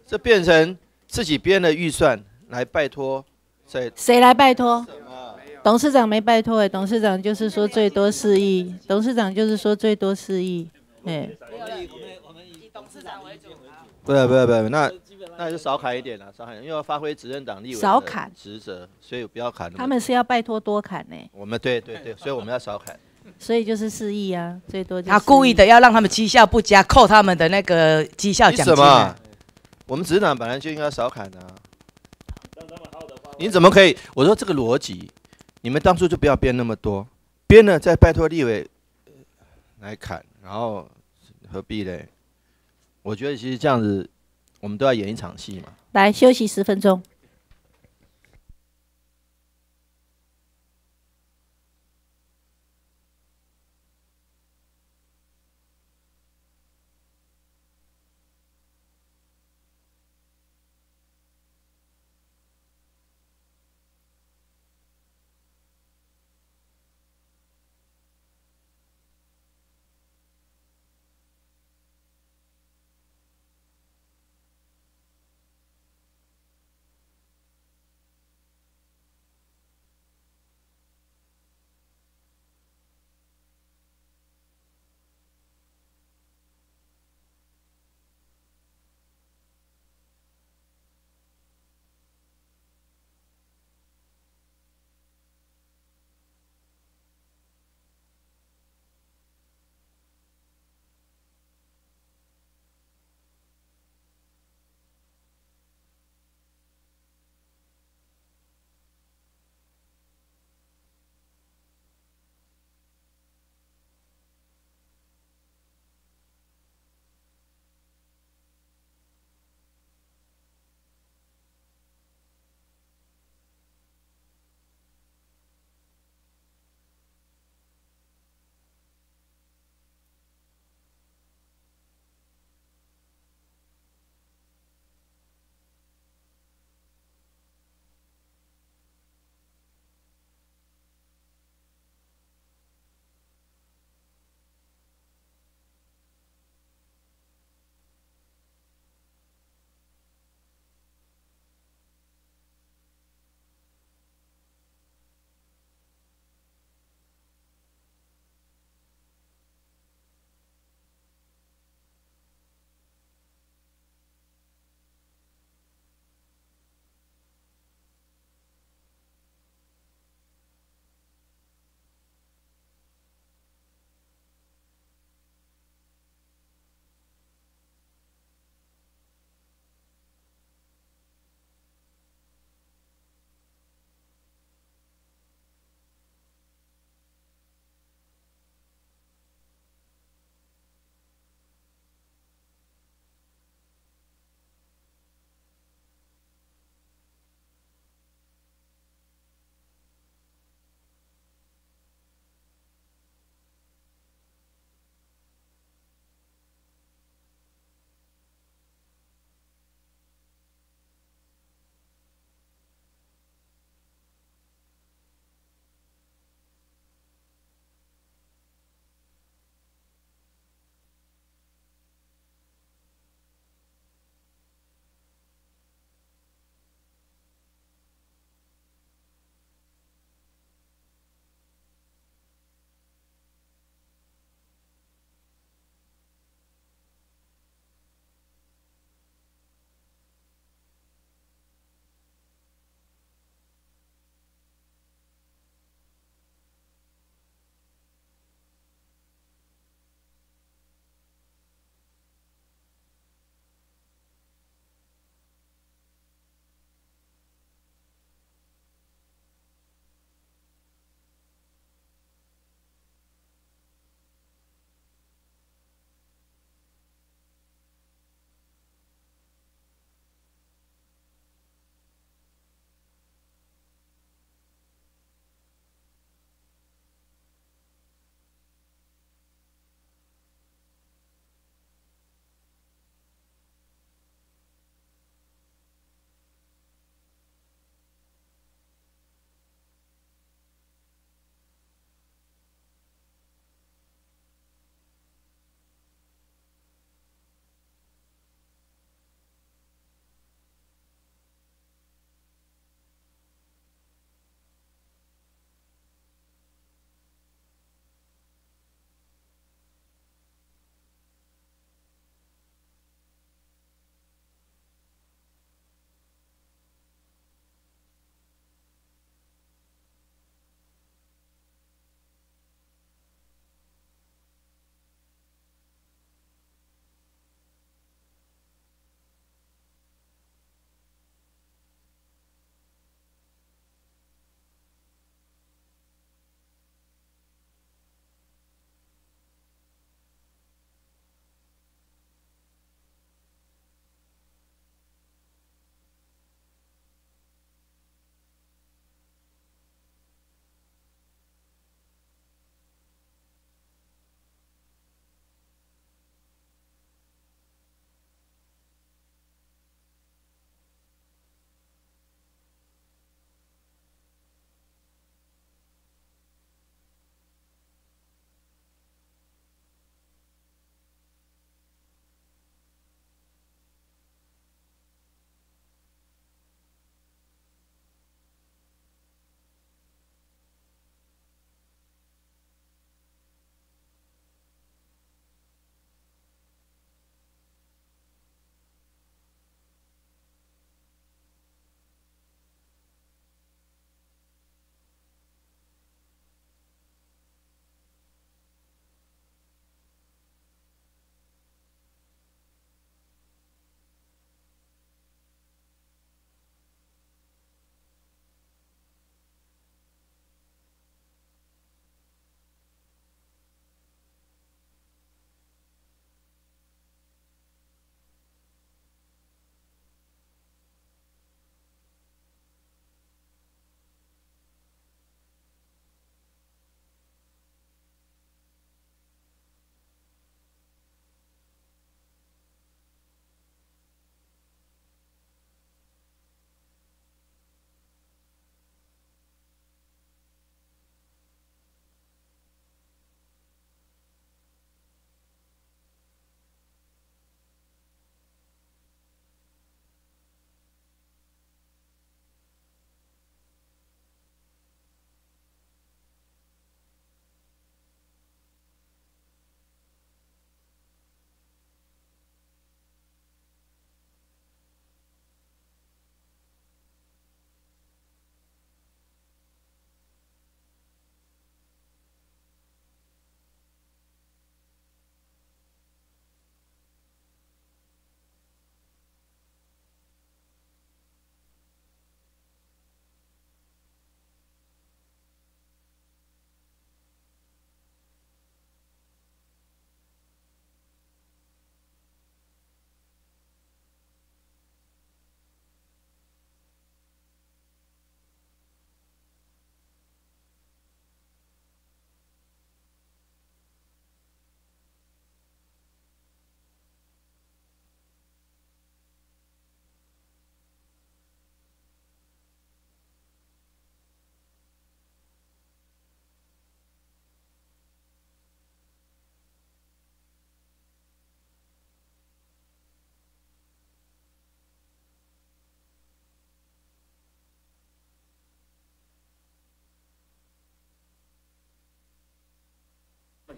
这变成自己编的预算来拜托，谁谁来拜托？董事长没拜托哎，董事长就是说最多四亿，董事长就是说最多四亿，哎。我们以董事长为主。不要不要不要，那那就少砍一点了，少砍，因为要发挥执政党立委少砍职责，所以不要砍。他们是要拜托多砍呢。我们对对对，所以我们要少砍。所以就是四亿啊，最多。他故意的要让他们绩效不佳，扣他们的那个绩效奖金。我们执党本来就应该少砍啊！你怎么可以？我说这个逻辑，你们当初就不要编那么多，编了再拜托立委来砍，然后何必嘞？我觉得其实这样子，我们都要演一场戏嘛。来休息十分钟。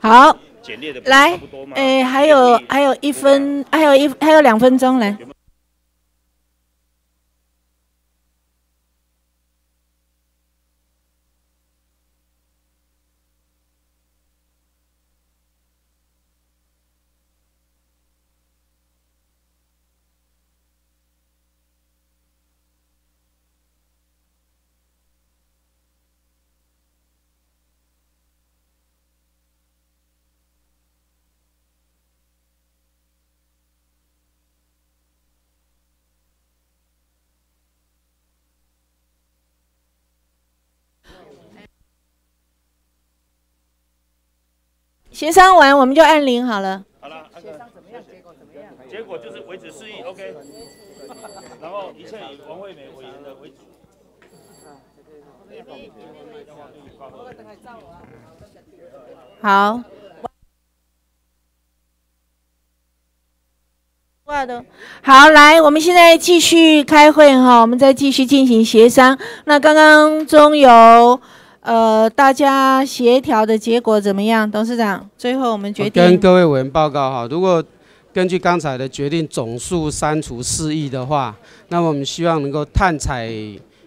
好，来，哎，还有还有一分，还有一还有两分钟，来。协商完我们就按零好了。好了，协商怎么样？结果怎么样？结果就是维持示意，OK。然后一切以王惠美委员的为主。好。挂的。好，来，我们现在继续开会哈，我们再继续进行协商。那刚刚中有。呃，大家协调的结果怎么样，董事长？最后我们决定跟各位委员报告哈，如果根据刚才的决定，总数删除四亿的话，那么我们希望能够碳采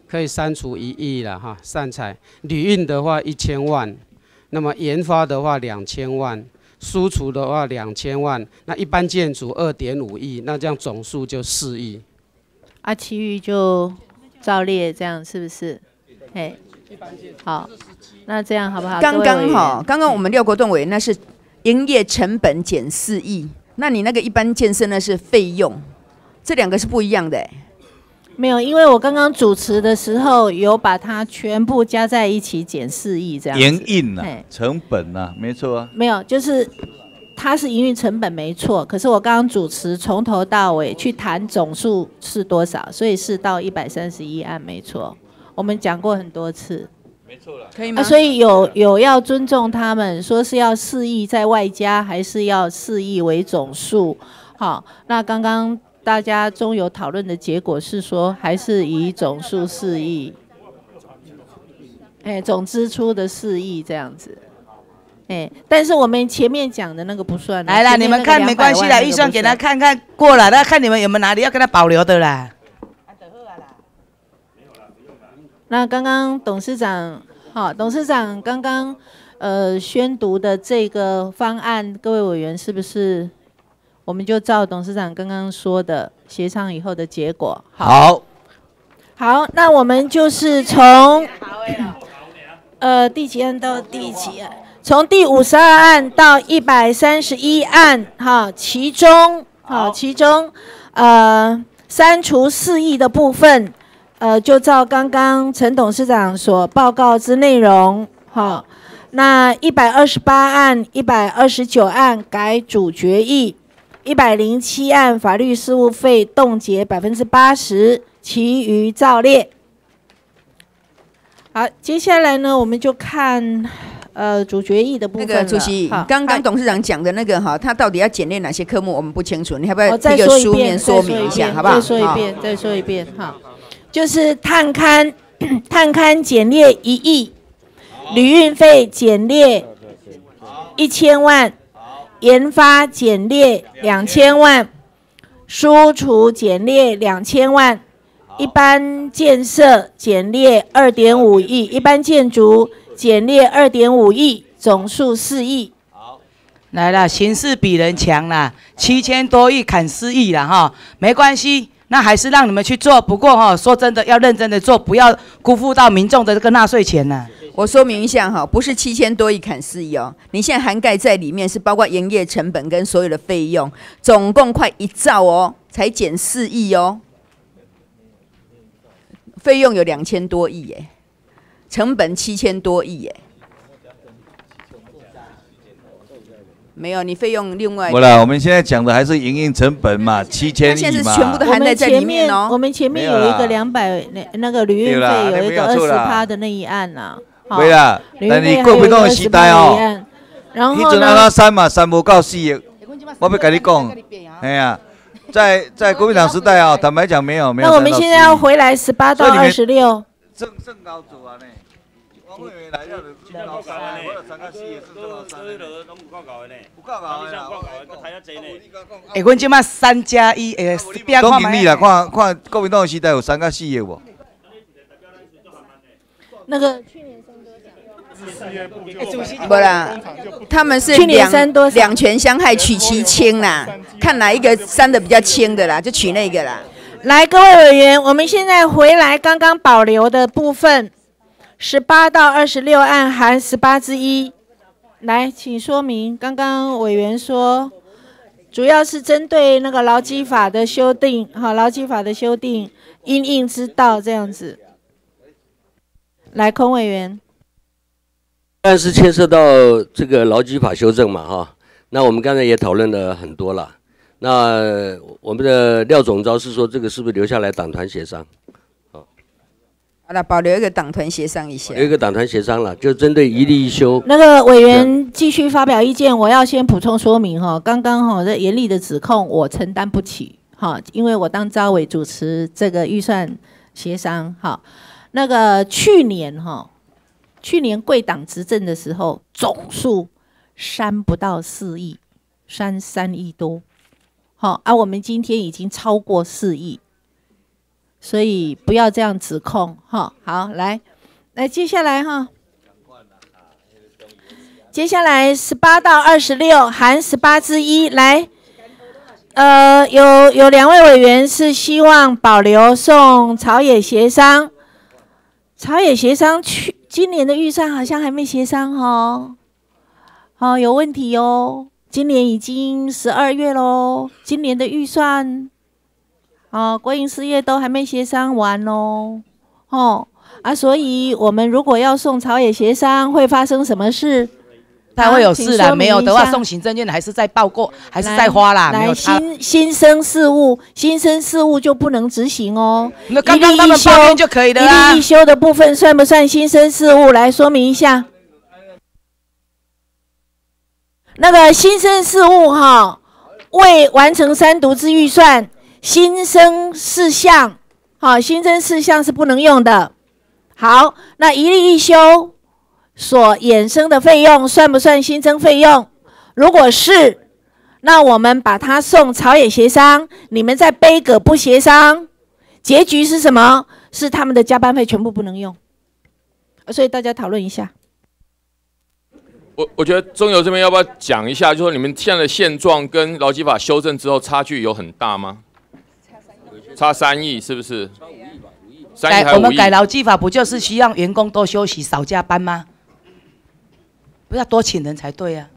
可以删除一亿了哈，散采铝运的话一千万，那么研发的话两千万，输出的话两千万，那一般建筑二点五亿，那这样总数就四亿。啊，其余就照列，这样是不是？哎。好，那这样好不好？刚刚好，刚刚我们廖国栋委员那是营业成本减四亿，那你那个一般建设呢是费用，这两个是不一样的。没有，因为我刚刚主持的时候有把它全部加在一起减四亿这样。营运呐，成本呐，没错啊。没有，就是它是营运成本没错，可是我刚刚主持从头到尾去谈总数是多少，所以是到一百三十一案没错。我们讲过很多次，没错了，可以吗？所以有有要尊重他们，说是要四亿在外加，还是要四亿为总数？好，那刚刚大家中有讨论的结果是说，还是以总数四亿，哎，总支出的四亿这样子，哎，但是我们前面讲的那个不算。来了，你们看没关系的，预算给他看看过了，那看你们有没有哪里要跟他保留的啦。那刚刚董事长，好，董事长刚刚呃宣读的这个方案，各位委员是不是？我们就照董事长刚刚说的协商以后的结果。好，好，那我们就是从呃第几案到第几案？从第五十二案到一百三十一案，哈，其中好，其中呃删除四亿的部分。呃，就照刚刚陈董事长所报告之内容，好，那一百二十八案、一百二十九案改主决议，一百零七案法律事务费冻结百分之八十，其余照列。好，接下来呢，我们就看呃主决议的部分那个主席，刚刚董事长讲的那个哈，他到底要简列哪些科目，我们不清楚，你要不要再说一遍？说明一下，好不好？再说一遍，再说一遍，好。就是探勘，探勘减列一亿，旅运费减列一千万，研发减列两千万，输出减列两千万，一般建设减列二点五亿，一般建筑减列二点五亿，总数四亿。来了，形势比人强啦，七千多亿砍四亿了哈，没关系。那还是让你们去做，不过哈，说真的，要认真的做，不要辜负到民众的这个纳税钱呢。我说明一下哈，不是七千多亿砍四亿哦，你现在涵盖在里面是包括营业成本跟所有的费用，总共快一兆哦，才减四亿哦，费用有两千多亿耶，成本七千多亿耶。没有，你费用另外。不了，我们现在讲的还是营运成本嘛，七千亿嘛。全部都含在这里面哦。我们前面有一个两百那那个旅运费有一个二十趴的那一案呐。对啊，那你过不动时代哦。然后呢？你准让他删嘛，删不够四亿。我不跟你讲，哎呀，在在国民党时代啊，坦白讲没有没有。那我们现在要回来十八到二十六。正正高组啊呢。哎，阮即马三加一，诶，边看民意啦，看看国民党时代有三个四的无？那个去年不啦，他们是两两权相害取其轻啦，看哪一个删的比较轻的啦，就取那个啦。来，各位委员，我们现在回来刚刚保留的部分，十八到二十六案含十八之一，来，请说明。刚刚委员说，主要是针对那个劳基法的修订，好，劳基法的修订，因应之道这样子。来，孔委员。但是牵涉到这个劳基法修正嘛，哈，那我们刚才也讨论了很多了。那我们的廖总招是说，这个是不是留下来党团协商？好，了，保留一个党团协商一下。有一个党团协商了，就针对一例一休。那个委员继续发表意见，我要先补充说明哈，刚刚哈这严厉的指控我承担不起哈，因为我当招委主持这个预算协商哈。那个去年哈，去年贵党执政的时候，总数删不到四亿，删三亿多。好，而我们今天已经超过四亿，所以不要这样指控哈。好，来，来，接下来哈，接下来十八到二十六含十八之一，来，呃，有有两位委员是希望保留送朝野协商，朝野协商去今年的预算好像还没协商哦，好，有问题哦。今年已经十二月喽，今年的预算，哦，国营事业都还没协商完哦，哦，啊，所以我们如果要送朝野协商，会发生什么事？他会有事啦，没有的话送行政院还是在报过，还是在花啦，来新新生事物，新生事物就不能执行哦。那刚刚他们报院就可以的啦。一例一休的部分算不算新生事物？来说明一下。那个新生事物哈，未完成三读之预算，新生事项，好，新增事项是不能用的。好，那一例一休所衍生的费用算不算新增费用？如果是，那我们把它送朝野协商，你们在背葛不协商，结局是什么？是他们的加班费全部不能用。所以大家讨论一下。我我觉得中油这边要不要讲一下，就说你们现在的现状跟劳基法修正之后差距有很大吗？差三亿是不是？三亿还我们改劳基法不就是希望员工多休息少加班吗？不要多请人才对啊。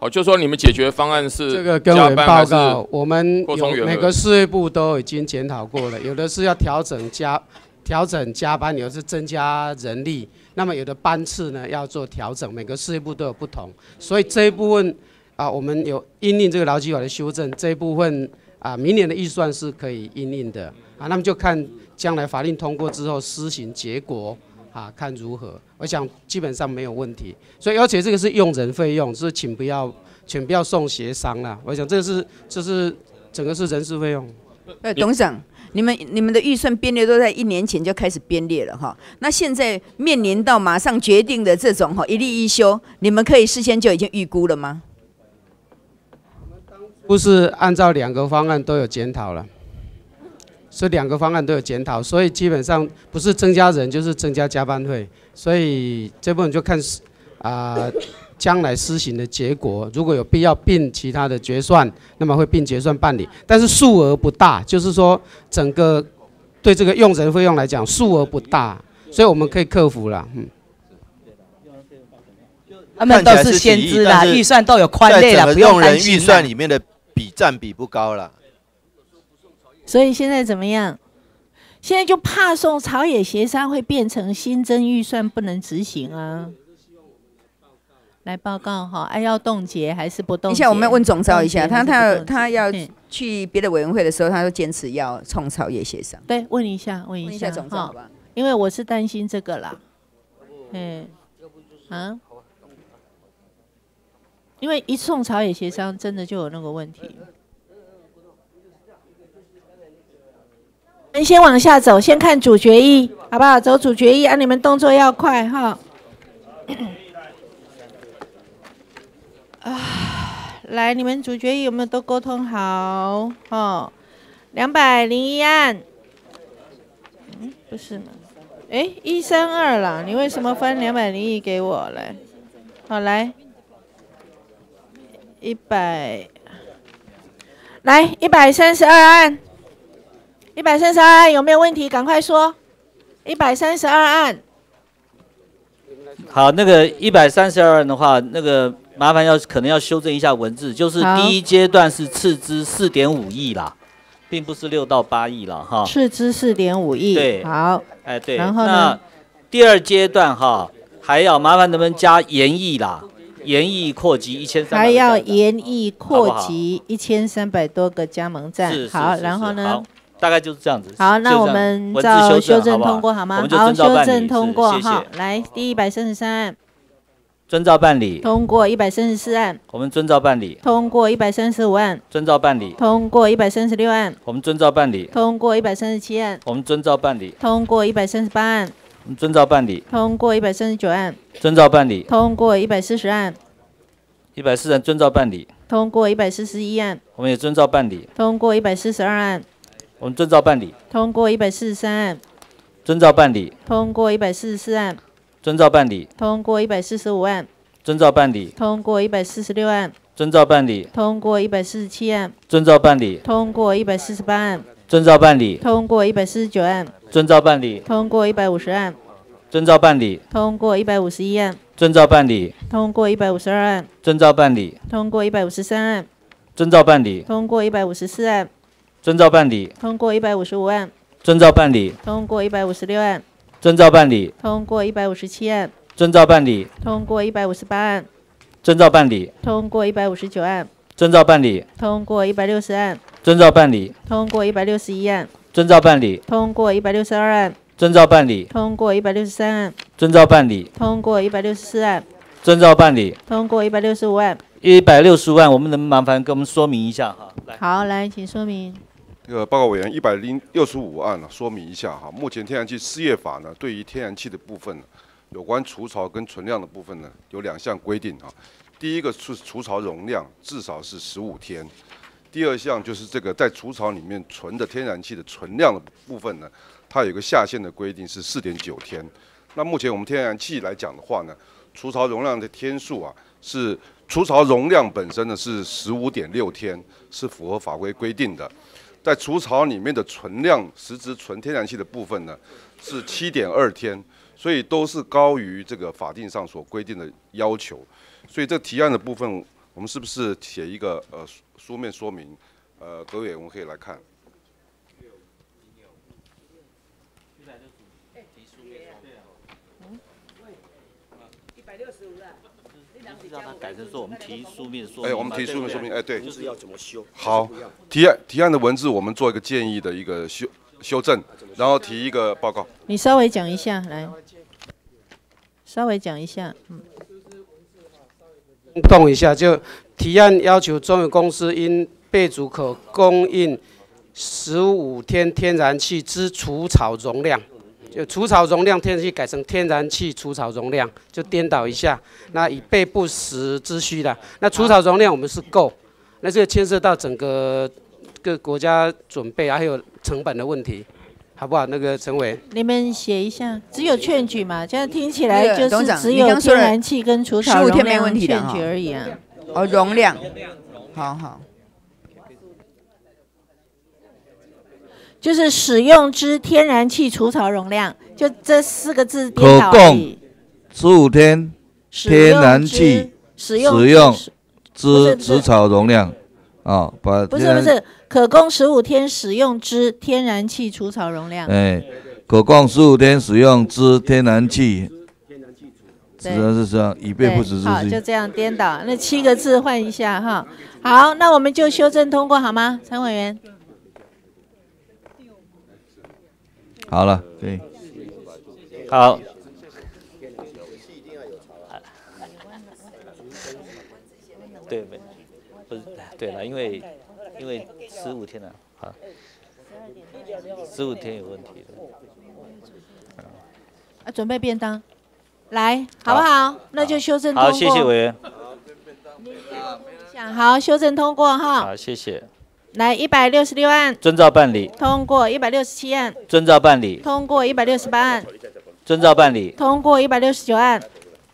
好，就说你们解决方案是这个跟我们报告，我们有每个事业部都已经检讨过了，有的是要调整加调整加班，有的是增加人力。那么有的班次呢要做调整，每个事业部都有不同，所以这一部分啊，我们有因应这个劳基法的修正，这一部分啊，明年的预算是可以应应的啊，那么就看将来法令通过之后施行结果啊，看如何。我想基本上没有问题，所以而且这个是用人费用，是请不要请不要送协商了。我想这是这是整个是人事费用。呃，董事长。你们你们的预算编列都在一年前就开始编列了哈，那现在面临到马上决定的这种哈一例一休，你们可以事先就已经预估了吗？不是按照两个方案都有检讨了，是两个方案都有检讨，所以基本上不是增加人就是增加加班费，所以这部分就看是啊。将来施行的结果，如果有必要并其他的决算，那么会并决算办理，但是数额不大，就是说整个对这个用人费用来讲，数额不大，所以我们可以克服了。嗯，他们都是先知啦，预算都有宽类了，不用人预算里面的比占比不高了。所以现在怎么样？现在就怕送朝野协商会变成新增预算不能执行啊。来报告哈，哎，要冻结还是不冻结？一下我们要问总召一下，他他要他要去别的委员会的时候，他都坚持要冲朝野协商。对，问一下，问一下总召吧，因为我是担心这个啦。嗯，啊，因为一送朝野协商，真的就有那个问题。我们先往下走，先看主决议，好不好？走主决议啊，你们动作要快哈。啊，来，你们主决议有没有都沟通好？哦，两百零一案，嗯，不是吗？哎，一三二啦，你为什么分两百零一给我嘞？好，来，一百，来一百三十二案。一百三十二案有没有问题？赶快说。一百三十二案。好，那个一百三十二案的话，那个麻烦要可能要修正一下文字，就是第一阶段是斥资四点五亿啦，并不是六到八亿了哈。斥资四点五亿。对。好。哎，对。然后呢？第二阶段哈，还要麻烦能不能加延役啦？延役扩及一千三。还要延役扩及一千三百多个加盟站。是好，然后呢？大概就是这样子。好，那我们照修正通过好吗？好，修正通过哈。来，第一百三十三案，遵照办理。通过一百三十四案，我们遵照办理。通过一百三十五案，遵照办理。通过一百三十六案，我们遵照办理。通过一百三十七案，我们遵照办理。通过一百三十八案，遵照办理。通过一百三十九案，遵照办理。通过一百四十案，一百四案遵照办理。通过一百四十一案，我们也遵照办理。通过一百四十二案。我们遵照办理。通过一百四十三案。遵照办理。通过一百四十四案。遵照办理。通过一百四十五案。遵照办理。通过一百四十六案。遵照办理。通过一百四十七案。遵照办理。通过一百四十八案。遵照办理。通过一百四十九案。遵照办理。通过一百五十案。遵照办理。通过一百五十一案。遵照办理。通过一百五十二案。遵照办理。通过一百五十三案。遵照办理。通过一百五十四案。遵照办理。通过一百五十五案。遵照办理。通过一百五十六案。遵照办理。通过一百五十七案。遵照办理。通过一百五十八案。遵照办理。通过一百五十九案。遵照办理。通过一百六十案。遵照办理。通过一百六十一案。遵照办理。通过一百六十二案。遵照办理。通过一百六十三案。遵照办理。通过一百六十四案。遵照办理。通过一百六十五案。一百六十五案，我们能麻烦跟我们说明一下哈？好，来，请说明。这个报告委员一百零六十五案呢，说明一下哈。目前天然气事业法呢，对于天然气的部分，有关除槽跟存量的部分呢，有两项规定啊。第一个是除槽容量至少是十五天，第二项就是这个在除槽里面存的天然气的存量的部分呢，它有一个下限的规定是四点九天。那目前我们天然气来讲的话呢，除槽容量的天数啊，是除槽容量本身呢是十五点六天，是符合法规规定的。在除槽里面的存量，实质纯天然气的部分呢，是七点二天，所以都是高于这个法定上所规定的要求。所以这提案的部分，我们是不是写一个呃书面说明？呃，各位我们可以来看。让他改成说我们提书面说明。哎，我们提书面说明，哎，对，就是要怎么修。好，提案提案的文字，我们做一个建议的一个修修正，然后提一个报告。你稍微讲一下，来，稍微讲一下，嗯。动一下，就提案要求中油公司因备足可供应十五天天然气之除草容量。就除草容量天然气改成天然气除草容量，就颠倒一下。那以备不时之需的，那除草容量我们是够，那这个牵涉到整个各国家准备还有成本的问题，好不好？那个陈伟，你们写一下，只有劝举嘛，这样听起来就是只有天然气跟除草容量劝举而已啊。哦，容量，好好。就是使用之天然气除草容量，就这四个字可供十五天天然气使用之除草容量啊，把不是不是可供十五天使用之天然气除草容量。哎，可供十五天使用之天然气，只能是这样，以备不时之需。好，就这样颠倒，那七个字换一下哈。好，那我们就修正通过好吗，陈委员？好了，对，好。对，不是对了，因为因为十五天了，好。十五天有问题啊，准备便当，来，好不好？那就修正通过。好，谢谢委员。好，修正通过哈。好，谢谢。来，一百六十六案。遵照办理。通过一百六十七案。遵照办理。通过一百六十八案。遵照办理。通过一百六十九案。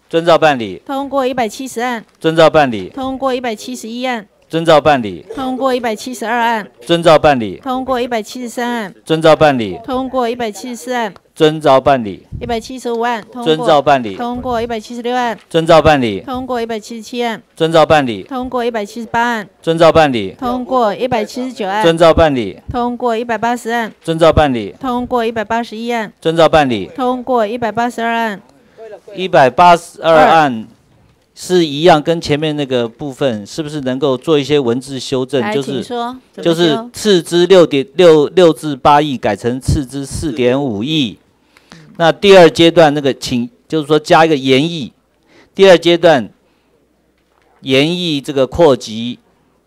遵照办理。通过一百七十案。遵照办理。通过一百七十一案。遵照办理。通过一百七十二案。遵照办理。通过一百七十三案。遵照办理。通过一百七十四案。遵照办理。一百七十五案。遵照办理。通过一百七十六案。遵照办理。通过一百七十七案。遵照办理。通过一百七十八案。遵照办理。通过一百七十九案。遵照办理。通过一百八十案。遵照办理。通过一百八十一案。遵照办理。通过一百八十二案。一百八十二案。是一样，跟前面那个部分是不是能够做一些文字修正？就是就是斥资六点六六至八亿改成斥资四点五亿。那第二阶段那个请就是说加一个延议，第二阶段延议这个扩及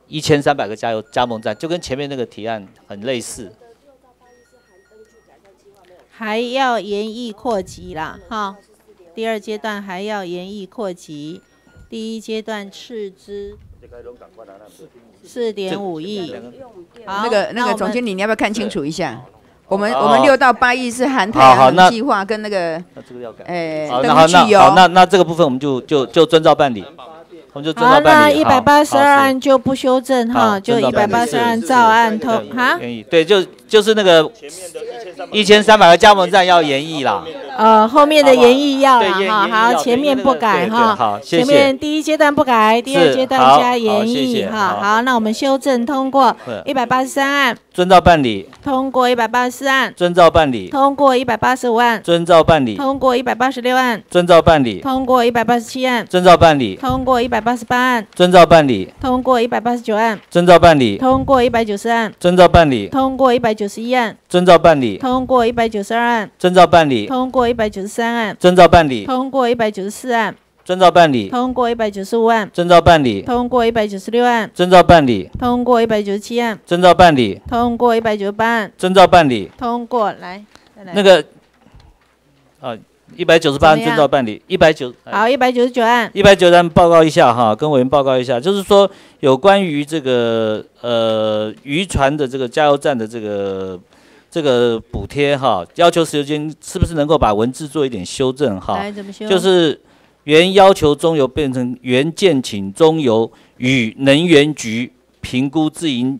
一千三百个加油加盟站，就跟前面那个提案很类似。还要延议扩及啦，哈，第二阶段还要延议扩及。第一阶段斥资。四点五亿，好，那个那个总经理，你要不要看清楚一下？我们我们六到八亿是含太阳能计划跟那个，那这个要改，哎，好，那好，那好，那那这个部分我们就就就遵照办理，我们就遵照办理。好，那一百八十二案就不修正哈，就一百八十二案照案通哈。对，就就是那个一千三百个加盟站要延役啦。呃，后面的演绎要了哈，好，前面不改哈，前面第一阶段不改，第二阶段加演绎哈，好，那我们修正通过一百八十三案，遵照办理，通过一百八十四案，遵照办理，通过一百八十五案，遵照办理，通过一百八十六案，遵照办理，通过一百八十七案，遵照办理，通过一百八十八案，遵照办理，通过一百八十九案，遵照办理，通过一百九十案，遵照办理，通过一百九十一案，遵照办理，通过一百九十二案，遵照办理，通过一百九十三案。遵照办理，通过一百九十四案；遵照办理，通过一百九十五案；遵照办理，通过一百九十六案；遵照办理，通过一百九十七案；遵照办理，通过一百九十八案；遵照办理，通过来。那个，啊，一百九十八案遵照办理，一百九好，一百九十九案，一百九十案报告一下哈，跟委员报告一下，就是说有关于这个呃渔船的这个加油站的这个。这个补贴哈，要求石油金是不是能够把文字做一点修正哈？就是原要求中油变成原建请中油与能源局评估自营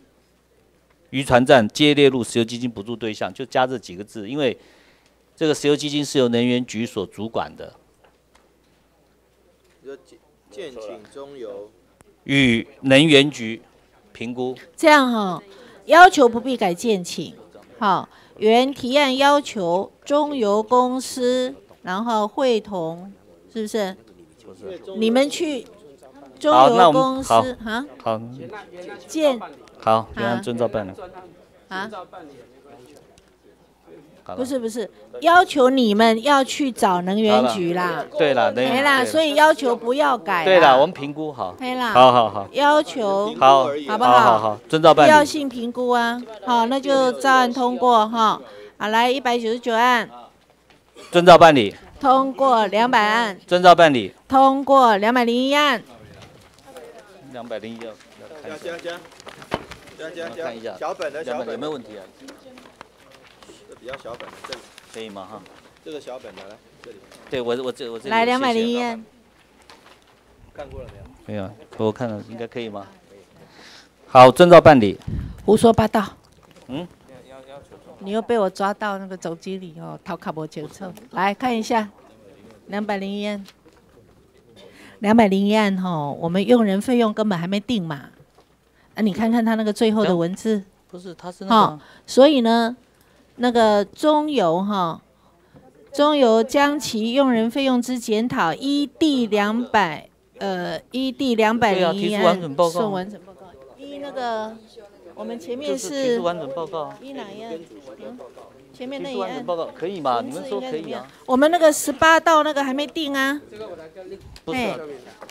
渔船站皆列入石油基金补助对象，就加这几个字，因为这个石油基金是由能源局所主管的。建请中油与能源局评估。这样哈，要求不必改建请。好，原提案要求中油公司，然后会同，是不是？你们去中油公司啊？好，建好，原来遵照办理。啊？不是不是，要求你们要去找能源局啦。对了，没啦，所以要求不要改。对啦，我们评估好。没啦。好好好。要求好，好不好？好好好，遵照办理。必要性评估啊，好，那就照案通过哈。好，来一百九十九案。遵照办理。通过两百案。遵照办理。通过两百零一案。两百零一要加加加加加加。看一下。小本的小本有没有问题啊？比较小本的这里可以吗？哈，这个小本的来这里。对我我这我这来两百零一。看过了没有？没有，我看了，应该可以吗？好，遵照办理。胡说八道。嗯。你又被我抓到那个总经理哦，逃卡博检测。来看一下，两百零一案。两百零一案哈，我们用人费用根本还没定嘛。啊，你看看他那个最后的文字。不是，他是那个。所以呢？那个中油哈，中油将其用人费用之检讨一第两百呃一第两百零一案送完整报告。一那个我们前面是提出完整报告。一哪一案？嗯，前面那一案报告可以吗？你们说可以啊？我们那个十八道那个还没定啊。不是。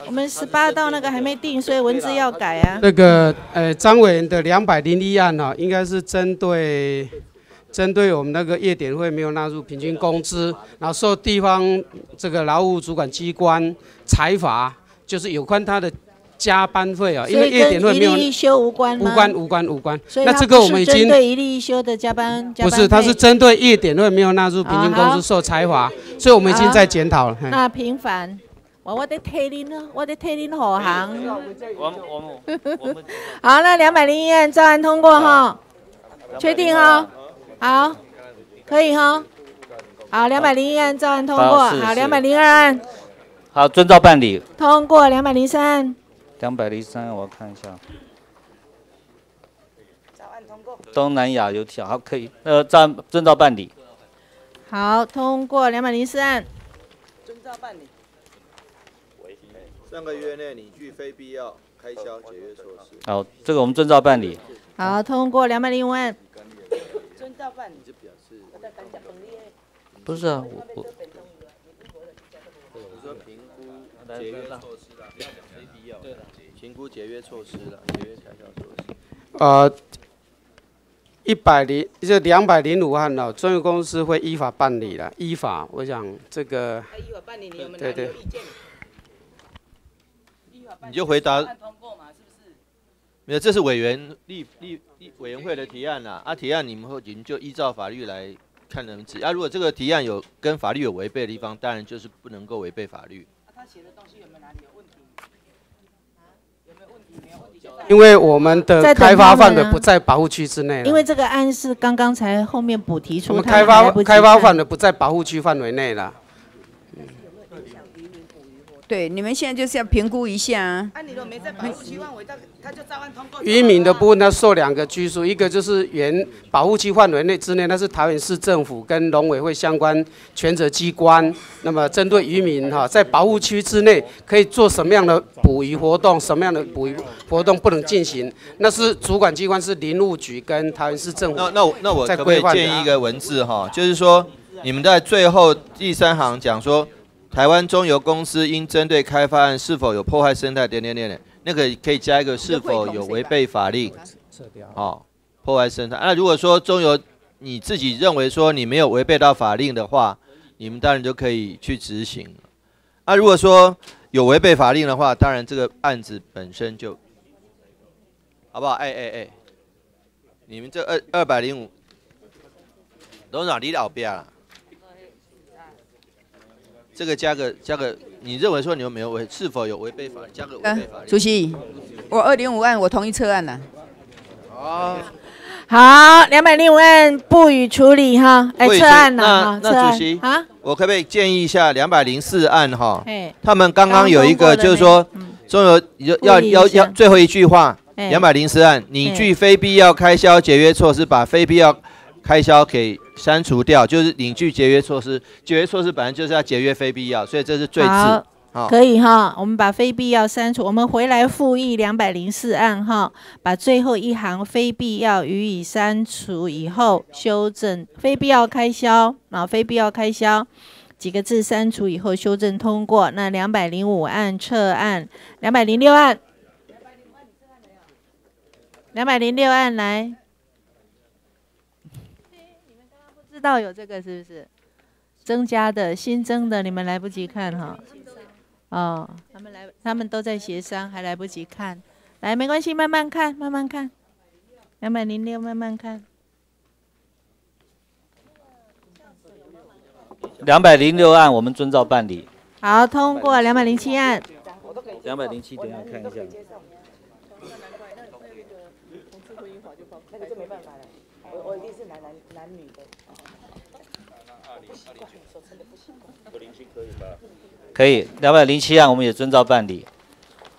我们十八道那个还没定，所以文字要改啊。那个呃张委员的两百零一案呢，应该是针对。针对我们那个夜点会没有纳入平均工资，然后受地方这个劳务主管机关裁罚，就是有关他的加班费啊，因为夜点会没有一例一休无关无关无关无关。所以那这个我们已经对一例一休的加班加班不是，他是针对夜点会没有纳入平均工资受裁罚，所以我们已经在检讨了。那平凡。我我得替您咯，我得替您护航。我我我们 好，那两百零一案照案通过哈，确定哈？好，可以哈。好，两百零一案照案通过。好，两百零二案。好，遵照办理。通过两百零三。两百零三，我看一下。东南亚有条，好，可以。呃，照遵照办理。好，通过两百零四案。遵照办理。上个月内拟具非必要开销节约措施。好，这个我们遵照办理。好，通过两百零五万。不是啊，我我。我说评估节约措施了，非必要。评估节约措施了，节约开销措施。呃，一百零这两百零五万呢，中油公司会依法办理了。依法，我想这个。依法办理，你有没有哪有意见？你就回答。没有，这是委员立立立委员会的提案啦。啊，提案你们会，你们就依照法律来看能治。啊，如果这个提案有跟法律有违背的地方，当然就是不能够违背法律。他写的东西有没有哪里有问题？有没有问题？没有问题。因为我们的开发范围不在保护区之内。因为这个案是刚刚才后面补提出，我们开发开发范围不在保护区范围内了。对，你们现在就是要评估一下啊。啊，你如果没在保护区范围，他他就照案通过。渔民的部分，他受两个拘束，一个就是原保护区范围内之内，那是桃园市政府跟农委会相关权责机关。那么针对渔民哈，在保护区之内可以做什么样的捕鱼活动，什么样的捕鱼活动不能进行，那是主管机关是林务局跟桃园市政府。那那我那我可不可以建议一个文字哈，就是说你们在最后第三行讲说。台湾中油公司应针对开发案是否有破坏生态点点点点，那个可以加一个是否有违背法令，好，破坏生态。那如果说中油你自己认为说你没有违背到法令的话，你们当然就可以去执行。那如果说有违背法令的话，当然这个案子本身就，好不好？哎哎哎，你们这二二百零五，董事长你老边了。这个加个加个，你认为说你有没有违，是否有违背法？加个违背法。主席，我二零五案我同意撤案了。好，好，两百零五案不予处理哈，哎，撤案了那那主席啊，我可不可以建议一下两百零四案哈？他们刚刚有一个就是说，中有要要要最后一句话，两百零四案你具非必要开销节约措施，把非必要开销给。删除掉就是领具节约措施，节约措施本来就是要节约非必要，所以这是最字。好，可以哈，我们把非必要删除，我们回来复议两百零四案哈，把最后一行非必要予以删除以后修正非必要开销啊，非必要开销几个字删除以后修正通过。那两百零五案撤案，两百零六案，两百零六案来。知道有这个是不是增加的新增的？你们来不及看哈。哦，他们来，他们都在协商，还来不及看。来，没关系，慢慢看，慢慢看。两百零六，慢慢看。两百零六案，我们遵照办理。好，通过两百零七案。两百零七，等下看一下。那个就没办法了，我我一定是男男男女的。可以，两百零七案我们也遵照办理。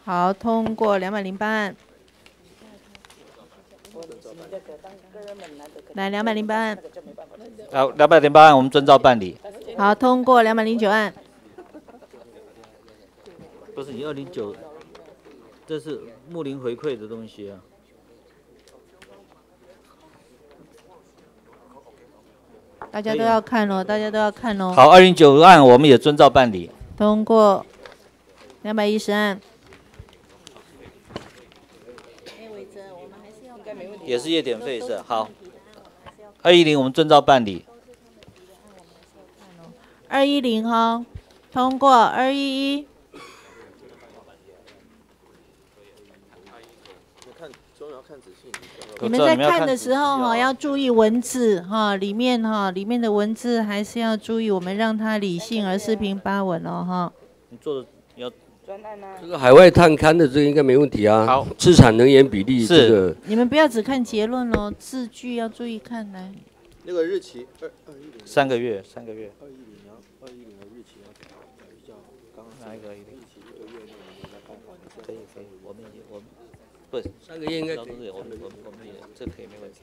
好，通过两百零八案。来，两百零八案。好，两百零八案我们遵照办理。好，通过两百零九案。不是你二零九，这是木林回馈的东西啊。大家都要看喽，大家都要看喽。好，二零九案我们也遵照办理。通过两百一十案。也是夜点费是好。二一零我们遵照办理。二一零哈，通过。二一一。你们在看的时候哈，要注意文字哈，里面哈，里面的文字还是要注意，我们让它理性而四平八稳哦哈。你做的要这个海外探勘的这个应该没问题啊。好，资产能源比例这个。你们不要只看结论哦，字句要注意看来。那个日期二二一零。三个月，三个月。二一零啊，二一零的日期要比较刚哪一个日期？这个月内我们来看看。可以可以，我们已经我们不三个月应该。我们我们我们也这可以没问题。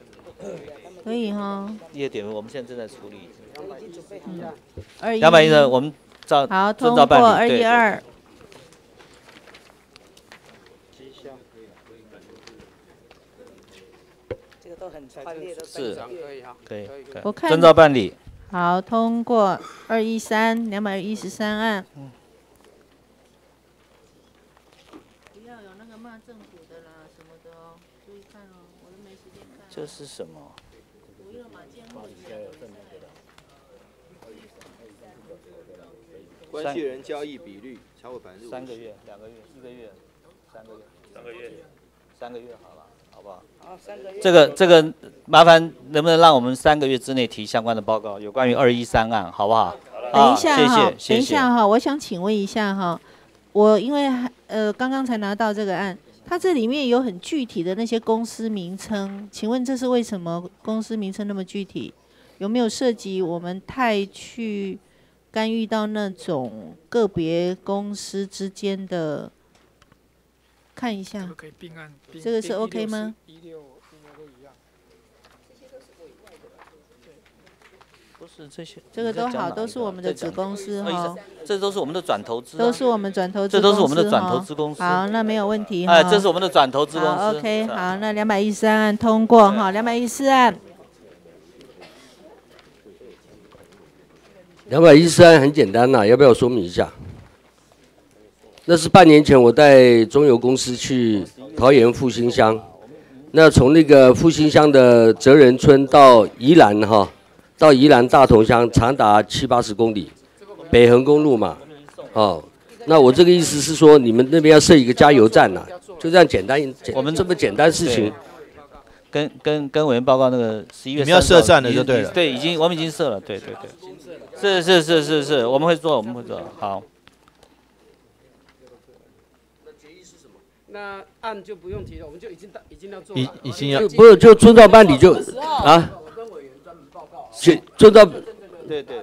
可以哈。业点我们现在正在处理。二一。两百一的我们照好遵照办理。二一二。这个都很专业的，是可以哈。可以。我看。遵照办理。好，通过二一三两百一十三案。不要有那个骂政府的啦什么的哦，注意看哦，我都没时间看。这是什么？关系人交易比率超过百分之三个月、两个月、一个月、三个月、三个月、三个月好了，好不好？好，三个月。这个这个麻烦能不能让我们三个月之内提相关的报告，有关于二一三案，好不好？等一下哈，等一下哈，我想请问一下哈，我因为呃刚刚才拿到这个案，它这里面有很具体的那些公司名称，请问这是为什么公司名称那么具体？有没有涉及我们太去？干预到那种个别公司之间的，看一下，这个是 OK 吗？不是这些，这个都好，都是我们的子公司哈。这都是我们的转投资，都是我们转投资，这都是我们的转投资公司。好，那没有问题。哎，这是我们的转投资公司。OK，好，那两百一十三案通过哈，两百一十四案。两百一十三很简单呐，要不要说明一下？那是半年前我带中油公司去桃园复兴乡，那从那个复兴乡的泽仁村到宜兰哈，到宜兰大同乡长达七八十公里，北横公路嘛，哦，那我这个意思是说，你们那边要设一个加油站呐，就这样简单，我们这么简单事情。跟跟跟委员报告那个十一月，你们要设站的就对了。对，已经我们已经设了，对对对。是是是是是，我们会做，我们会做好。那决议是什么？那案就不用提了，我们就已经到已经要做已已经要不是就遵照办理就啊？去遵照。对对。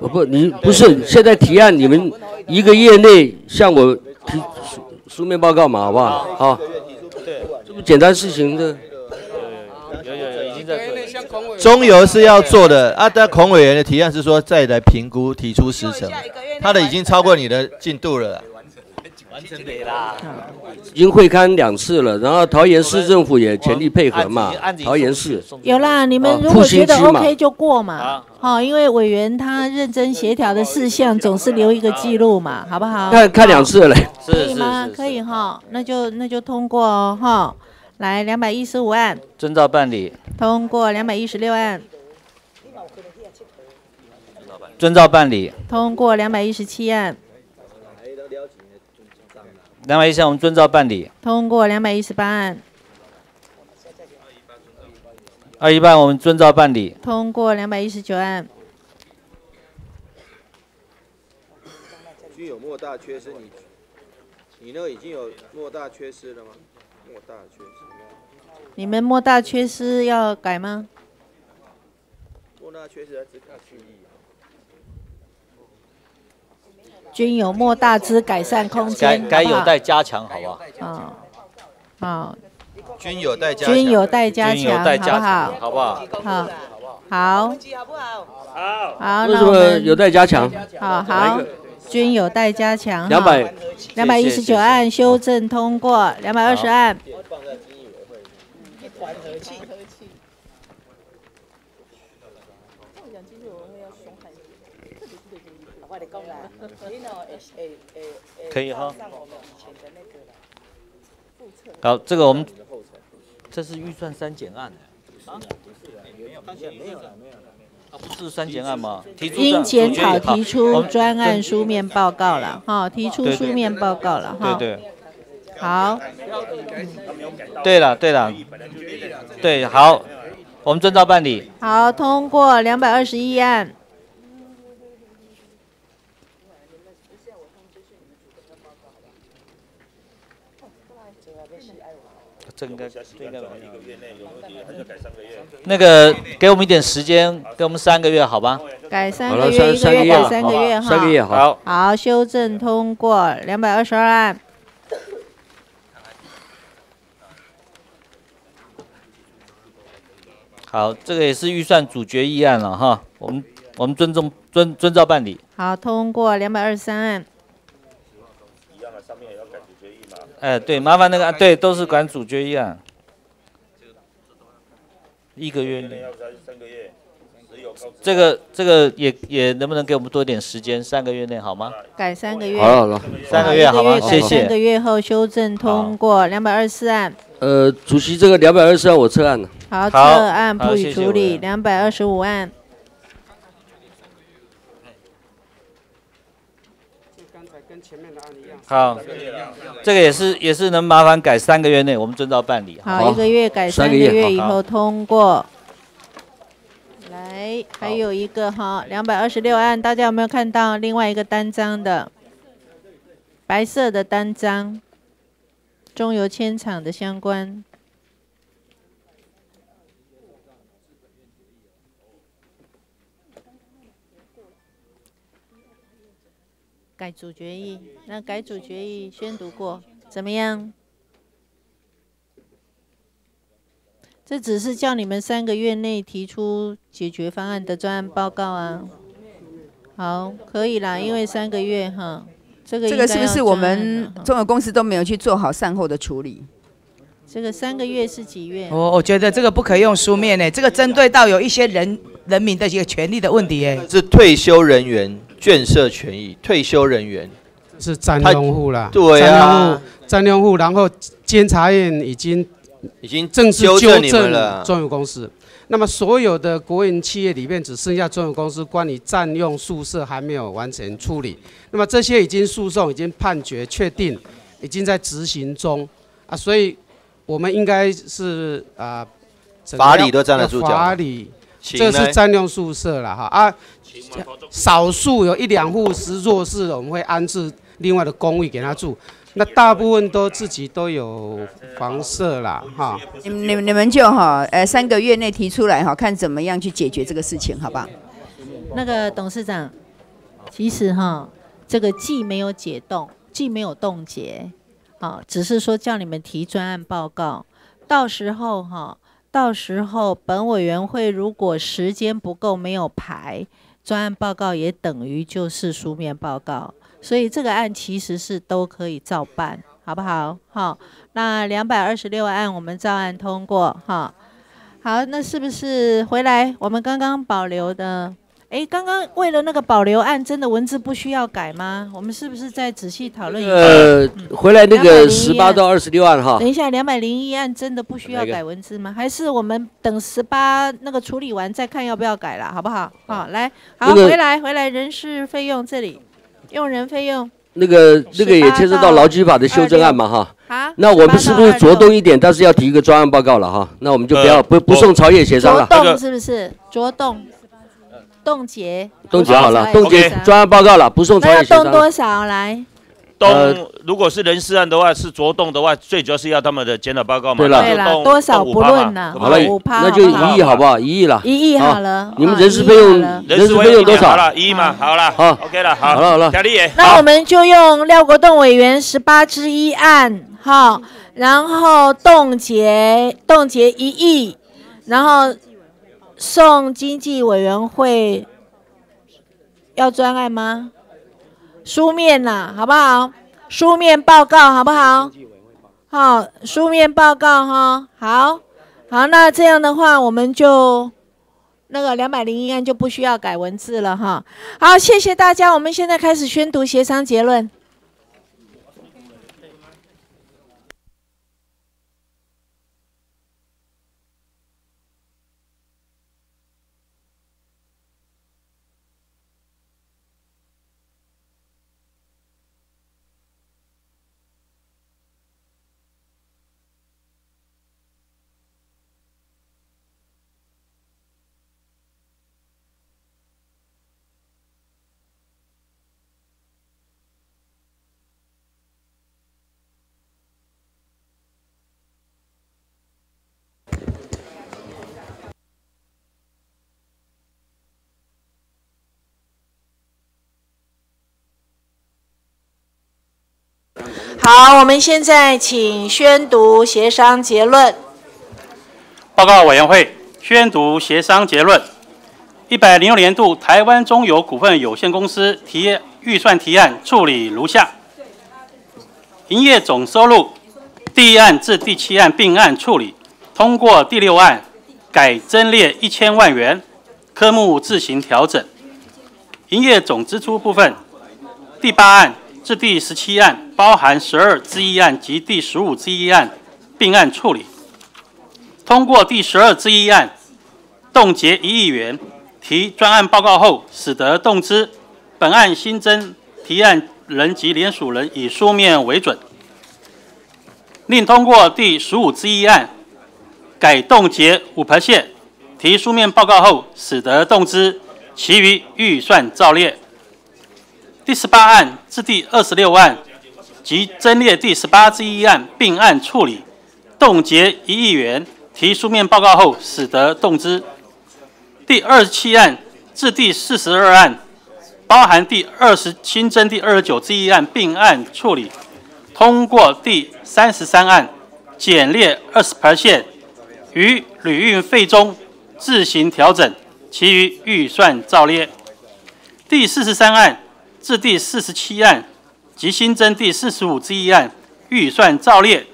我不，你不是现在提案，你们一个月内向我提书书面报告嘛，好不好？好。这么简单事情的，有有有，已经在做。中油是要做的，啊，但孔委员的提案是说再来评估，提出时程，他的已经超过你的进度了。完成没啦？已经会刊两次了，然后桃园市政府也全力配合嘛。桃园市有啦，你们如果觉得 OK 就过嘛。好，因为委员他认真协调的事项总是留一个记录嘛，好不好？看看两次了，可以吗？可以哈，那就那就通过哦哈。来，两百一十五案，遵照办理。通过两百一十六案，遵照办理。通过两百一十七案。两百一十，我们遵照办理。通过两百一十八案。二一半，我们遵照办理。通过两百一十九案。具有莫大缺失，你你那个已经有莫大缺失了吗？莫大缺失。你们莫大缺失要改吗？莫大缺失区域。均有莫大之改善空间，该有待加强，好不好？啊，好。均有待加强，均有待加强，好不好？好不，好。好。好，那我们有待加强。好好，均有待加强。两百两百一十九案修正通过，两百二十案。可以哈。好，这个我们这是预算删减案的。啊不是删减案吗？应检讨提出专案书面报告了，哈，提出书面报告了，哈。对对。好。对了对了，对好，我们遵照办理。好，通过两百二十一案。这应该这应该一个月内有改三个月。那个给我们一点时间，给我们三个月，好吧？改三个月，一个月改三个月哈。三个月好。好，修正通过两百二十二案。好，这个也是预算主决议案了哈，我们我们尊重遵遵照办理。好，通过两百二十三案。哎，对，麻烦那个，对，都是管主角一案。一个月内。这个这个也也能不能给我们多点时间？三个月内好吗？改三个月。好了好了，三个月好吗？谢谢。三个月后修正通过两百二十四案。呃，主席，这个两百二十四案我撤案了。好，撤案不予处理。两百二十五案。好，这个也是也是能麻烦改三个月内，我们遵照办理。好，一个月改三个月以后通过。来，还有一个哈，两百二十六案，大家有没有看到另外一个单张的白色的单张？中油铅厂的相关。改组决议，那改组决议宣读过，怎么样？这只是叫你们三个月内提出解决方案的专案报告啊。好，可以啦，因为三个月哈，这个这个是不是我们中油公司都没有去做好善后的处理？这个三个月是几月？我我觉得这个不可以用书面诶，这个针对到有一些人人民的一个权利的问题诶。是退休人员。眷舍权益，退休人员是占用户啦，对啊，占用户，然后监察院已经已经正式纠正了中油公司。那么所有的国营企业里面，只剩下中油公司关于占用宿舍还没有完全处理。那么这些已经诉讼，已经判决确定，已经在执行中啊。所以我们应该是啊，法理都站得住脚。法理，这是占用宿舍了哈啊。少数有一两户是弱势的，我们会安置另外的公寓给他住。那大部分都自己都有房舍啦，哈。你你你们就哈，呃，三个月内提出来哈，看怎么样去解决这个事情，好吧？那个董事长，其实哈，这个既没有解冻，既没有冻结，啊，只是说叫你们提专案报告，到时候哈，到时候本委员会如果时间不够，没有排。专案报告也等于就是书面报告，所以这个案其实是都可以照办，好不好？好，那两百二十六案我们照案通过，哈。好，那是不是回来我们刚刚保留的？哎，刚刚为了那个保留案，真的文字不需要改吗？我们是不是再仔细讨论一下？呃，回来那个十八到二十六案哈。等一下，两百零一案真的不需要改文字吗？还是我们等十八那个处理完再看要不要改了，好不好？好，来，好，回来，回来，人事费用这里，用人费用。那个那个也牵涉到劳基法的修正案嘛哈。好。那我们是不是着动一点？但是要提一个专案报告了哈。那我们就不要不不送朝野协商了。着动是不是？着动。冻结，冻结好了，冻结专案报告了，不送专业协商。冻多少来？冻，如果是人事案的话，是着冻的话，最主要是要他们的检讨报告嘛。对了，多少不论了，好了，那就一亿好不好？一亿了，一亿好了。你们人事费用，人事费用多少？好了，一亿嘛，好了，好，OK 了，好，好了，好了。贾丽也，那我们就用廖国栋委员十八之一案，哈，然后冻结，冻结一亿，然后送经济委员会。要专案吗？书面呐，好不好？书面报告好不好？好，书面报告哈，好，好，那这样的话，我们就那个两百零一案就不需要改文字了哈。好，谢谢大家，我们现在开始宣读协商结论。好，我们现在请宣读协商结论。报告委员会宣读协商结论：一百零六年度台湾中油股份有限公司提预算提案处理如下：营业总收入第一案至第七案并案处理，通过第六案改增列一千万元，科目自行调整。营业总支出部分，第八案至第十七案包含十二之一案及第十五之一案并案处理，通过第十二之一案冻结一亿元，提专案报告后，使得动资本案新增提案人及联署人以书面为准，另通过第十五之一案改冻结五排线提书面报告后，使得动资。其余预算照列。第十八案至第二十六案及增列第十八之一案并案处理，冻结一亿元，提书面报告后，使得动之。第二十七案至第四十二案，包含第二十新增第二十九之一案并案处理，通过第三十三案减列二十 percent，于旅运费中自行调整。其余预算照列。第四十三案至第四十七案及新增第四十五之一案预算照列。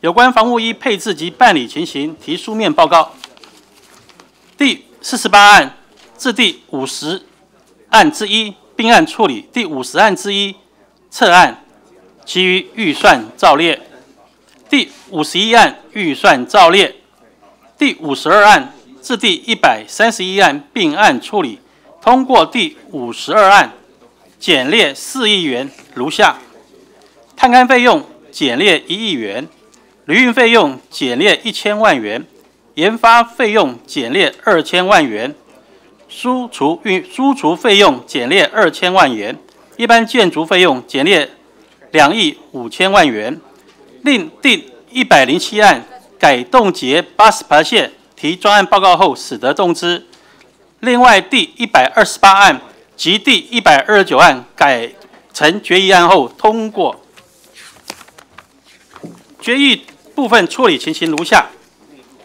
有关房屋一配置及办理情形，提书面报告。第四十八案至第五十案之一并案处理，第五十案之一撤案，其余预算照列。第五十一案预算照列。第五十二案。至第一百三十一案并案处理，通过第五十二案减列四亿元如下：探勘费用减列一亿元，旅运费用减列一千万元，研发费用减列二千万元，输出运输出费用减列二千万元，一般建筑费用减列两亿五千万元。另第一百零七案改冻结八十八线。提专案报告后，使得动资。另外，第一百二十八案及第一百二十九案改成决议案后通过。决议部分处理情形如下：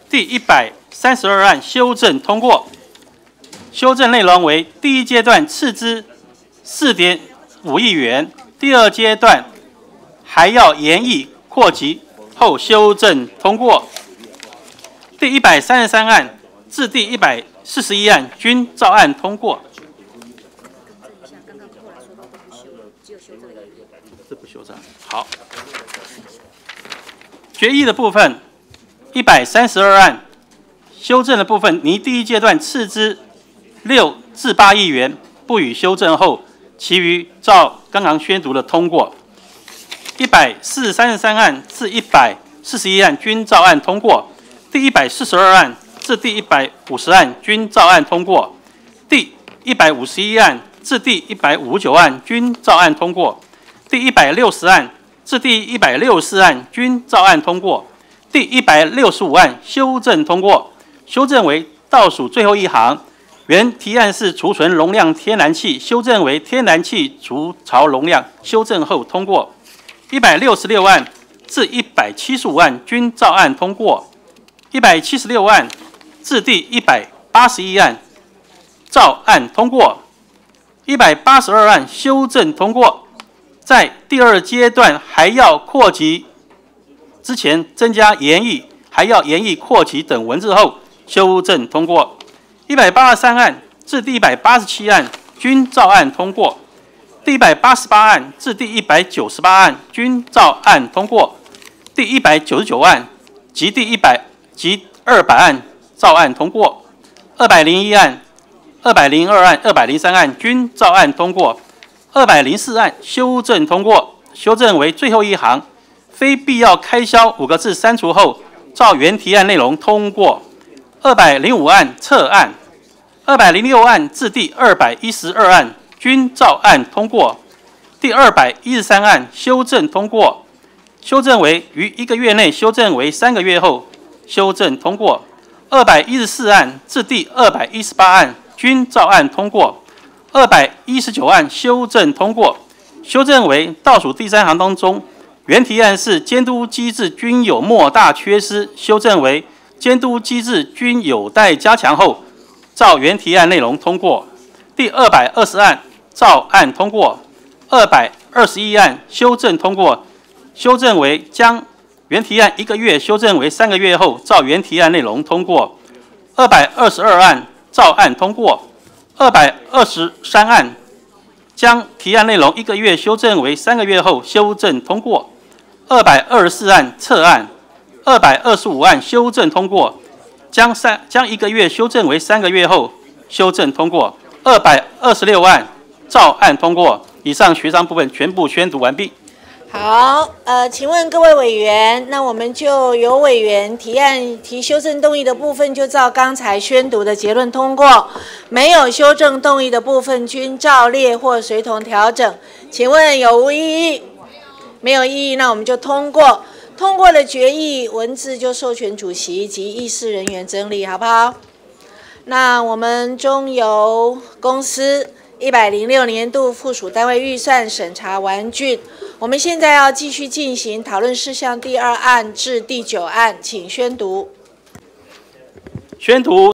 第一百三十二案修正通过，修正内容为第一阶段斥资四点五亿元，第二阶段还要延议扩及后修正通过。第一百三十三案至第一百四十一案均照案通过。这不修正。好。决议的部分，一百三十二案修正的部分，拟第一阶段斥资六至八亿元不予修正后，其余照刚刚宣读的通过。一百四十三十三案至一百四十一案均照案通过。第一百四十二案至第一百五十案均照案通过，第一百五十一案至第一百五十九案均照案通过，第一百六十案至第一百六十四案均照案通过，第一百六十五案修正通过，修正为倒数最后一行，原提案是储存容量天然气，修正为天然气除槽容量，修正后通过，一百六十六案至一百七十五案均照案通过。一百七十六案至第一百八十一案照案通过，一百八十二案修正通过，在第二阶段还要扩及之前增加言议，还要言议扩及等文字后修正通过。一百八十三案至第一百八十七案均照案通过，第一百八十八案至第一百九十八案均照案通过，第一百九十九案及第一百。及二百案照案通过，二百零一案、二百零二案、二百零三案均照案通过，二百零四案修正通过，修正为最后一行，非必要开销五个字删除后，照原提案内容通过。二百零五案撤案，二百零六案至第二百一十二案均照案通过，第二百一十三案修正通过，修正为于一个月内修正为三个月后。修正通过，二百一十四案至第二百一十八案均照案通过，二百一十九案修正通过，修正为倒数第三行当中原提案是监督机制均有莫大缺失，修正为监督机制均有待加强后，照原提案内容通过。第二百二十案照案通过。二百二十一案修正通过，修正为将原提案一个月修正为三个月后，照原提案内容通过。二百二十二案照案通过。二百二十三案将提案内容一个月修正为三个月后修正通过。二百二十四案撤案。二百二十五案修正通过，将三将一个月修正为三个月后修正通过。二百二十六案照案通过。以上协商部分全部宣读完毕。好，呃，请问各位委员，那我们就有委员提案提修正动议的部分，就照刚才宣读的结论通过；没有修正动议的部分，均照列或随同调整。请问有无异议？没有异议，那我们就通过。通过的决议文字就授权主席及议事人员整理，好不好？那我们中油公司。一百零六年度附属单位预算审查完竣，我们现在要继续进行讨论事项第二案至第九案，请宣读。宣读。